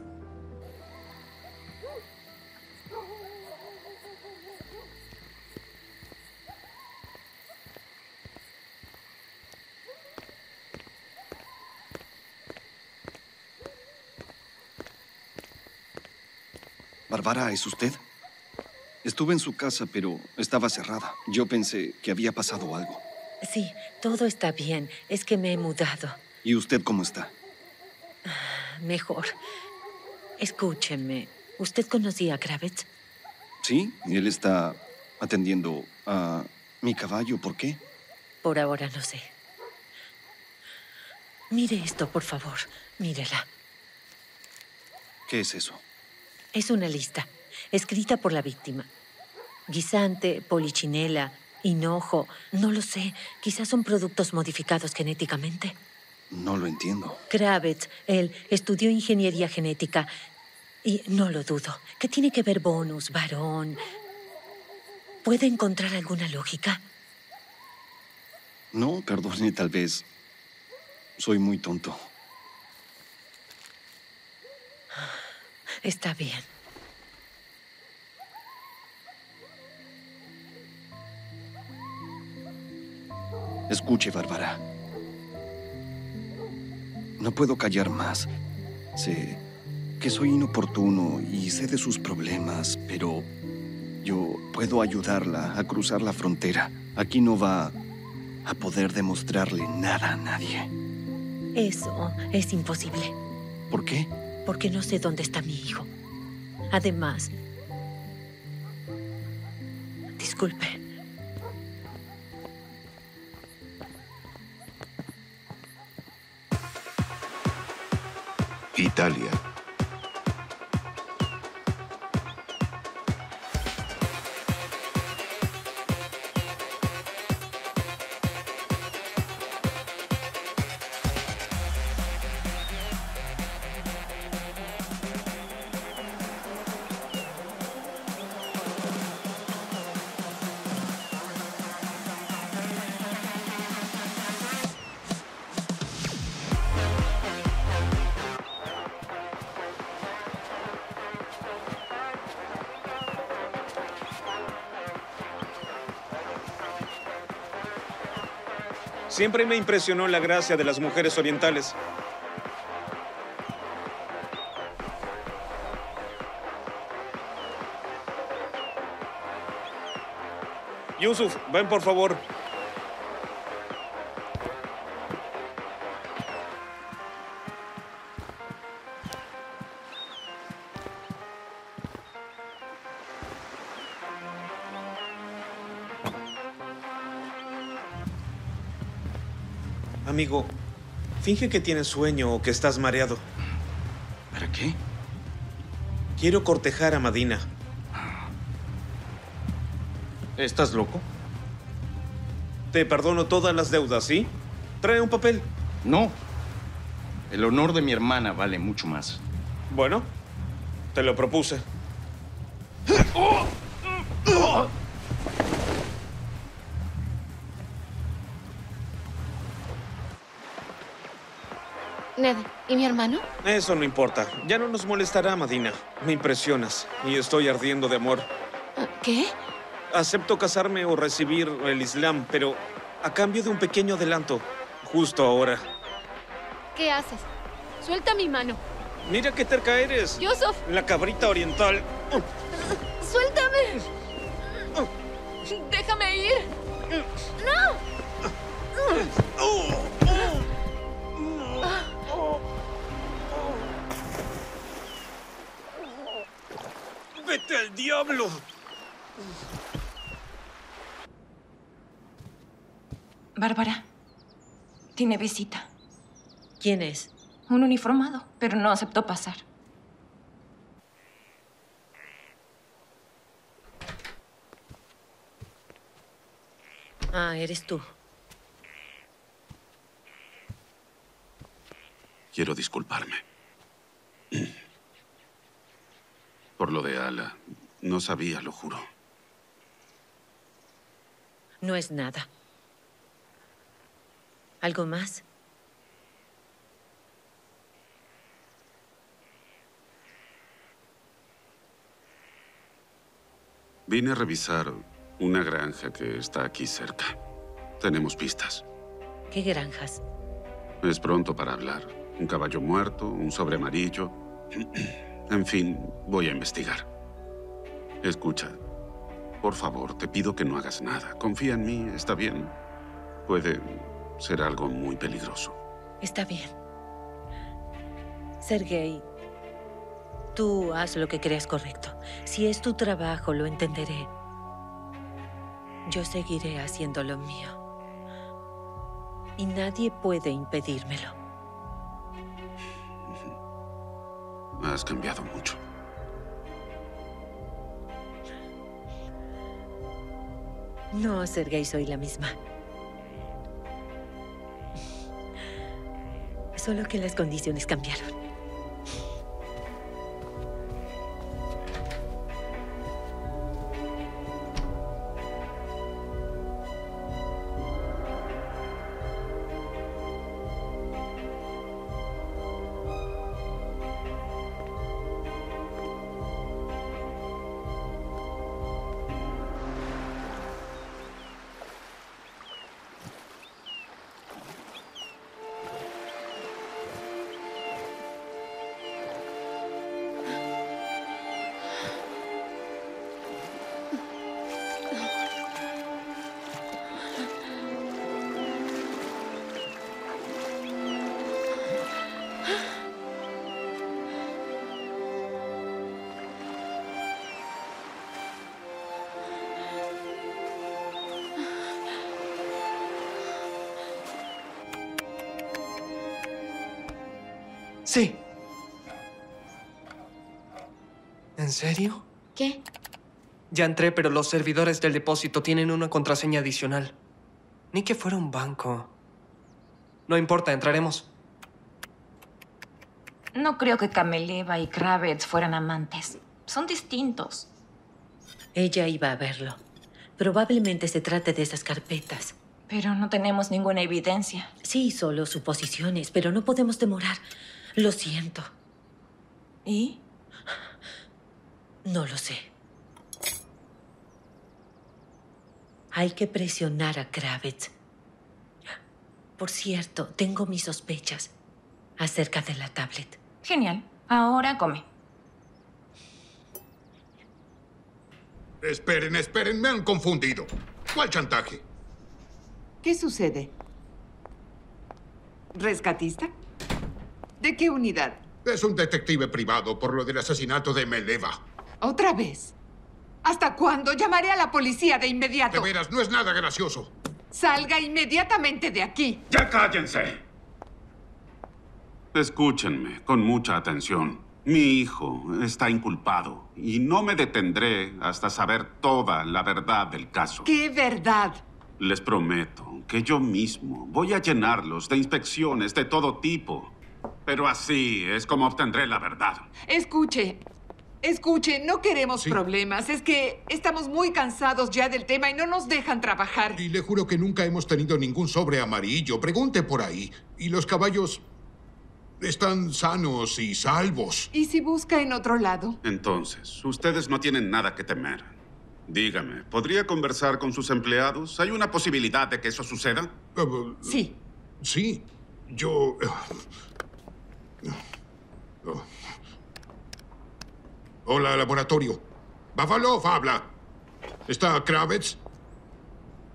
Bárbara, ¿es usted? Estuve en su casa, pero estaba cerrada. Yo pensé que había pasado algo. Sí, todo está bien. Es que me he mudado. ¿Y usted cómo está? Mejor. Escúcheme. ¿Usted conocía a Kravitz? Sí, él está atendiendo a mi caballo. ¿Por qué? Por ahora no sé. Mire esto, por favor. Mírela. ¿Qué es eso? Es una lista, escrita por la víctima. Guisante, polichinela, hinojo, no lo sé. Quizás son productos modificados genéticamente. No lo entiendo. Kravitz, él estudió ingeniería genética. Y no lo dudo. ¿Qué tiene que ver bonus, varón? ¿Puede encontrar alguna lógica? No, perdone, tal vez. Soy muy tonto. Está bien. Escuche, Bárbara. No puedo callar más. Sé que soy inoportuno y sé de sus problemas, pero yo puedo ayudarla a cruzar la frontera. Aquí no va a poder demostrarle nada a nadie. Eso es imposible. ¿Por qué? Porque no sé dónde está mi hijo. Además, disculpe. დალია Siempre me impresionó la gracia de las mujeres orientales. Yusuf, ven por favor. Finge que tienes sueño o que estás mareado. ¿Para qué? Quiero cortejar a Madina. ¿Estás loco? Te perdono todas las deudas, ¿sí? Trae un papel. No. El honor de mi hermana vale mucho más. Bueno, te lo propuse. Ned, ¿y mi hermano? Eso no importa. Ya no nos molestará, Madina. Me impresionas y estoy ardiendo de amor. ¿Qué? Acepto casarme o recibir el Islam, pero a cambio de un pequeño adelanto, justo ahora. ¿Qué haces? Suelta mi mano. Mira qué terca eres. Yusuf. La cabrita oriental. Bárbara, tiene visita. ¿Quién es? Un uniformado, pero no aceptó pasar. Ah, eres tú. Quiero disculparme. Por lo de Ala. No sabía, lo juro. No es nada. ¿Algo más? Vine a revisar una granja que está aquí cerca. Tenemos pistas. ¿Qué granjas? Es pronto para hablar. Un caballo muerto, un sobre amarillo. En fin, voy a investigar. Escucha, por favor, te pido que no hagas nada. Confía en mí, está bien. Puede ser algo muy peligroso. Está bien. Sergei, tú haz lo que creas correcto. Si es tu trabajo, lo entenderé. Yo seguiré haciendo lo mío. Y nadie puede impedírmelo. Has cambiado mucho. No, Sergei, soy la misma. Solo que las condiciones cambiaron. Serio? ¿Qué? Ya entré, pero los servidores del depósito tienen una contraseña adicional. Ni que fuera un banco. No importa, entraremos. No creo que Cameleva y Kravitz fueran amantes. Son distintos. Ella iba a verlo. Probablemente se trate de esas carpetas. Pero no tenemos ninguna evidencia. Sí, solo suposiciones, pero no podemos demorar. Lo siento. ¿Y? No lo sé. Hay que presionar a Kravitz. Por cierto, tengo mis sospechas acerca de la tablet. Genial. Ahora come. Esperen, esperen, me han confundido. ¿Cuál chantaje? ¿Qué sucede? ¿Rescatista? ¿De qué unidad? Es un detective privado por lo del asesinato de Meleva. ¿Otra vez? ¿Hasta cuándo? Llamaré a la policía de inmediato. De veras, no es nada gracioso. Salga inmediatamente de aquí. ¡Ya cállense! Escúchenme con mucha atención. Mi hijo está inculpado y no me detendré hasta saber toda la verdad del caso. ¿Qué verdad? Les prometo que yo mismo voy a llenarlos de inspecciones de todo tipo. Pero así es como obtendré la verdad. Escuche, escuche, no queremos problemas. Es que estamos muy cansados ya del tema y no nos dejan trabajar. Y le juro que nunca hemos tenido ningún sobre amarillo. Pregunte por ahí. Y los caballos están sanos y salvos. ¿Y si busca en otro lado? Entonces, ustedes no tienen nada que temer. Dígame, ¿podría conversar con sus empleados? ¿Hay una posibilidad de que eso suceda? Sí. Sí. Yo... Hola, laboratorio. Bavalov habla. ¿Está Kravitz?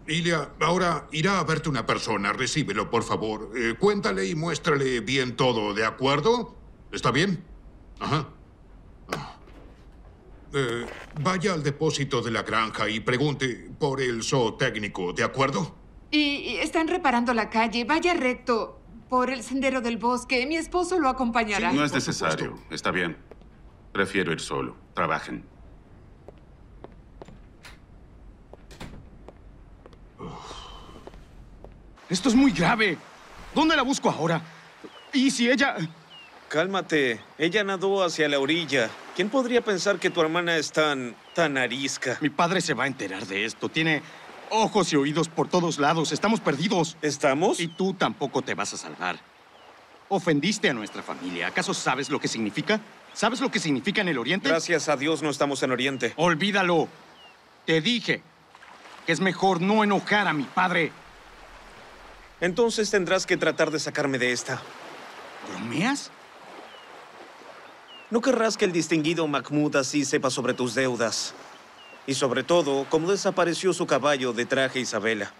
Ilia, ahora irá a verte una persona. Recíbelo, por favor. Eh, cuéntale y muéstrale bien todo, ¿de acuerdo? ¿Está bien? Ajá. Ah. Eh, vaya al depósito de la granja y pregunte por el zootécnico, ¿de acuerdo? Y, y están reparando la calle. Vaya recto por el sendero del bosque. Mi esposo lo acompañará. no es necesario. Está bien. Prefiero ir solo. Trabajen. Esto es muy grave. ¿Dónde la busco ahora? ¿Y si ella...? Cálmate. Ella nadó hacia la orilla. ¿Quién podría pensar que tu hermana es tan... tan arisca? Mi padre se va a enterar de esto. Tiene ojos y oídos por todos lados. Estamos perdidos. ¿Estamos? Y tú tampoco te vas a salvar. Ofendiste a nuestra familia. ¿Acaso sabes lo que significa? ¿Sabes lo que significa en el Oriente? Gracias a Dios no estamos en Oriente. Olvídalo. Te dije que es mejor no enojar a mi padre. Entonces tendrás que tratar de sacarme de esta. ¿Bromeas? No querrás que el distinguido Mahmoud así sepa sobre tus deudas. Y sobre todo, cómo desapareció su caballo de traje Isabela.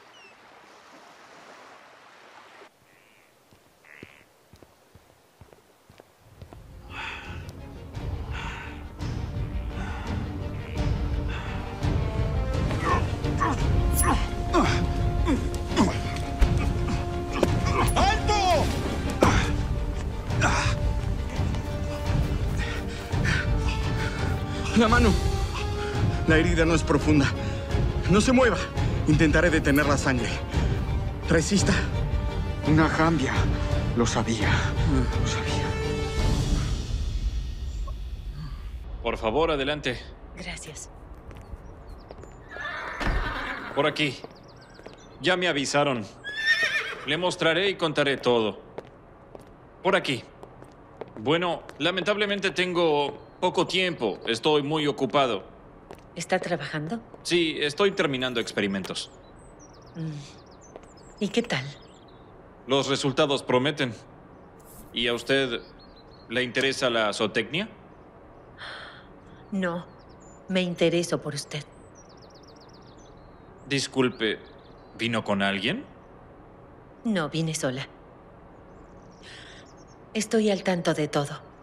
La mano. La herida no es profunda. No se mueva. Intentaré detener la sangre. Resista. Una jambia. Lo sabía. Lo sabía. Por favor, adelante. Gracias. Por aquí. Ya me avisaron. Le mostraré y contaré todo. Por aquí. Bueno, lamentablemente tengo poco tiempo. Estoy muy ocupado. ¿Está trabajando? Sí, estoy terminando experimentos. Mm. ¿Y qué tal? Los resultados prometen. ¿Y a usted le interesa la zootecnia? No. Me intereso por usted. Disculpe, ¿vino con alguien? No, vine sola. Estoy al tanto de todo.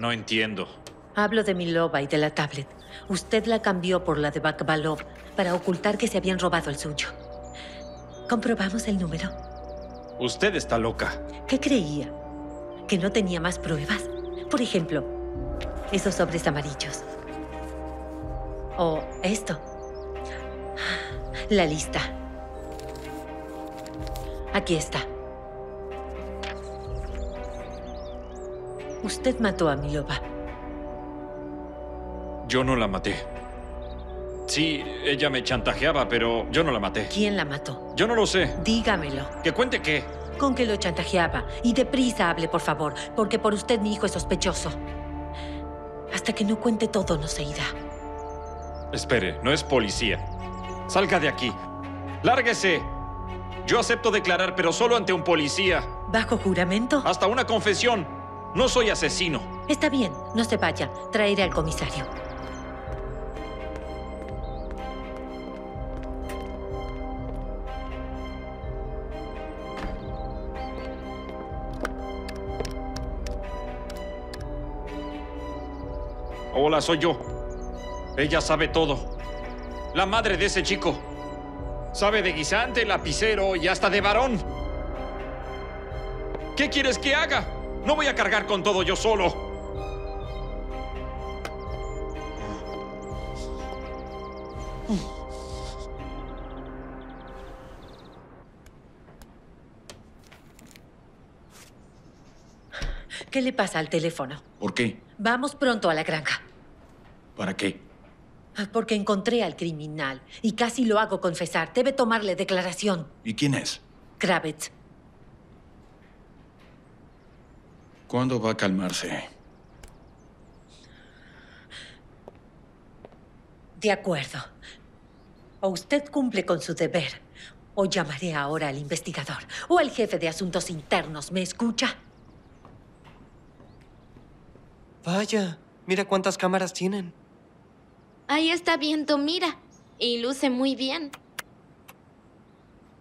No entiendo. Hablo de mi loba y de la tablet. Usted la cambió por la de Bakbalov para ocultar que se habían robado el suyo. ¿Comprobamos el número? Usted está loca. ¿Qué creía? ¿Que no tenía más pruebas? Por ejemplo, esos sobres amarillos. O esto. La lista. Aquí está. Usted mató a mi loba. Yo no la maté. Sí, ella me chantajeaba, pero yo no la maté. ¿Quién la mató? Yo no lo sé. Dígamelo. ¿Que cuente qué? Con que lo chantajeaba. Y deprisa hable, por favor, porque por usted mi hijo es sospechoso. Hasta que no cuente todo, no se irá. Espere, no es policía. Salga de aquí. ¡Lárguese! Yo acepto declarar, pero solo ante un policía. ¿Bajo juramento? Hasta una confesión. No soy asesino. Está bien, no se vaya. Traeré al comisario. Hola, soy yo. Ella sabe todo. La madre de ese chico. Sabe de guisante, lapicero y hasta de varón. ¿Qué quieres que haga? No voy a cargar con todo yo solo. ¿Qué le pasa al teléfono? ¿Por qué? Vamos pronto a la granja. ¿Para qué? Ah, Porque encontré al criminal y casi lo hago confesar. Debe tomarle declaración. ¿Y quién es? Kravitz. ¿Cuándo va a calmarse? De acuerdo. O usted cumple con su deber, o llamaré ahora al investigador o al jefe de asuntos internos. ¿Me escucha? Vaya, mira cuántas cámaras tienen. Ahí está viento, mira. Y luce muy bien.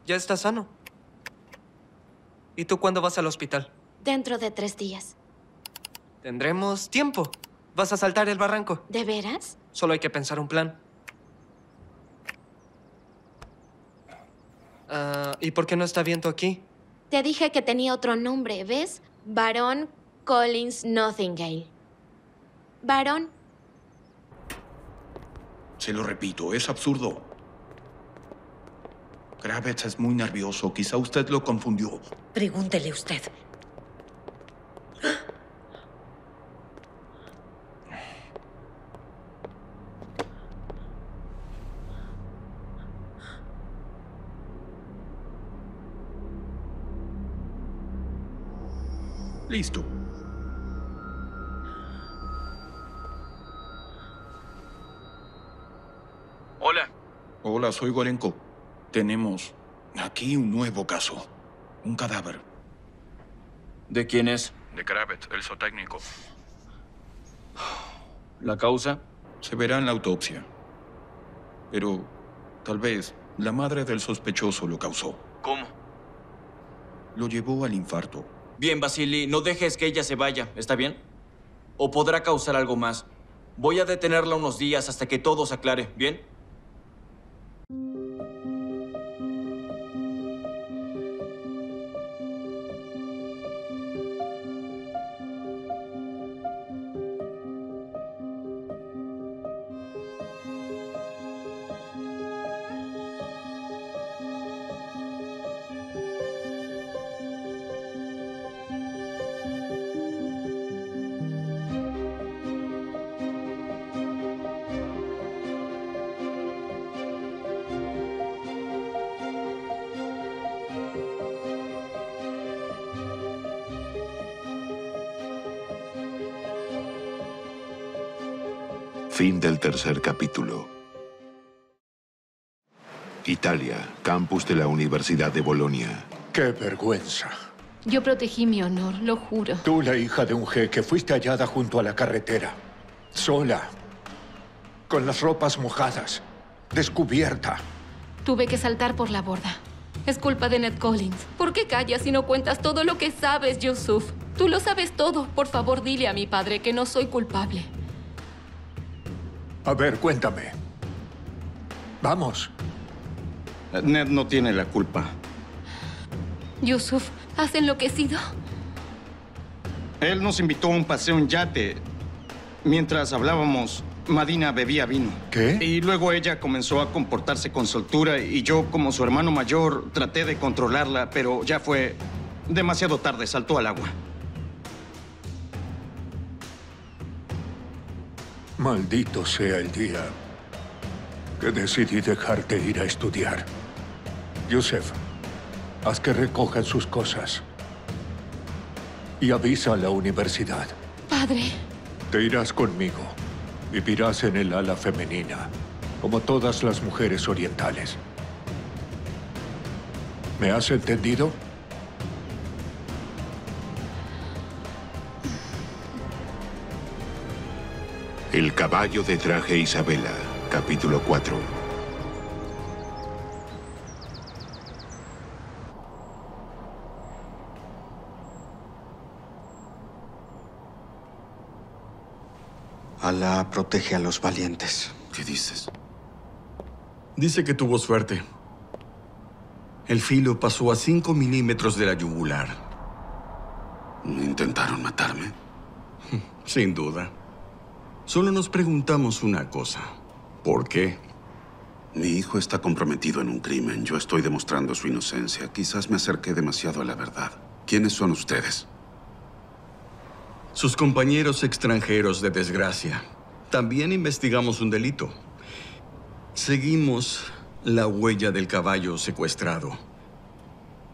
Ya está sano. ¿Y tú cuándo vas al hospital? Dentro de tres días. Tendremos tiempo. Vas a saltar el barranco. ¿De veras? Solo hay que pensar un plan. Ah, ¿Y por qué no está viento aquí? Te dije que tenía otro nombre, ¿ves? Barón Collins Nottingale. Barón, Se lo repito, es absurdo. Kravitz es muy nervioso. Quizá usted lo confundió. Pregúntele usted. Listo. Hola. Hola, soy Gorenko. Tenemos aquí un nuevo caso. Un cadáver. ¿De quién es? De Kravitz, el zootécnico. ¿La causa? Se verá en la autopsia. Pero tal vez la madre del sospechoso lo causó. ¿Cómo? Lo llevó al infarto. Bien, Vasily, no dejes que ella se vaya, ¿está bien? O podrá causar algo más. Voy a detenerla unos días hasta que todo se aclare, ¿bien? Fin del tercer capítulo. Italia, campus de la Universidad de Bolonia. ¡Qué vergüenza! Yo protegí mi honor, lo juro. Tú, la hija de un jeque, fuiste hallada junto a la carretera. Sola. Con las ropas mojadas. Descubierta. Tuve que saltar por la borda. Es culpa de Ned Collins. ¿Por qué callas y no cuentas todo lo que sabes, Yusuf? Tú lo sabes todo. Por favor, dile a mi padre que no soy culpable. A ver, cuéntame. Vamos. Ned no tiene la culpa. Yusuf, ¿has enloquecido? Él nos invitó a un paseo en yate. Mientras hablábamos, Madina bebía vino. ¿Qué? Y luego ella comenzó a comportarse con soltura y yo, como su hermano mayor, traté de controlarla, pero ya fue demasiado tarde. Saltó al agua. Maldito sea el día que decidí dejarte ir a estudiar. Yusef, haz que recojan sus cosas y avisa a la universidad. Padre, Te irás conmigo. Vivirás en el ala femenina, como todas las mujeres orientales. ¿Me has entendido? El caballo de traje Isabela, capítulo 4. Alá protege a los valientes. ¿Qué dices? Dice que tuvo suerte. El filo pasó a 5 milímetros de la yugular. ¿Intentaron matarme? Sin duda. Solo nos preguntamos una cosa. ¿Por qué? Mi hijo está comprometido en un crimen. Yo estoy demostrando su inocencia. Quizás me acerqué demasiado a la verdad. ¿Quiénes son ustedes? Sus compañeros extranjeros de desgracia. También investigamos un delito. Seguimos la huella del caballo secuestrado.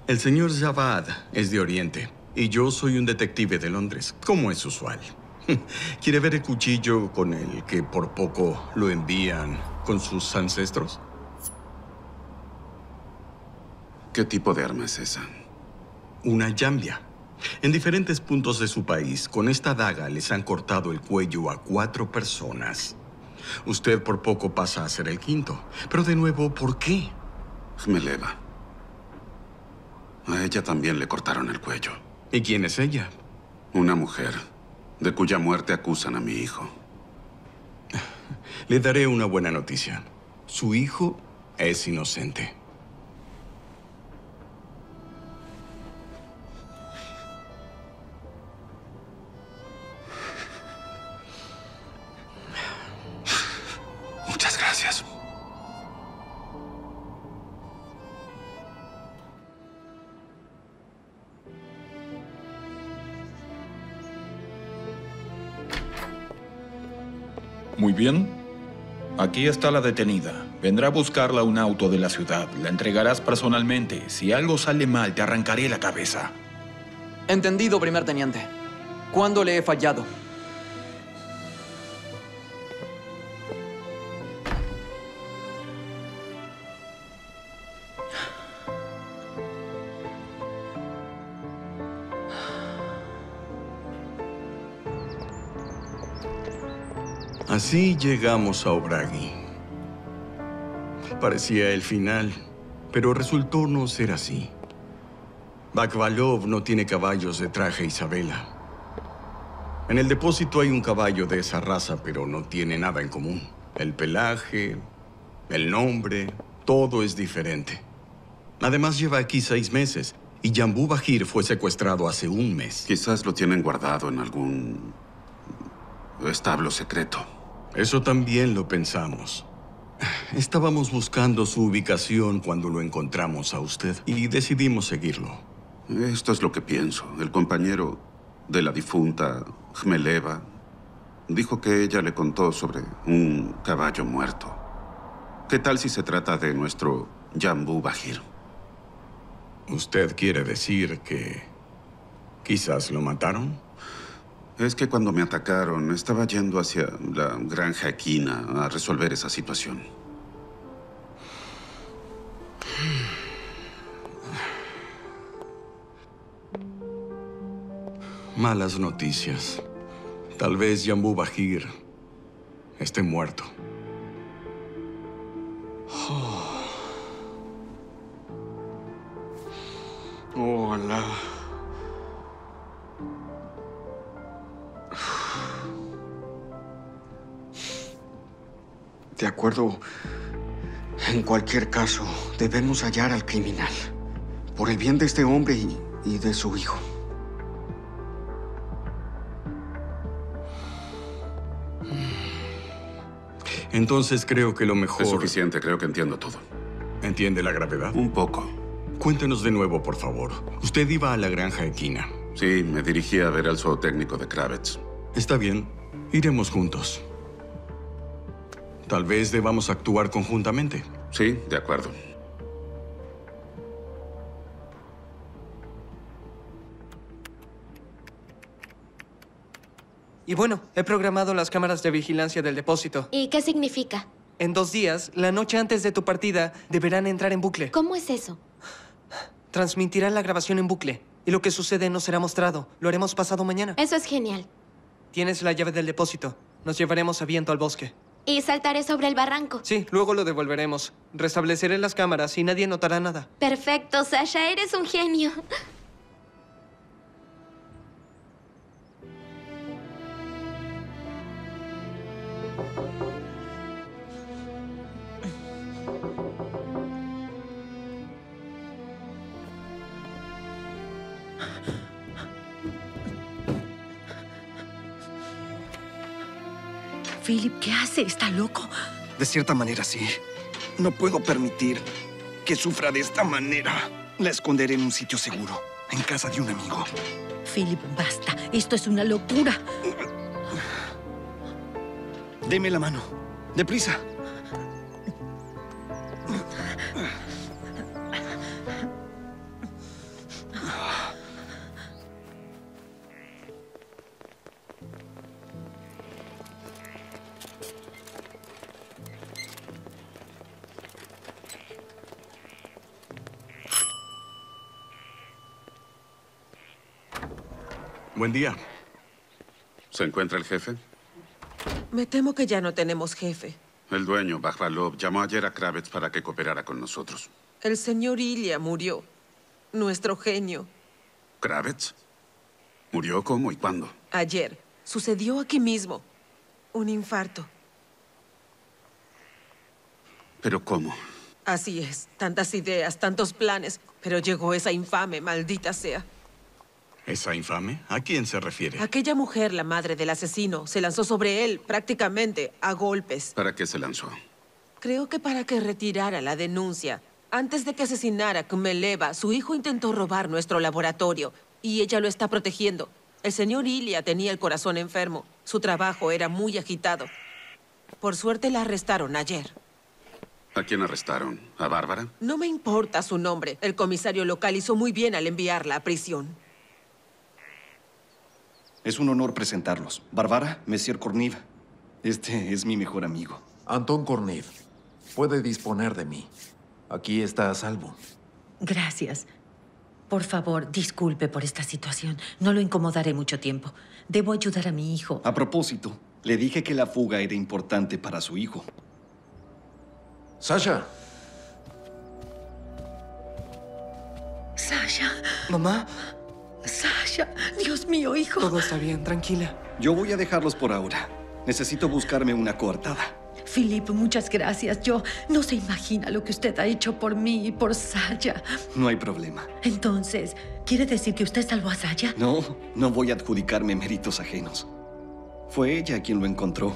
El señor Javad es de Oriente y yo soy un detective de Londres, como es usual. ¿Quiere ver el cuchillo con el que por poco lo envían con sus ancestros? ¿Qué tipo de arma es esa? Una llambia. En diferentes puntos de su país, con esta daga les han cortado el cuello a cuatro personas. Usted por poco pasa a ser el quinto. Pero de nuevo, ¿por qué? Me eleva. A ella también le cortaron el cuello. ¿Y quién es ella? Una mujer, de cuya muerte acusan a mi hijo. Le daré una buena noticia. Su hijo es inocente. Muy bien. Aquí está la detenida. Vendrá a buscarla un auto de la ciudad. La entregarás personalmente. Si algo sale mal, te arrancaré la cabeza. Entendido, primer teniente. ¿Cuándo le he fallado? Así llegamos a Obragi. Parecía el final, pero resultó no ser así. Bakvalov no tiene caballos de traje Isabela. En el depósito hay un caballo de esa raza, pero no tiene nada en común. El pelaje, el nombre, todo es diferente. Además lleva aquí seis meses y Jambú Bajir fue secuestrado hace un mes. Quizás lo tienen guardado en algún establo secreto. Eso también lo pensamos. Estábamos buscando su ubicación cuando lo encontramos a usted y decidimos seguirlo. Esto es lo que pienso. El compañero de la difunta Jmeleva dijo que ella le contó sobre un caballo muerto. ¿Qué tal si se trata de nuestro Jambú Bajir? ¿Usted quiere decir que quizás lo mataron? Es que cuando me atacaron, estaba yendo hacia la granja equina a resolver esa situación. Malas noticias. Tal vez Jambú Bajir esté muerto. Oh. De acuerdo. En cualquier caso, debemos hallar al criminal. Por el bien de este hombre y, y de su hijo. Entonces creo que lo mejor... Es suficiente, creo que entiendo todo. ¿Entiende la gravedad? Un poco. Cuéntenos de nuevo, por favor. Usted iba a la granja equina. Sí, me dirigí a ver al zootécnico de Kravitz. Está bien. Iremos juntos. Tal vez debamos actuar conjuntamente. Sí, de acuerdo. Y bueno, he programado las cámaras de vigilancia del depósito. ¿Y qué significa? En dos días, la noche antes de tu partida, deberán entrar en bucle. ¿Cómo es eso? Transmitirán la grabación en bucle. Y lo que sucede no será mostrado. Lo haremos pasado mañana. Eso es genial. Tienes la llave del depósito. Nos llevaremos a viento al bosque. Y saltaré sobre el barranco. Sí, luego lo devolveremos. Restableceré las cámaras y nadie notará nada. Perfecto, Sasha, eres un genio. Philip, ¿qué hace? ¿Está loco? De cierta manera, sí. No puedo permitir que sufra de esta manera. La esconderé en un sitio seguro, en casa de un amigo. Philip, basta. Esto es una locura. Deme la mano. Deprisa. Buen día. ¿Se encuentra el jefe? Me temo que ya no tenemos jefe. El dueño, Bajvalov, llamó ayer a Kravets para que cooperara con nosotros. El señor Ilya murió. Nuestro genio. ¿Kravets? ¿Murió cómo y cuándo? Ayer. Sucedió aquí mismo. Un infarto. ¿Pero cómo? Así es. Tantas ideas, tantos planes. Pero llegó esa infame, maldita sea. ¿Esa infame? ¿A quién se refiere? Aquella mujer, la madre del asesino, se lanzó sobre él prácticamente a golpes. ¿Para qué se lanzó? Creo que para que retirara la denuncia. Antes de que asesinara a Kumeleva, su hijo intentó robar nuestro laboratorio y ella lo está protegiendo. El señor Ilya tenía el corazón enfermo. Su trabajo era muy agitado. Por suerte la arrestaron ayer. ¿A quién arrestaron? ¿A Bárbara? No me importa su nombre. El comisario local hizo muy bien al enviarla a prisión. Es un honor presentarlos. Bárbara, Monsieur Corniv. Este es mi mejor amigo. Anton Corniv. Puede disponer de mí. Aquí está a salvo. Gracias. Por favor, disculpe por esta situación. No lo incomodaré mucho tiempo. Debo ayudar a mi hijo. A propósito, le dije que la fuga era importante para su hijo. Sasha. Sasha. Mamá. Sasha. Dios mío, hijo. Todo está bien, tranquila. Yo voy a dejarlos por ahora. Necesito buscarme una coartada. Philip, muchas gracias. Yo no se imagina lo que usted ha hecho por mí y por Sasha. No hay problema. Entonces, ¿quiere decir que usted salvó a Sasha? No, no voy a adjudicarme méritos ajenos. Fue ella quien lo encontró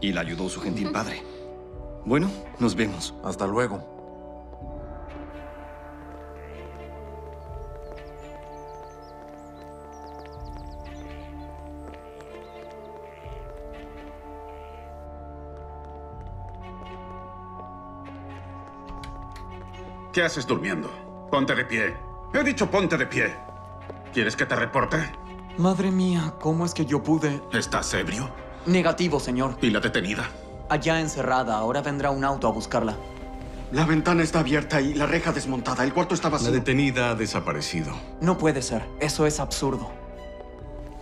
y la ayudó su gentil padre. Bueno, nos vemos. Hasta luego. ¿Qué haces durmiendo? Ponte de pie. He dicho ponte de pie. ¿Quieres que te reporte? Madre mía, ¿cómo es que yo pude...? ¿Estás ebrio? Negativo, señor. ¿Y la detenida? Allá encerrada. Ahora vendrá un auto a buscarla. La ventana está abierta y la reja desmontada. El cuarto está La vacío. detenida ha desaparecido. No puede ser. Eso es absurdo.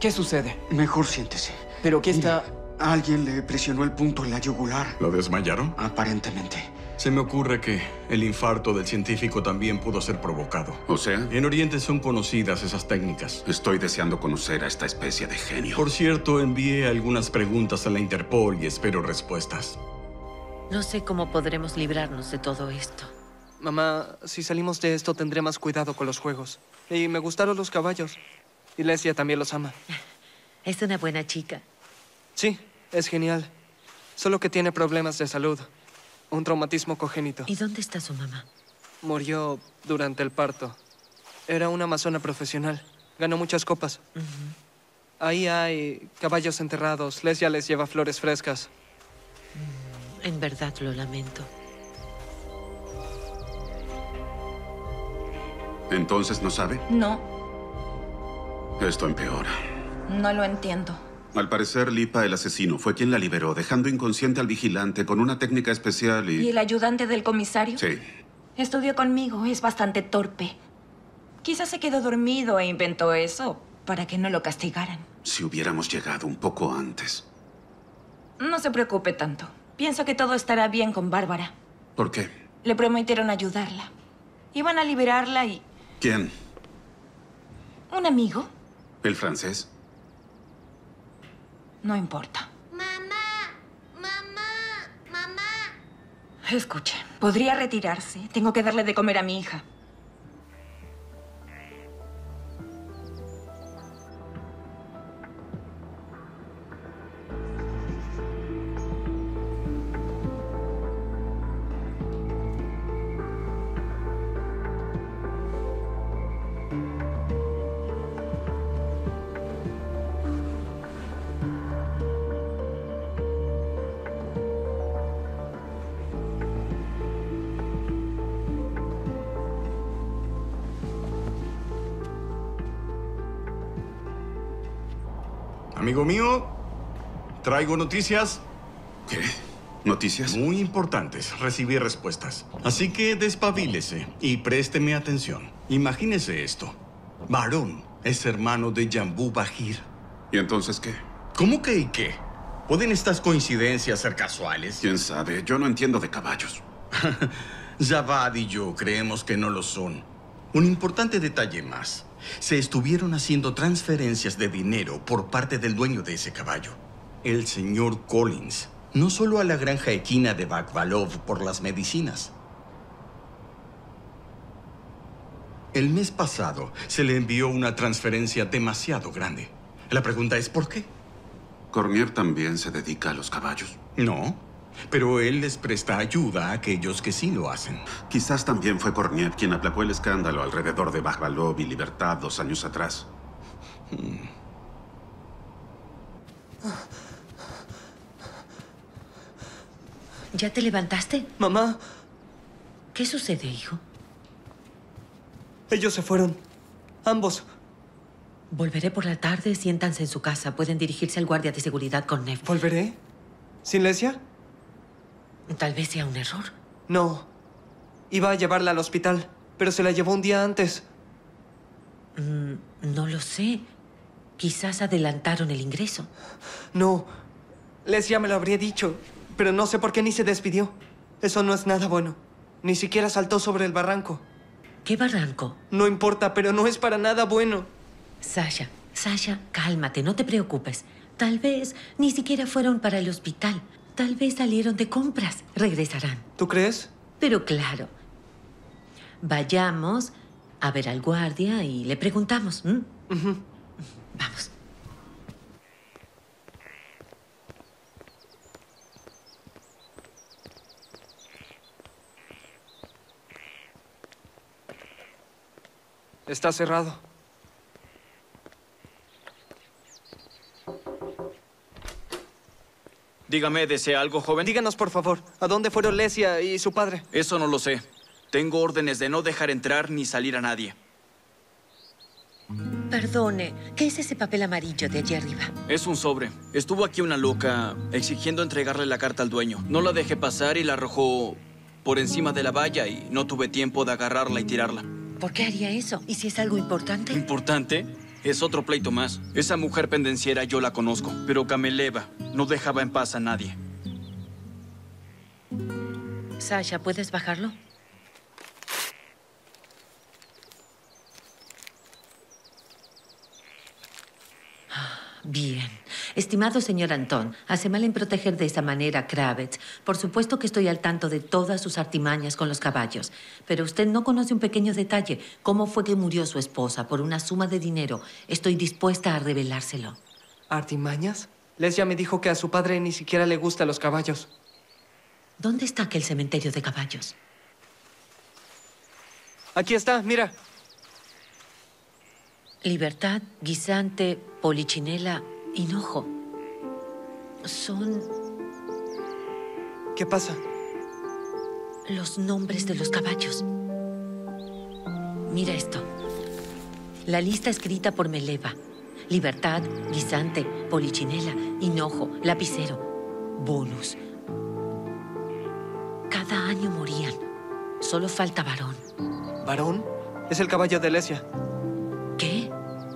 ¿Qué sucede? Mejor siéntese. ¿Pero qué está...? Alguien le presionó el punto en la yugular. ¿Lo desmayaron? Aparentemente. Se me ocurre que el infarto del científico también pudo ser provocado. O sea, En Oriente son conocidas esas técnicas. estoy deseando conocer a esta especie de genio. Por cierto, envié algunas preguntas a la Interpol y espero respuestas. No sé cómo podremos librarnos de todo esto. Mamá, si salimos de esto tendré más cuidado con los juegos. Y me gustaron los caballos. Y Lesia también los ama. Es una buena chica. Sí, es genial. Solo que tiene problemas de salud. Un traumatismo congénito. ¿Y dónde está su mamá? Murió durante el parto. Era una amazona profesional. Ganó muchas copas. Ahí hay caballos enterrados. Lesia les lleva flores frescas. En verdad lo lamento. ¿Entonces no sabe? No, Esto empeora. no lo entiendo. Al parecer, Lipa, el asesino, fue quien la liberó, dejando inconsciente al vigilante con una técnica especial ¿Y y... el ayudante del comisario? Sí. Estudió conmigo, es bastante torpe. Quizás se quedó dormido e inventó eso para que no lo castigaran. Si hubiéramos llegado un poco antes. No se preocupe tanto. Pienso que todo estará bien con Bárbara. ¿Por qué? Le prometieron ayudarla. Iban a liberarla y... ¿Quién? ¿Un amigo? ¿El francés? No importa. Escuche, podría retirarse. Tengo que darle de comer a mi hija. Amigo mío, traigo noticias. ¿Qué? ¿Noticias? Muy importantes. Recibí respuestas. Así que despabilese y présteme atención. Imagínese esto. Varón es hermano de Jambú Bajir. ¿Y entonces qué? ¿Cómo que y qué? ¿Pueden estas coincidencias ser casuales? ¿Quién sabe? Yo no entiendo de caballos. Javad y yo creemos que no lo son. Un importante detalle más. Se estuvieron haciendo transferencias de dinero por parte del dueño de ese caballo, el señor Collins. No solo a la granja equina de Bakvalov por las medicinas. El mes pasado se le envió una transferencia demasiado grande. La pregunta es ¿por qué? Cormier también se dedica a los caballos. No, pero él les presta ayuda a aquellos que sí lo hacen. Quizás también fue Cormier quien aplacó el escándalo alrededor de Bajvalov y Libertad dos años atrás. ¿Ya te levantaste? Mamá, ¿Qué sucede, hijo? ellos se fueron. Ambos. Volveré por la tarde, siéntanse en su casa. Pueden dirigirse al guardia de seguridad con Nev. ¿Volveré? ¿Sin Lesia? Tal vez sea un error. No. Iba a llevarla al hospital, pero se la llevó un día antes. Mm, no lo sé. Quizás adelantaron el ingreso. No. Lesia me lo habría dicho, pero no sé por qué ni se despidió. Eso no es nada bueno. Ni siquiera saltó sobre el barranco. ¿Qué barranco? No importa, pero no es para nada bueno. Sasha, Sasha, cálmate, no te preocupes. Tal vez ni siquiera fueron para el hospital. Tal vez salieron de compras. Regresarán. ¿Tú crees? Pero claro. Vayamos a ver al guardia y le preguntamos. Vamos. Está cerrado. Dígame, ¿desea algo, joven? Díganos, por favor, ¿a dónde fueron Lesia y su padre? Eso no lo sé. Tengo órdenes de no dejar entrar ni salir a nadie. Perdone, ¿qué es ese papel amarillo de allí arriba? Es un sobre. Estuvo aquí una loca exigiendo entregarle la carta al dueño. No la dejé pasar y la arrojó por encima de la valla y no tuve tiempo de agarrarla y tirarla. ¿Por qué haría eso? ¿Y si es algo importante? ¿Importante? Es otro pleito más. Esa mujer pendenciera yo la conozco, pero Cameleva no dejaba en paz a nadie. Sasha, ¿puedes bajarlo? Ah, Bien. Estimado señor Antón, hace mal en proteger de esa manera a Kravitz. Por supuesto que estoy al tanto de todas sus artimañas con los caballos. Pero usted no conoce un pequeño detalle. ¿Cómo fue que murió su esposa por una suma de dinero? Estoy dispuesta a revelárselo. ¿Artimañas? Lesia me dijo que a su padre ni siquiera le gustan los caballos. ¿Dónde está aquel cementerio de caballos? Aquí está, mira. Libertad, Guisante, Polichinela, Hinojo. Son ¿Qué pasa? los nombres de los caballos. Mira esto. La lista escrita por Meleva. Libertad, Guisante, Polichinela, Hinojo, Lapicero, Bonus. Cada año morían. Solo falta varón. ¿Varón? Es el caballo de Lesia.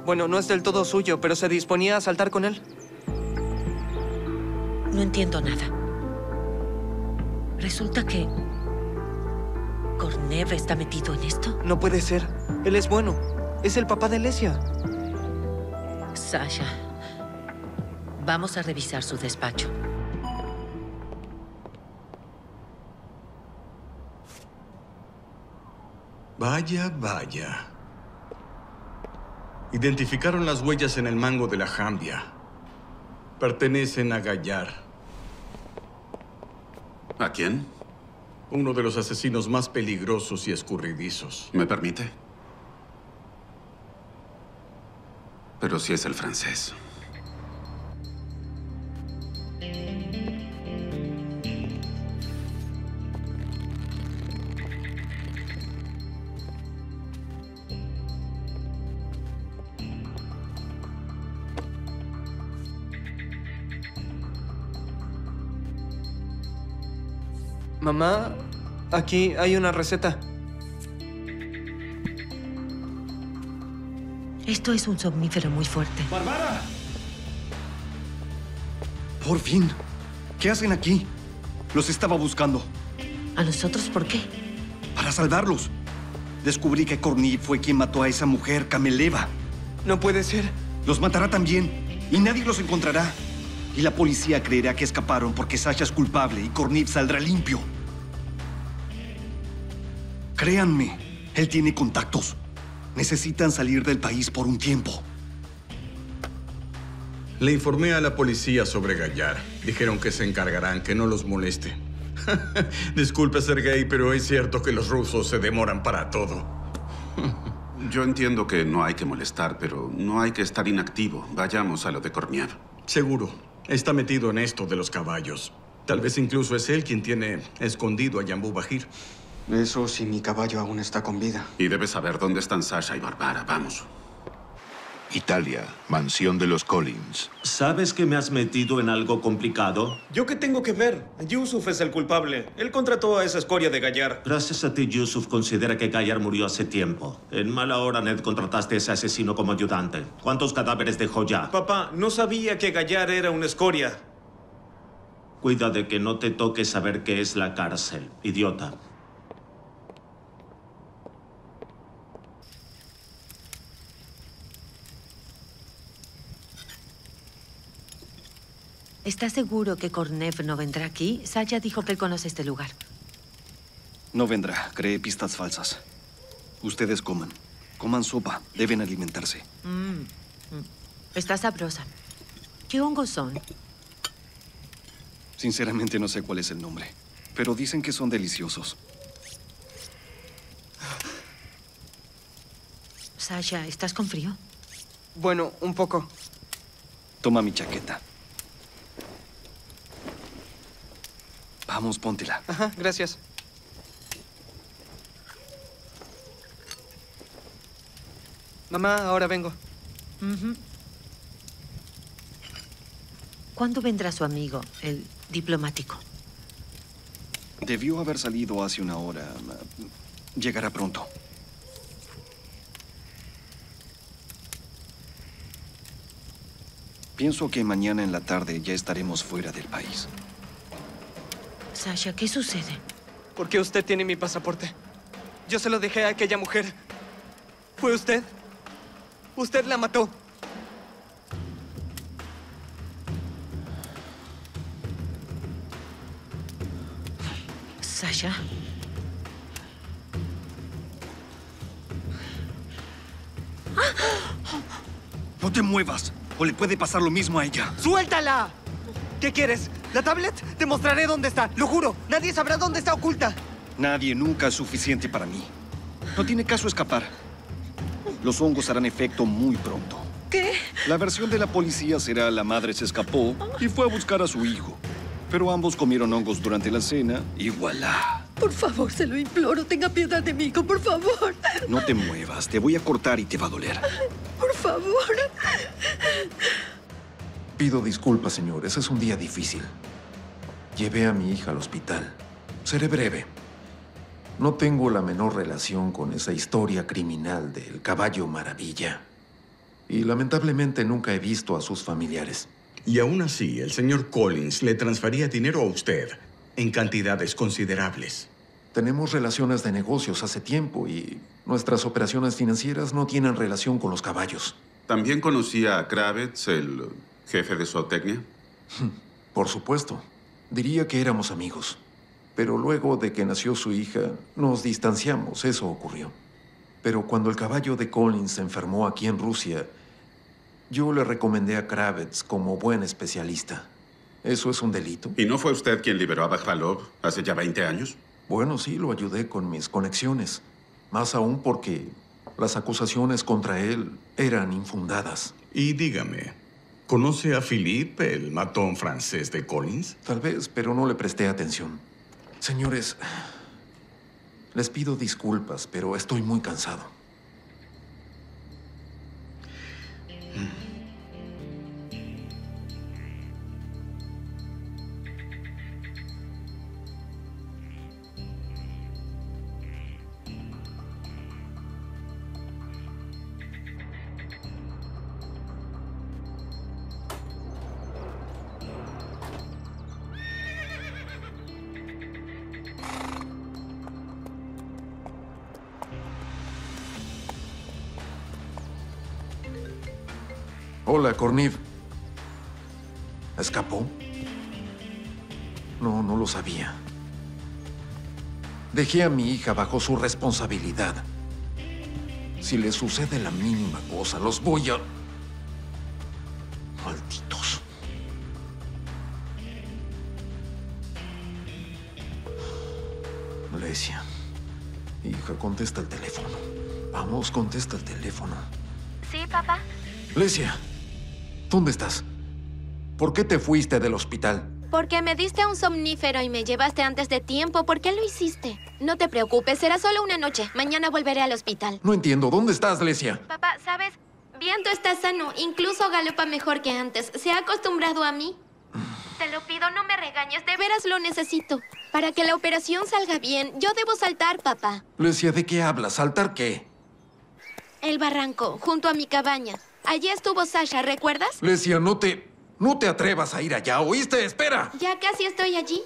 Bueno, no es del todo suyo, pero se disponía a saltar con él. No entiendo nada. Resulta que... ¿Cornev está metido en esto? No puede ser. Él es bueno. Es el papá de Lesia. Sasha, vamos a revisar su despacho. Vaya, vaya. Identificaron las huellas en el mango de la jambia. Pertenecen a Gallar. ¿A quién? Uno de los asesinos más peligrosos y escurridizos. ¿Me permite? Pero si es el francés. Mamá, aquí hay una receta. Esto es un somnífero muy fuerte. ¡Bárbara! Por fin. ¿Qué hacen aquí? Los estaba buscando. ¿A nosotros por qué? Para salvarlos. Descubrí que Corny fue quien mató a esa mujer, Cameleva. No puede ser. Los matará también. Y nadie los encontrará. Y la policía creerá que escaparon porque Sasha es culpable y Corniv saldrá limpio. Créanme, él tiene contactos. Necesitan salir del país por un tiempo. Le informé a la policía sobre Gallar. Dijeron que se encargarán, que no los moleste. Disculpe, Sergei, pero es cierto que los rusos se demoran para todo. Yo entiendo que no hay que molestar, pero no hay que estar inactivo. Vayamos a lo de Korniev. Seguro. Está metido en esto de los caballos. Tal vez incluso es él quien tiene escondido a Yambu Bajir. Eso si mi caballo aún está con vida. Y debes saber dónde están Sasha y Barbara. Vamos. Italia, mansión de los Collins. ¿Sabes que me has metido en algo complicado? ¿Yo qué tengo que ver? Yusuf es el culpable. Él contrató a esa escoria de Gallar. Gracias a ti, Yusuf considera que Gallar murió hace tiempo. En mala hora, Ned, contrataste a ese asesino como ayudante. ¿Cuántos cadáveres dejó ya? Papá, no sabía que Gallar era una escoria. Cuida de que no te toque saber qué es la cárcel, idiota. ¿Estás seguro que Kornev no vendrá aquí? Saya dijo que él conoce este lugar. No vendrá. Cree pistas falsas. Ustedes coman. Coman sopa. Deben alimentarse. Mm, mm. Está sabrosa. ¿Qué hongos son? Sinceramente no sé cuál es el nombre. Pero dicen que son deliciosos. Sasha, ¿estás con frío? Bueno, un poco. Toma mi chaqueta. Vamos, póntela. Ajá, gracias. Mamá, ahora vengo. ¿Cuándo vendrá su amigo, el diplomático? Debió haber salido hace una hora. Llegará pronto. Pienso que mañana en la tarde ya estaremos fuera del país. Sasha, ¿qué sucede? ¿Por qué usted tiene mi pasaporte? Yo se lo dejé a aquella mujer. ¿Fue usted? Usted la mató. Sasha. No te muevas, o le puede pasar lo mismo a ella. ¡Suéltala! ¿Qué quieres? ¿La tablet? Te mostraré dónde está. Lo juro. Nadie sabrá dónde está oculta. Nadie nunca es suficiente para mí. No tiene caso escapar. Los hongos harán efecto muy pronto. ¿Qué? La versión de la policía será la madre se escapó y fue a buscar a su hijo. Pero ambos comieron hongos durante la cena y voilà. Por favor, se lo imploro. Tenga piedad de mi hijo, por favor. No te muevas, te voy a cortar y te va a doler. Por favor. Pido disculpas, señores. Es un día difícil. Llevé a mi hija al hospital. Seré breve. No tengo la menor relación con esa historia criminal del caballo maravilla. Y lamentablemente nunca he visto a sus familiares. Y aún así, el señor Collins le transfería dinero a usted en cantidades considerables. Tenemos relaciones de negocios hace tiempo y nuestras operaciones financieras no tienen relación con los caballos. ¿También conocía a Kravitz, el jefe de zootecnia? Por supuesto. Diría que éramos amigos. Pero luego de que nació su hija, nos distanciamos. Eso ocurrió. Pero cuando el caballo de Collins se enfermó aquí en Rusia, yo le recomendé a Kravitz como buen especialista. ¿Eso es un delito? ¿Y no fue usted quien liberó a Bajvalov hace ya 20 años? Bueno, sí, lo ayudé con mis conexiones. Más aún porque las acusaciones contra él eran infundadas. Y dígame, ¿conoce a Philippe, el matón francés de Collins? Tal vez, pero no le presté atención. Señores, les pido disculpas, pero estoy muy cansado. Hola, Corniv. ¿Escapó? No, no lo sabía. Dejé a mi hija bajo su responsabilidad. Si le sucede la mínima cosa, los voy a... Malditos. Lesia. Hija, contesta el teléfono. Vamos, contesta el teléfono. Sí, papá. Lesia, ¿dónde estás? ¿Por qué te fuiste del hospital? Porque me diste un somnífero y me llevaste antes de tiempo. ¿Por qué lo hiciste? No te preocupes, será solo una noche. Mañana volveré al hospital. No entiendo. ¿Dónde estás, Lesia? Papá, ¿sabes? Viento está sano. Incluso galopa mejor que antes. ¿Se ha acostumbrado a mí? Te lo pido, no me regañes. De veras lo necesito. Para que la operación salga bien, yo debo saltar, papá. Lesia, ¿de qué hablas? ¿Saltar qué? El barranco, junto a mi cabaña. Allí estuvo Sasha, ¿recuerdas? Lesia, no te... No te atrevas a ir allá, ¿oíste? ¡Espera! Ya casi estoy allí.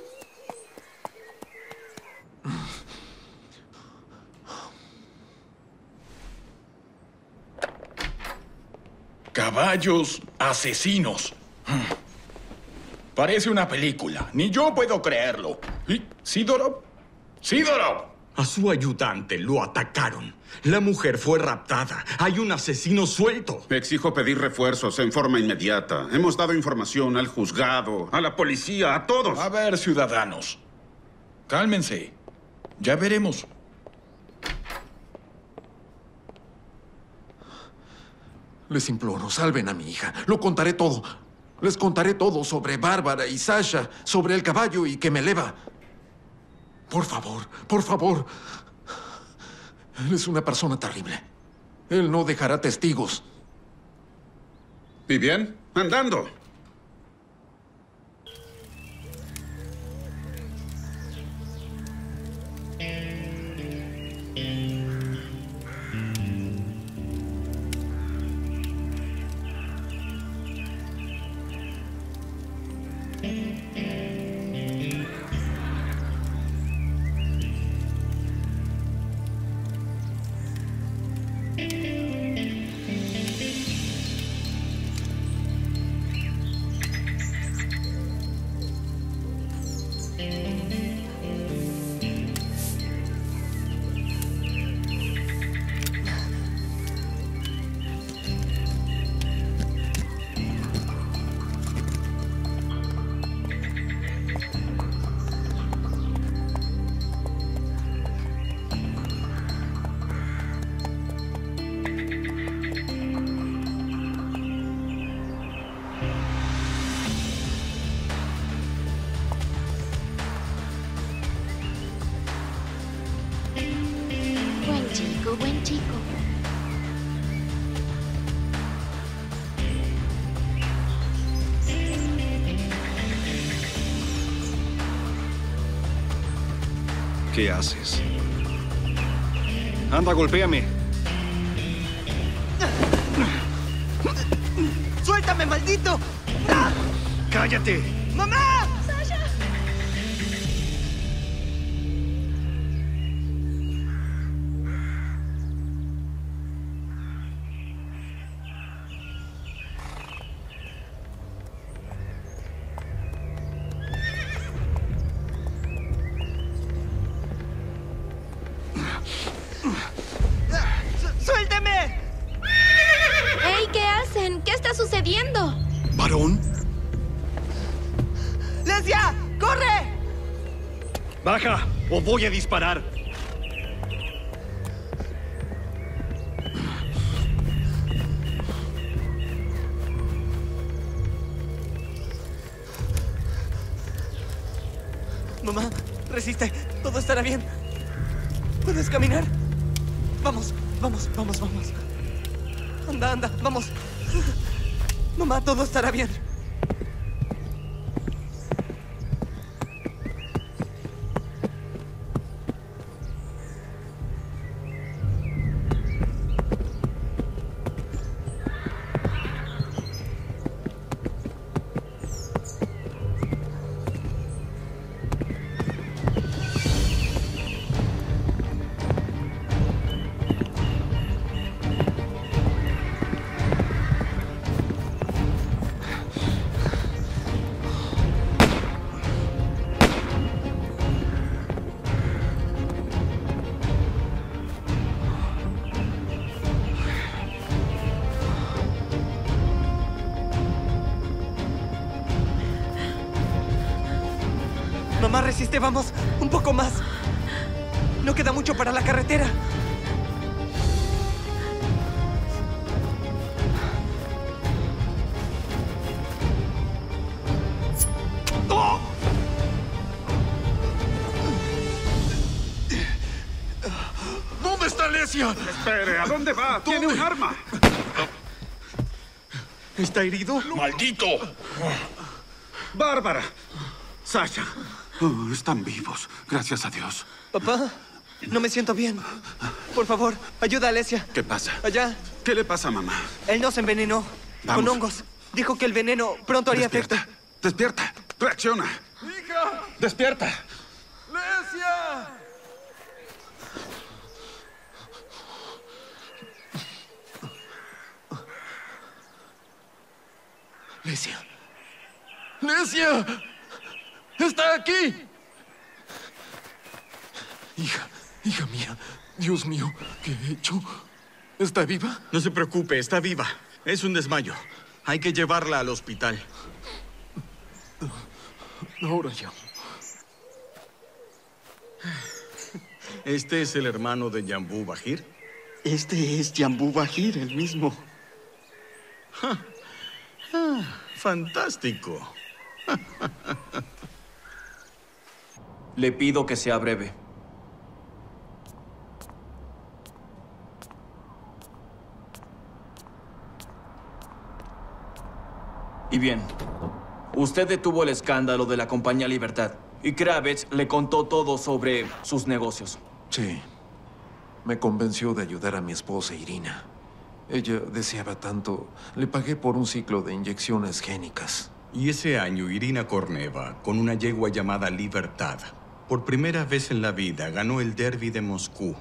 Caballos asesinos. Parece una película. Ni yo puedo creerlo. ¿Y Sidorov? ¡Sidorov! A su ayudante lo atacaron. La mujer fue raptada. Hay un asesino suelto. Exijo pedir refuerzos en forma inmediata. Hemos dado información al juzgado, a la policía, a todos. A ver, ciudadanos. Cálmense. Ya veremos. Les imploro, salven a mi hija. Lo contaré todo. Les contaré todo sobre Bárbara y Sasha, sobre el caballo y que me eleva. Por favor, por favor. Él es una persona terrible. Él no dejará testigos. ¿Y bien? Andando. Anda, golpéame. ¡Suéltame, maldito! ¡Cállate! Voy a disparar. Mamá, resiste. Todo estará bien. ¿Puedes caminar? Vamos, vamos, vamos, vamos. Anda, anda, vamos. Mamá, todo estará bien. Resiste, vamos. Un poco más. No queda mucho para la carretera. ¿Dónde está Lesia? Espere, ¿a dónde va? Tiene un arma. ¿Está herido? ¡Maldito! Bárbara. Sasha. Oh, están vivos, gracias a Dios. Papá, no me siento bien. Por favor, ayuda a Alesia. ¿Qué pasa? Allá. ¿Qué le pasa a mamá? Él no se envenenó. Vamos. Con hongos. Dijo que el veneno pronto haría Despierta. efecto. Despierta. Reacciona. ¡Hija! Despierta. ¡Lesia! Lesia. ¡Lesia! ¡Está aquí! Hija, hija mía. Dios mío, ¿qué he hecho? ¿Está viva? No se preocupe, está viva. Es un desmayo. Hay que llevarla al hospital. Ahora ya. ¿Este es el hermano de Yambú Bajir? Este es Yambú Bajir, el mismo. Ah, fantástico. Le pido que sea breve. Y bien, usted detuvo el escándalo de la compañía Libertad y Kravitz le contó todo sobre sus negocios. Sí. Me convenció de ayudar a mi esposa Irina. Ella deseaba tanto. Le pagué por un ciclo de inyecciones génicas. Y ese año Irina Korneva, con una yegua llamada Libertad, por primera vez en la vida ganó el derby de Moscú.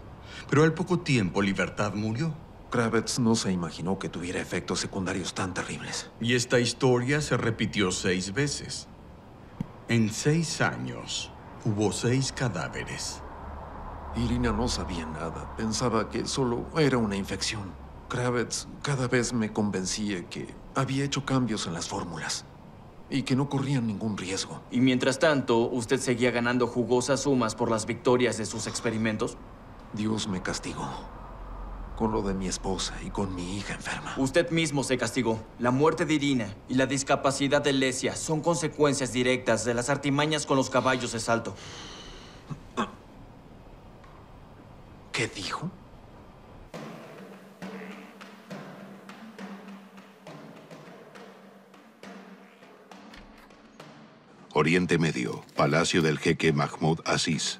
Pero al poco tiempo Libertad murió. Kravitz no se imaginó que tuviera efectos secundarios tan terribles. Y esta historia se repitió seis veces. En seis años hubo seis cadáveres. Irina no sabía nada. Pensaba que solo era una infección. Kravitz cada vez me convencía que había hecho cambios en las fórmulas y que no corrían ningún riesgo. Y mientras tanto, ¿usted seguía ganando jugosas sumas por las victorias de sus experimentos? Dios me castigó. Con lo de mi esposa y con mi hija enferma. Usted mismo se castigó. La muerte de Irina y la discapacidad de Lesia son consecuencias directas de las artimañas con los caballos de salto. ¿Qué dijo? Oriente Medio, Palacio del Jeque Mahmoud Aziz.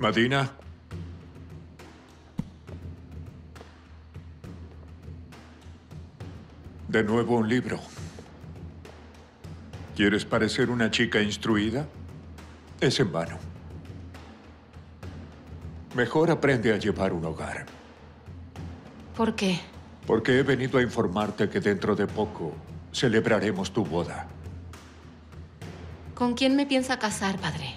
Madina. De nuevo un libro. ¿Quieres parecer una chica instruida? Es en vano. Mejor aprende a llevar un hogar. ¿Por qué? Porque he venido a informarte que dentro de poco celebraremos tu boda. ¿Con quién me piensa casar, padre?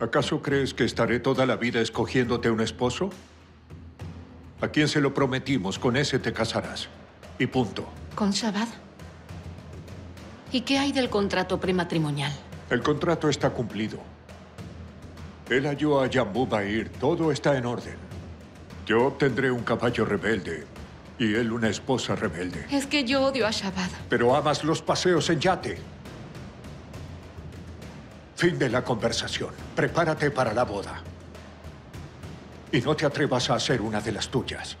¿Acaso crees que estaré toda la vida escogiéndote un esposo? A quien se lo prometimos, con ese te casarás. Y punto. ¿Con Shabbat? ¿Y qué hay del contrato prematrimonial? El contrato está cumplido. Él halló a Jambu Bair. Todo está en orden. Yo obtendré un caballo rebelde y él una esposa rebelde. Es que yo odio a Shabbat. Pero amas los paseos en yate. Fin de la conversación. Prepárate para la boda. Y no te atrevas a hacer una de las tuyas.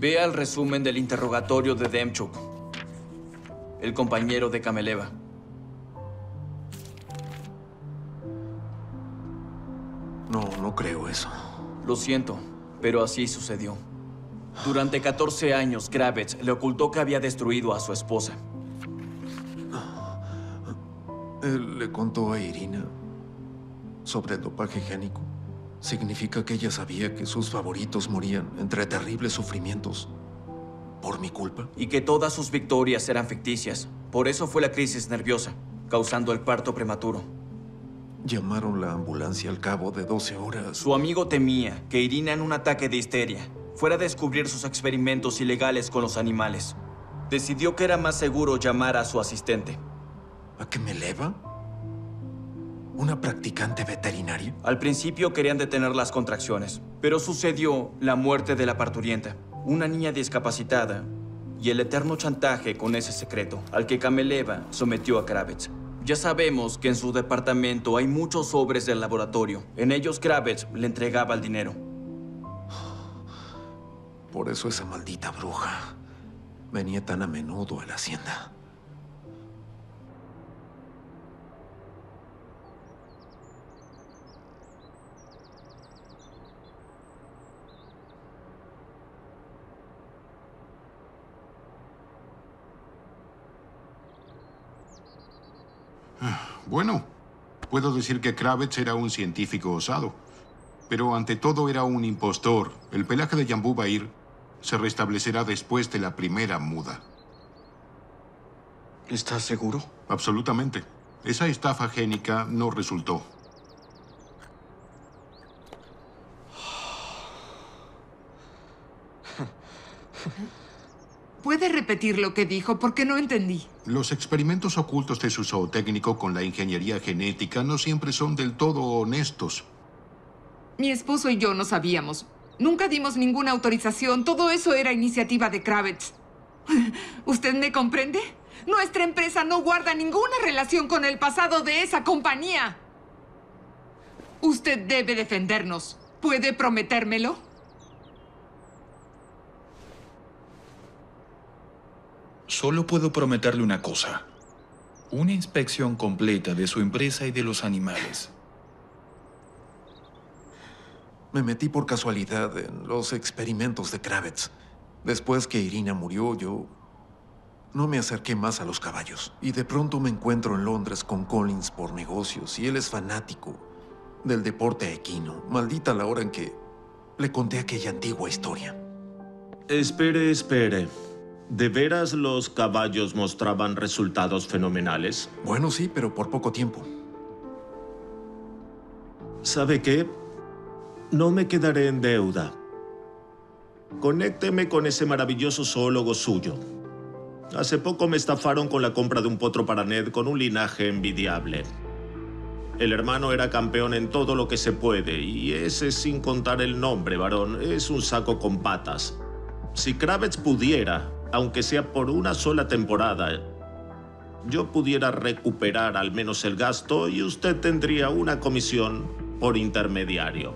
Vea el resumen del interrogatorio de Demchuk, el compañero de Kameleva. No, no creo eso. Lo siento, pero así sucedió. Durante 14 años, Kravitz le ocultó que había destruido a su esposa. Él le contó a Irina sobre el dopaje génico. Significa que ella sabía que sus favoritos morían entre terribles sufrimientos por mi culpa. Y que todas sus victorias eran ficticias. Por eso fue la crisis nerviosa, causando el parto prematuro. Llamaron la ambulancia al cabo de 12 horas. Su amigo temía que Irina en un ataque de histeria fuera a descubrir sus experimentos ilegales con los animales. Decidió que era más seguro llamar a su asistente. ¿A qué me eleva? ¿Una practicante veterinaria? Al principio querían detener las contracciones, pero sucedió la muerte de la parturienta, una niña discapacitada, y el eterno chantaje con ese secreto al que Kameleva sometió a Kravitz. Ya sabemos que en su departamento hay muchos sobres del laboratorio. En ellos Kravitz le entregaba el dinero. Por eso esa maldita bruja venía tan a menudo a la hacienda. Bueno, puedo decir que Kravitz era un científico osado. Pero ante todo era un impostor. El pelaje de Yambú Bair se restablecerá después de la primera muda. ¿Estás seguro? Absolutamente. Esa estafa génica no resultó. ¿Puede repetir lo que dijo? Porque no entendí. Los experimentos ocultos de su zootécnico con la ingeniería genética no siempre son del todo honestos. Mi esposo y yo no sabíamos. Nunca dimos ninguna autorización. Todo eso era iniciativa de Kravitz. ¿Usted me comprende? Nuestra empresa no guarda ninguna relación con el pasado de esa compañía. Usted debe defendernos. ¿Puede prometérmelo? Solo puedo prometerle una cosa. Una inspección completa de su empresa y de los animales. Me metí por casualidad en los experimentos de Kravitz. Después que Irina murió, yo no me acerqué más a los caballos. Y de pronto me encuentro en Londres con Collins por negocios y él es fanático del deporte equino. Maldita la hora en que le conté aquella antigua historia. Espere, espere. ¿De veras los caballos mostraban resultados fenomenales? Bueno, sí, pero por poco tiempo. ¿Sabe qué? No me quedaré en deuda. Conécteme con ese maravilloso zoólogo suyo. Hace poco me estafaron con la compra de un potro para Ned con un linaje envidiable. El hermano era campeón en todo lo que se puede, y ese sin contar el nombre, varón, es un saco con patas. Si Kravitz pudiera, aunque sea por una sola temporada, yo pudiera recuperar al menos el gasto y usted tendría una comisión por intermediario.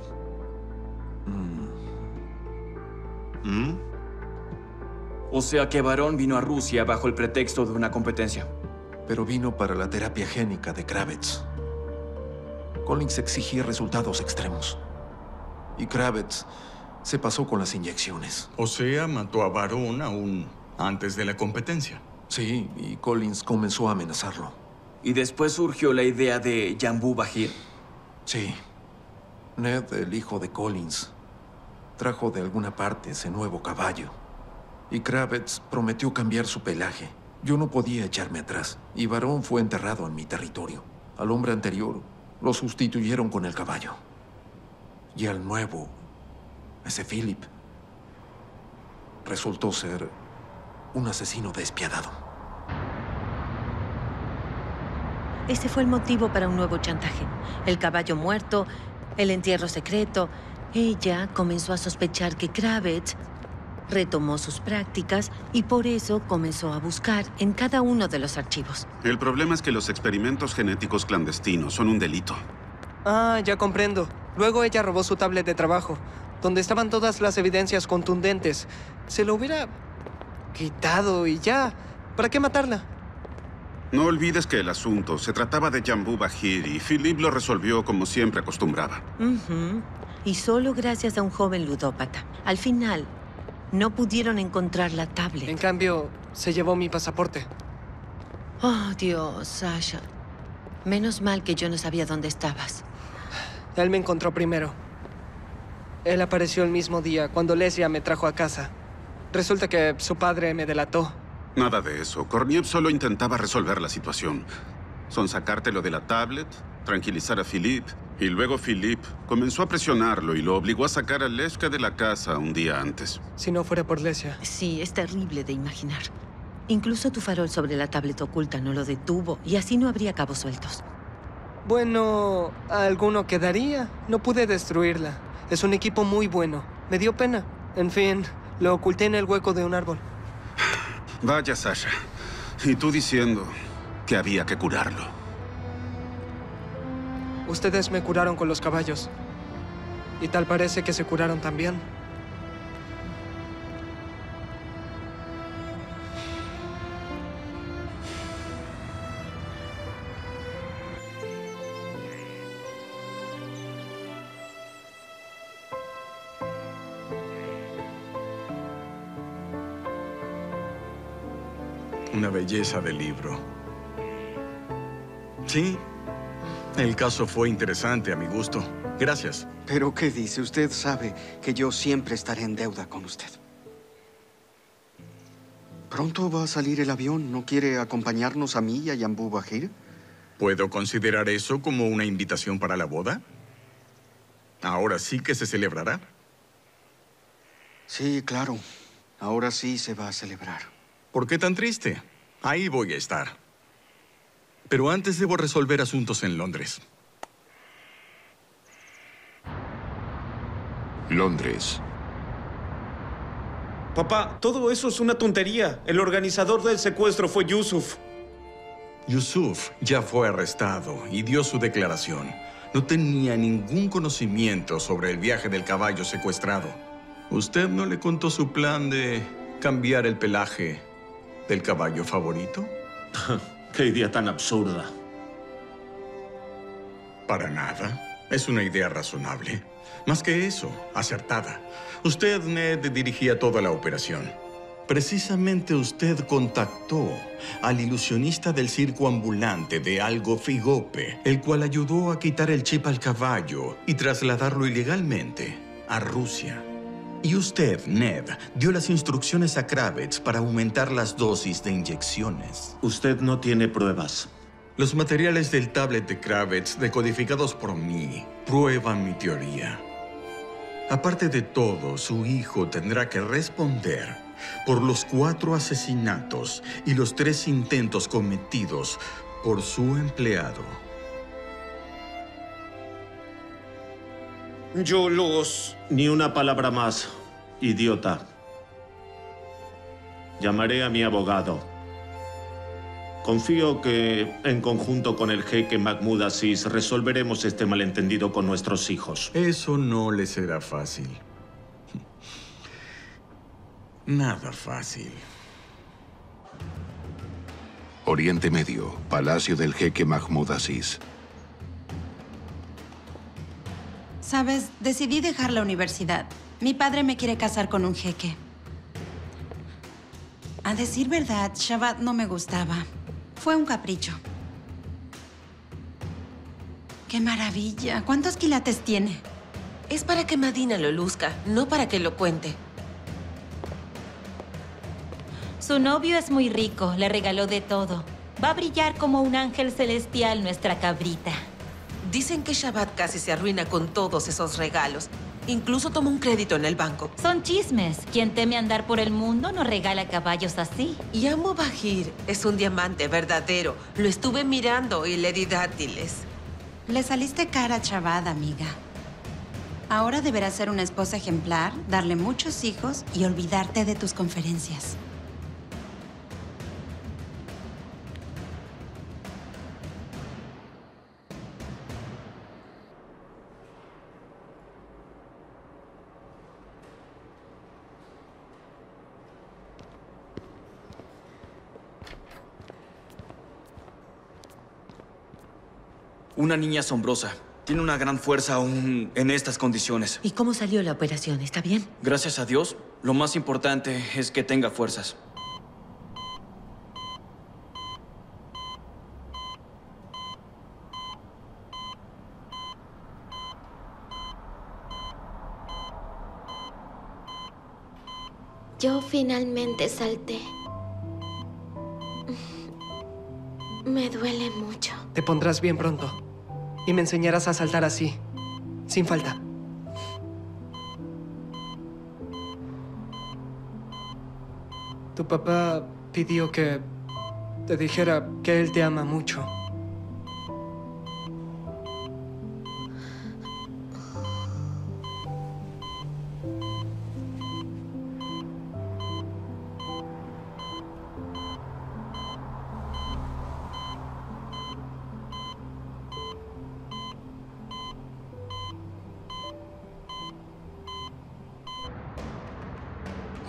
¿Mm? O sea que Varón vino a Rusia bajo el pretexto de una competencia. Pero vino para la terapia génica de Kravitz. Collins exigía resultados extremos. Y Kravitz se pasó con las inyecciones. O sea, mató a Varón aún antes de la competencia. Sí, y Collins comenzó a amenazarlo. Y después surgió la idea de Jambu Bahir. Sí. Ned, el hijo de Collins, trajo de alguna parte ese nuevo caballo. Y Kravitz prometió cambiar su pelaje. Yo no podía echarme atrás, y Varón fue enterrado en mi territorio. Al hombre anterior lo sustituyeron con el caballo. Y al nuevo, ese Philip, resultó ser un asesino despiadado. Ese fue el motivo para un nuevo chantaje. El caballo muerto, el entierro secreto. Ella comenzó a sospechar que Kravitz retomó sus prácticas y por eso comenzó a buscar en cada uno de los archivos. El problema es que los experimentos genéticos clandestinos son un delito. Ah, ya comprendo. Luego ella robó su tablet de trabajo, donde estaban todas las evidencias contundentes. Se lo hubiera quitado y ya. ¿Para qué matarla? No olvides que el asunto se trataba de Jambu Bahir y Philip lo resolvió como siempre acostumbraba. Y solo gracias a un joven ludópata. Al final, No pudieron encontrar la tablet. En cambio, se llevó mi pasaporte. Oh, Dios, Sasha. Menos mal que yo no sabía dónde estabas. Él me encontró primero. Él apareció el mismo día, cuando Lesia me trajo a casa. Resulta que su padre me delató. Nada de eso. Korniev solo intentaba resolver la situación. Son sacártelo de la tablet, tranquilizar a Philip, y luego Philip comenzó a presionarlo y lo obligó a sacar a Leshka de la casa un día antes. Si no fuera por Lesia. Sí, es terrible de imaginar. Incluso tu farol sobre la tablet oculta no lo detuvo, y así no habría cabos sueltos. Bueno, alguno quedaría. No pude destruirla. Es un equipo muy bueno. Me dio pena. En fin, lo oculté en el hueco de un árbol. Vaya, Sasha. Y tú diciendo que había que curarlo. Ustedes me curaron con los caballos. Y tal parece que se curaron también. Belleza de libro. Sí, el caso fue interesante a mi gusto. Gracias. Pero ¿qué dice? Usted sabe que yo siempre estaré en deuda con usted. Pronto va a salir el avión. ¿No quiere acompañarnos a mí y a Yambu Bajir? ¿Puedo considerar eso como una invitación para la boda? ¿Ahora sí que se celebrará? Sí, claro. Ahora sí se va a celebrar. ¿Por qué tan triste? Ahí voy a estar. Pero antes debo resolver asuntos en Londres. Londres. Papá, todo eso es una tontería. El organizador del secuestro fue Yusuf. Yusuf ya fue arrestado y dio su declaración. No tenía ningún conocimiento sobre el viaje del caballo secuestrado. ¿Usted no le contó su plan de cambiar el pelaje del caballo favorito? Qué idea tan absurda. Para nada. Es una idea razonable. Más que eso, acertada. Usted, Ned, dirigía toda la operación. Precisamente usted contactó al ilusionista del circo ambulante de Algo Figope, el cual ayudó a quitar el chip al caballo y trasladarlo ilegalmente a Rusia. Y usted, Ned, dio las instrucciones a Kravitz para aumentar las dosis de inyecciones. Usted no tiene pruebas. Los materiales del tablet de Kravitz, decodificados por mí, prueban mi teoría. Aparte de todo, su hijo tendrá que responder por los cuatro asesinatos y los tres intentos cometidos por su empleado. Yo los... Ni una palabra más, idiota. Llamaré a mi abogado. Confío que, en conjunto con el jeque Mahmoud Aziz, resolveremos este malentendido con nuestros hijos. Eso no le será fácil. Nada fácil. Oriente Medio, Palacio del Jeque Mahmoud Aziz. Sabes, decidí dejar la universidad. Mi padre me quiere casar con un jeque. A decir verdad, Shabbat no me gustaba. Fue un capricho. ¡Qué maravilla! ¿Cuántos quilates tiene? Es para que Madina lo luzca, no para que lo cuente. Su novio es muy rico, le regaló de todo. Va a brillar como un ángel celestial nuestra cabrita. Dicen que Shabbat casi se arruina con todos esos regalos. Incluso tomó un crédito en el banco. Son chismes. Quien teme andar por el mundo no regala caballos así. Y Amo Bajir es un diamante verdadero. Lo estuve mirando y le di dátiles. Le saliste cara a Chabad, amiga. Ahora deberás ser una esposa ejemplar, darle muchos hijos y olvidarte de tus conferencias. Una niña asombrosa. Tiene una gran fuerza aún en estas condiciones. ¿Y cómo salió la operación? ¿Está bien? Gracias a Dios, Lo más importante es que tenga fuerzas. Yo finalmente salté. Me duele mucho. Te pondrás bien pronto. Y me enseñarás a saltar así. Sin falta. Tu papá pidió que te dijera que él te ama mucho.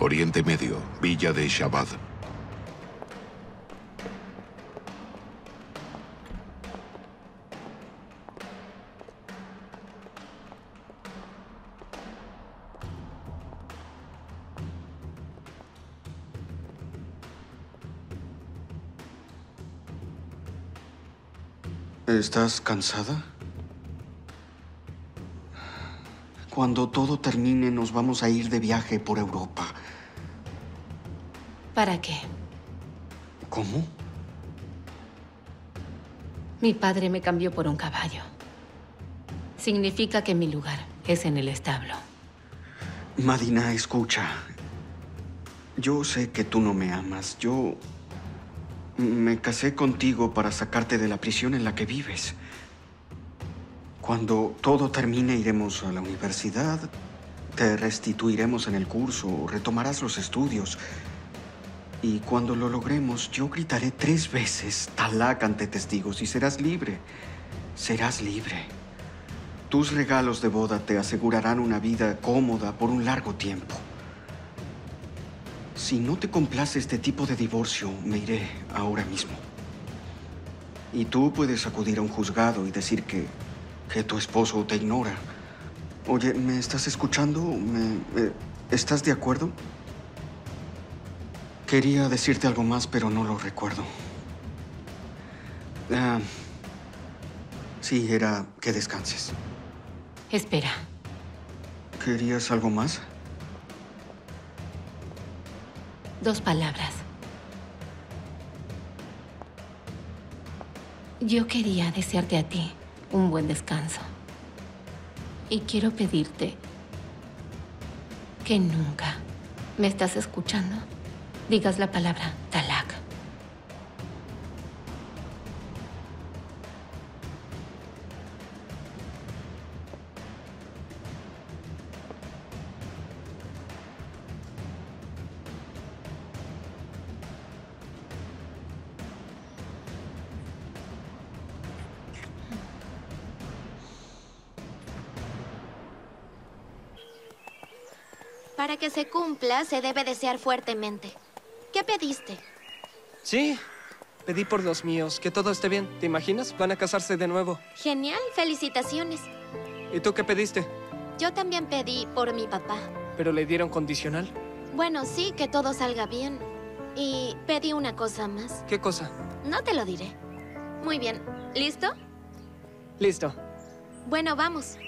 Oriente Medio, Villa de Shabad. ¿Estás cansada? Cuando todo termine, nos vamos a ir de viaje por Europa. ¿Para qué? ¿Cómo? Mi padre me cambió por un caballo. Significa que mi lugar es en el establo. Madina, escucha. Yo sé que tú no me amas. Yo me casé contigo para sacarte de la prisión en la que vives. Cuando todo termine, iremos a la universidad, te restituiremos en el curso, retomarás los estudios. Y cuando lo logremos, yo gritaré tres veces Talak ante testigos y serás libre. Serás libre. Tus regalos de boda te asegurarán una vida cómoda por un largo tiempo. Si no te complace este tipo de divorcio, me iré ahora mismo. Y tú puedes acudir a un juzgado y decir que, que tu esposo te ignora. Oye, ¿me estás escuchando? ¿Me, eh, ¿Estás de acuerdo? Quería decirte algo más, pero no lo recuerdo. Ah, sí, era que descanses. Espera. ¿Querías algo más? Dos palabras. Yo quería desearte a ti un buen descanso. Y quiero pedirte que nunca, ¿me estás escuchando? Digas la palabra talak. Para que se cumpla, se debe desear fuertemente. ¿Qué pediste? Sí, pedí por los míos, que todo esté bien. ¿Te imaginas? Van a casarse de nuevo. Genial, felicitaciones. ¿Y tú qué pediste? Yo también pedí por mi papá. ¿Pero le dieron condicional? Bueno, sí, que todo salga bien. Y pedí una cosa más. ¿Qué cosa? No te lo diré. Muy bien. ¿Listo? Listo. Bueno, vamos.